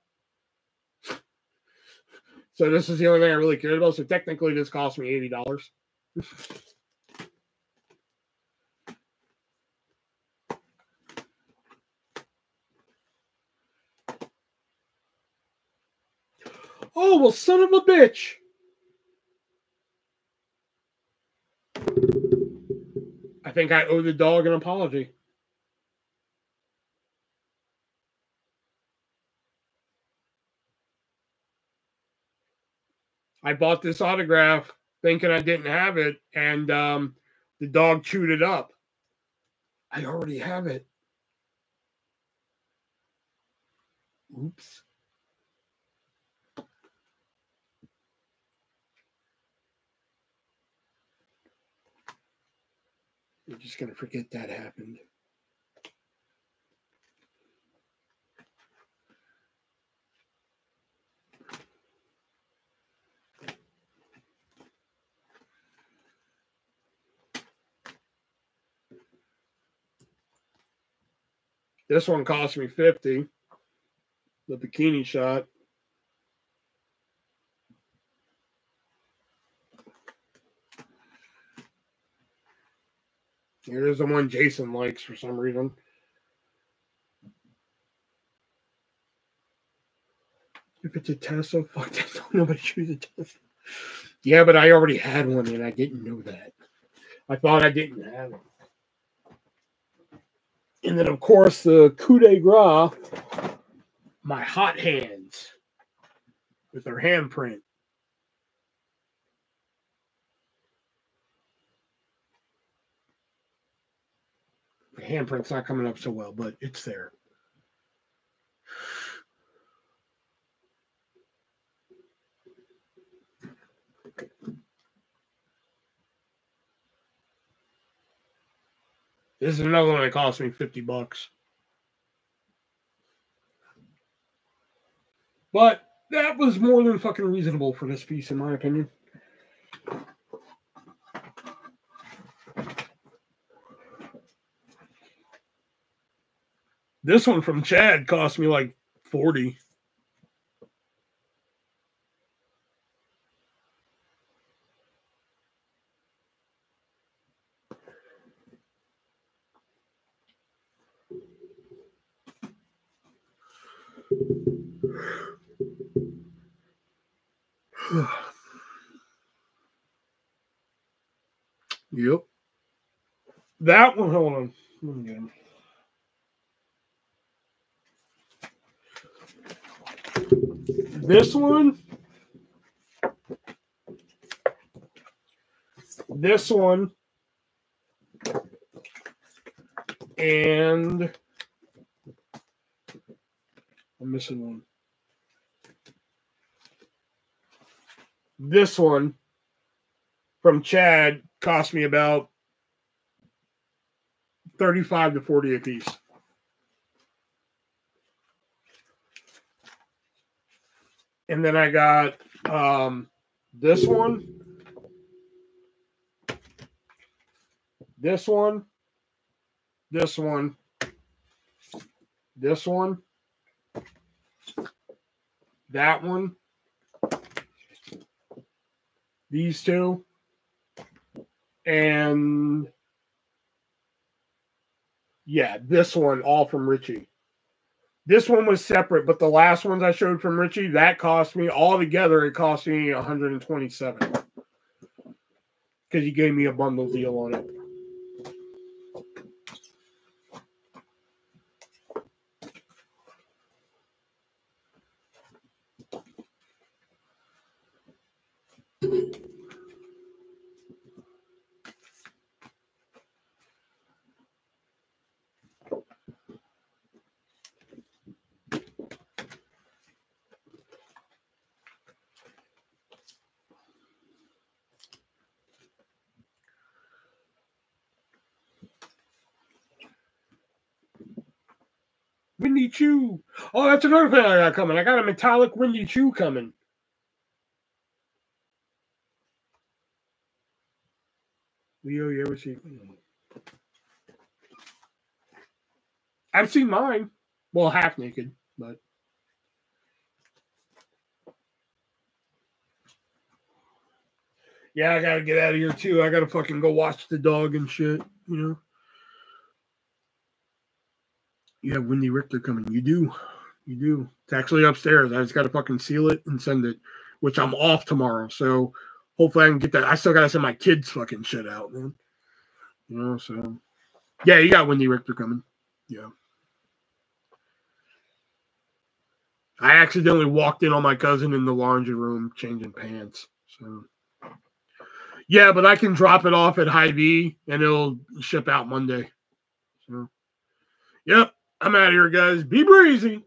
So this is the only thing I really cared about. So technically, this cost me eighty dollars. oh well, son of a bitch! I think I owe the dog an apology. I bought this autograph thinking I didn't have it, and um, the dog chewed it up. I already have it. Oops. You're just going to forget that happened. This one cost me 50. The bikini shot. Here's the one Jason likes for some reason. If it's a Tesla, oh, fuck (laughs) that. Nobody choose a Tesla. Yeah, but I already had one and I didn't know that. I thought I didn't have it. And then, of course, the coup de grace, my hot hands with their handprint. Handprint's not coming up so well, but it's there. This is another one that cost me 50 bucks. But that was more than fucking reasonable for this piece, in my opinion. This one from Chad cost me like 40. (sighs) yep. That one, hold on. Let me get him. This one, this one, and I'm missing one. This one from Chad cost me about 35 to 40 a piece. And then I got um, this one, this one, this one, this one, that one, these two, and yeah, this one all from Richie. This one was separate, but the last ones I showed from Richie, that cost me all together, it cost me 127 because he gave me a bundle deal on it. Wendy Choo. Oh, that's another thing I got coming. I got a metallic Wendy Choo coming. Leo, you ever see? I've seen mine. Well, half naked, but yeah, I gotta get out of here too. I gotta fucking go watch the dog and shit. You know. You have Wendy Richter coming. You do. You do. It's actually upstairs. I just got to fucking seal it and send it, which I'm off tomorrow. So hopefully I can get that. I still got to send my kids fucking shit out, man. You know, so yeah, you got Wendy Richter coming. Yeah. I accidentally walked in on my cousin in the laundry room changing pants. So yeah, but I can drop it off at Hy-Vee and it'll ship out Monday. So yep. I'm out of here, guys. Be breezy.